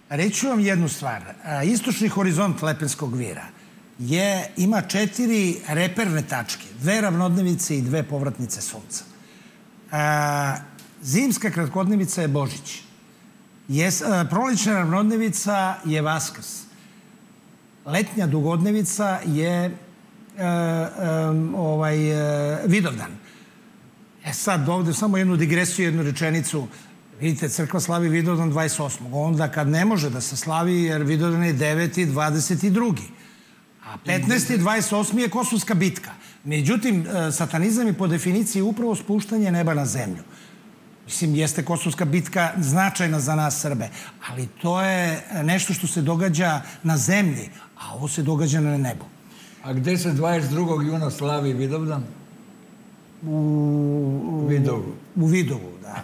Reću vam jednu stvar. Istočni horizont Lepenskog vira je, ima četiri reperne tačke. Dve ravnodnevice i dve povratnice sunca. A, zimska kratkodnevica je Božić. Jes, a, prolećna ravnodnevica je Vaskrs. Letnja dugodnevica je a, a, ovaj, Vidovdan. E sad, ovde samo jednu digresiju, jednu rečenicu. Vidite, crkva slavi Vidovdan 28. Onda kad ne može da se slavi, jer Vidovdan je 9. 22. A 15. i 28. je Kosovska bitka. Međutim, e, satanizam je po definiciji upravo spuštanje neba na zemlju. Mislim, jeste Kosovska bitka značajna za nas Srbe, ali to je nešto što se događa na zemlji, a ovo se događa na nebu. A gde se 22. juna slavi Vidovdan? U, u Vidovu. U Vidovu, da.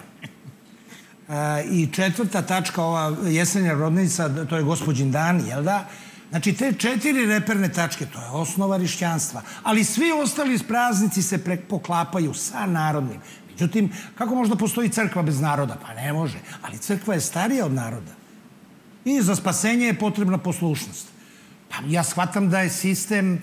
E, I četvrta tačka, ova jesenja rodnica, to je gospođin dan, jel da? Znači, te četiri reperne tačke, to je osnova hrišćanstva. Ali svi ostali praznici se poklapaju sa narodnim. Međutim, kako možda postoji crkva bez naroda? Pa ne može. Ali crkva je starija od naroda. I za spasenje je potrebna poslušnost. Pa ja shvatam da je sistem,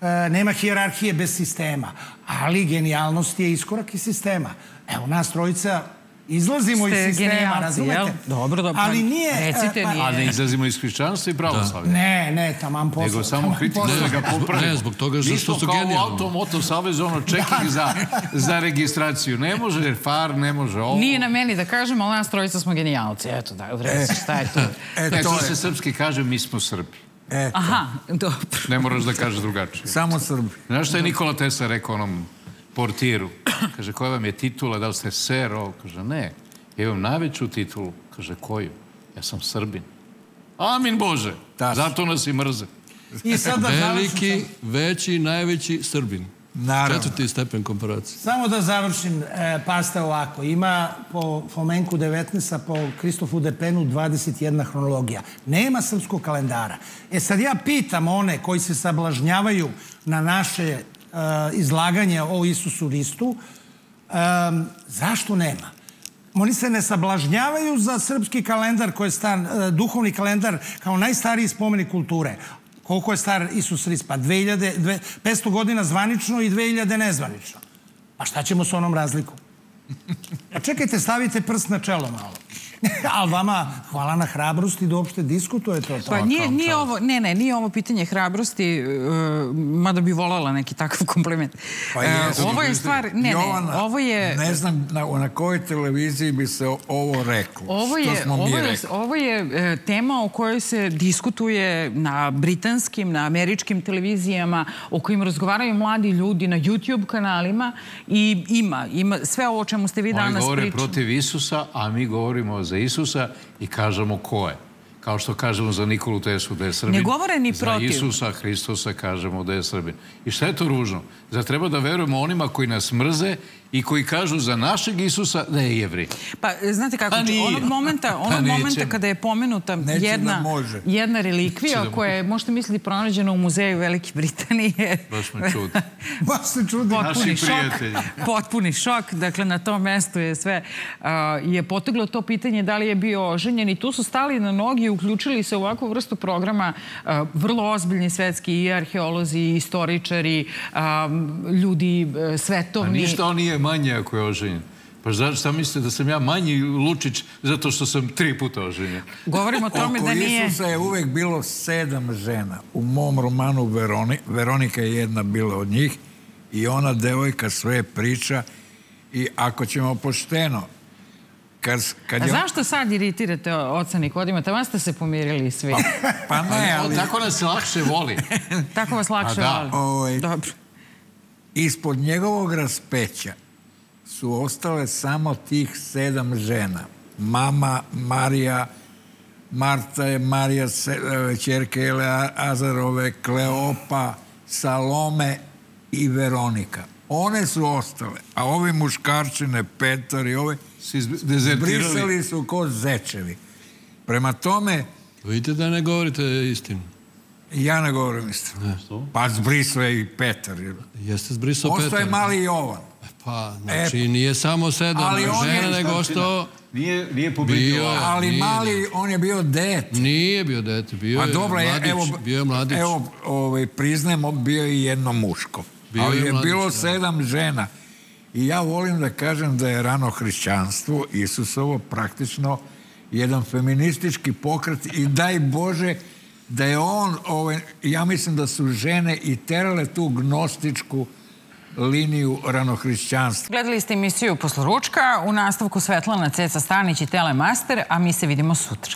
e, nema hijerarhije bez sistema, ali genijalnost je iskorak iz sistema. Evo, nas trojica Izlazimo iz sistema, razumete? Jel? Dobro, dobro. Ali nije... Recite, pa, nije. A ne izlazimo iz hrišćanstva i pravoslavlja. Ne, ne, tamam posao. Nego samo kritika da ga popravimo. Ne, zbog toga što, što su genijalni. Mi smo kao u Automoto Savez, ono, čekih za, za registraciju. Ne može far, ne može ovo. Nije na meni da kažem, ali nas trojica smo genijalci. Eto, da, reći, šta je to? E, to, to se srpski kaže, mi smo Srbi. Eto. Aha, dobro. Ne moraš da kažeš drugačije. Samo Srbi. Znaš šta je Nikola Tesla rekao onom portiru? Kaže, koja vam je titula, da li ste ser? Ovo? Kaže, ne. Ja imam najveću titulu. Kaže, koju? Ja sam Srbin. Amin Bože. Taš. Zato nas i mrze. I sad da Veliki, veći, najveći Srbin. Naravno. Četvrti stepen komparacije. Samo da završim, e, pasta ovako. Ima po Fomenku 19, a po Kristofu Depenu 21 hronologija. Nema srpskog kalendara. E sad ja pitam one koji se sablažnjavaju na naše e, izlaganje o Isusu Ristu, zašto nema? Oni se ne sablažnjavaju za srpski kalendar koji je star, e, duhovni kalendar kao najstariji spomenik kulture. Koliko je star Isus Hrist? Pa 2000, 500 godina zvanično i 2000 nezvanično. Pa šta ćemo s onom razlikom? Pa čekajte, stavite prst na čelo malo. Ali vama hvala na hrabrosti da uopšte diskutujete o tome. Pa nije, nije ovo, ne, ne, nije ovo pitanje hrabrosti, uh, mada bi voljela neki takav kompliment. Pa uh, ovo je stvar, ne, Jovana, ne, ovo je... Ne znam na, na kojoj televiziji bi se ovo reklo. Ovo je, ovo je, rekli. ovo je uh, tema o kojoj se diskutuje na britanskim, na američkim televizijama, o kojim razgovaraju mladi ljudi na YouTube kanalima i ima, ima sve ovo o čemu ste vi danas pričali. Oni govore protiv Isusa, a mi govorimo za Isusa i kažemo ko je. Kao što kažemo za Nikolu Teslu da je Srbin. Ne govore ni protiv. Za Isusa Hristosa kažemo da je Srbin. I šta je to ružno? Zar treba da verujemo onima koji nas mrze i koji kažu za našeg Isusa da je jevri? Pa, znate kako, pa onog momenta, onog pa momenta kada je pomenuta Neće jedna, da može. jedna relikvija da koja je, možete misliti, pronađena u muzeju Velike Britanije. Baš me čudi. Baš se čudi. Potpuni Naši šok. prijatelji. Potpuni šok. Dakle, na tom mestu je sve, uh, je poteglo to pitanje da li je bio oženjen i tu su stali na nogi i uključili se u ovakvu vrstu programa uh, vrlo ozbiljni svetski i arheolozi, i istoričari, um, ljudi uh, svetovni. A ništa on nije manje ako je oženjen. Pa zašto šta mislite da sam ja manji Lučić zato što sam tri puta oženjen? Govorimo o tome Oko da nije... Isusa je uvek bilo sedam žena. U mom romanu Veroni, Veronika je jedna bila od njih i ona devojka sve priča i ako ćemo pošteno kad, kad A je... zašto sad iritirate oca Nikodima? Tamo ste se pomirili svi. Pa, pa ne, ali... Tako nas se lakše voli. Tako vas lakše A da. voli. Ovaj, Dobro. ispod njegovog raspeća su ostale samo tih sedam žena. Mama, Marija, Marta je Marija, se- e, čerke Ele Azarove, Kleopa, Salome i Veronika. One su ostale, a ovi muškarčine, Petar i ove, brisali su ko zečevi. Prema tome, Vidite da ne govorite istinu. ja ne govorim istinu. Pa zbrisao je i Petar. Jeste zbrisao Ostao je Petar. mali Jovan. Pa, znači, e, nije samo sedam ali žena, nego što... Nije, nije bio, Ali nije, mali, on je bio det. Nije bio det, bio pa, je dobro, mladić. Evo, bio je mladić. Evo, ovaj, priznajemo, bio je jedno muško. Bio ali je, je mladić, bilo da. sedam žena. I ja volim da kažem da je rano hrišćanstvo, Isusovo, praktično jedan feministički pokret i daj Bože da je on, ovaj, ja mislim da su žene i terale tu gnostičku liniju ranohrišćanstva. Gledali ste emisiju Posloručka, u nastavku Svetlana Ceca Stanić i Telemaster, a mi se vidimo sutra.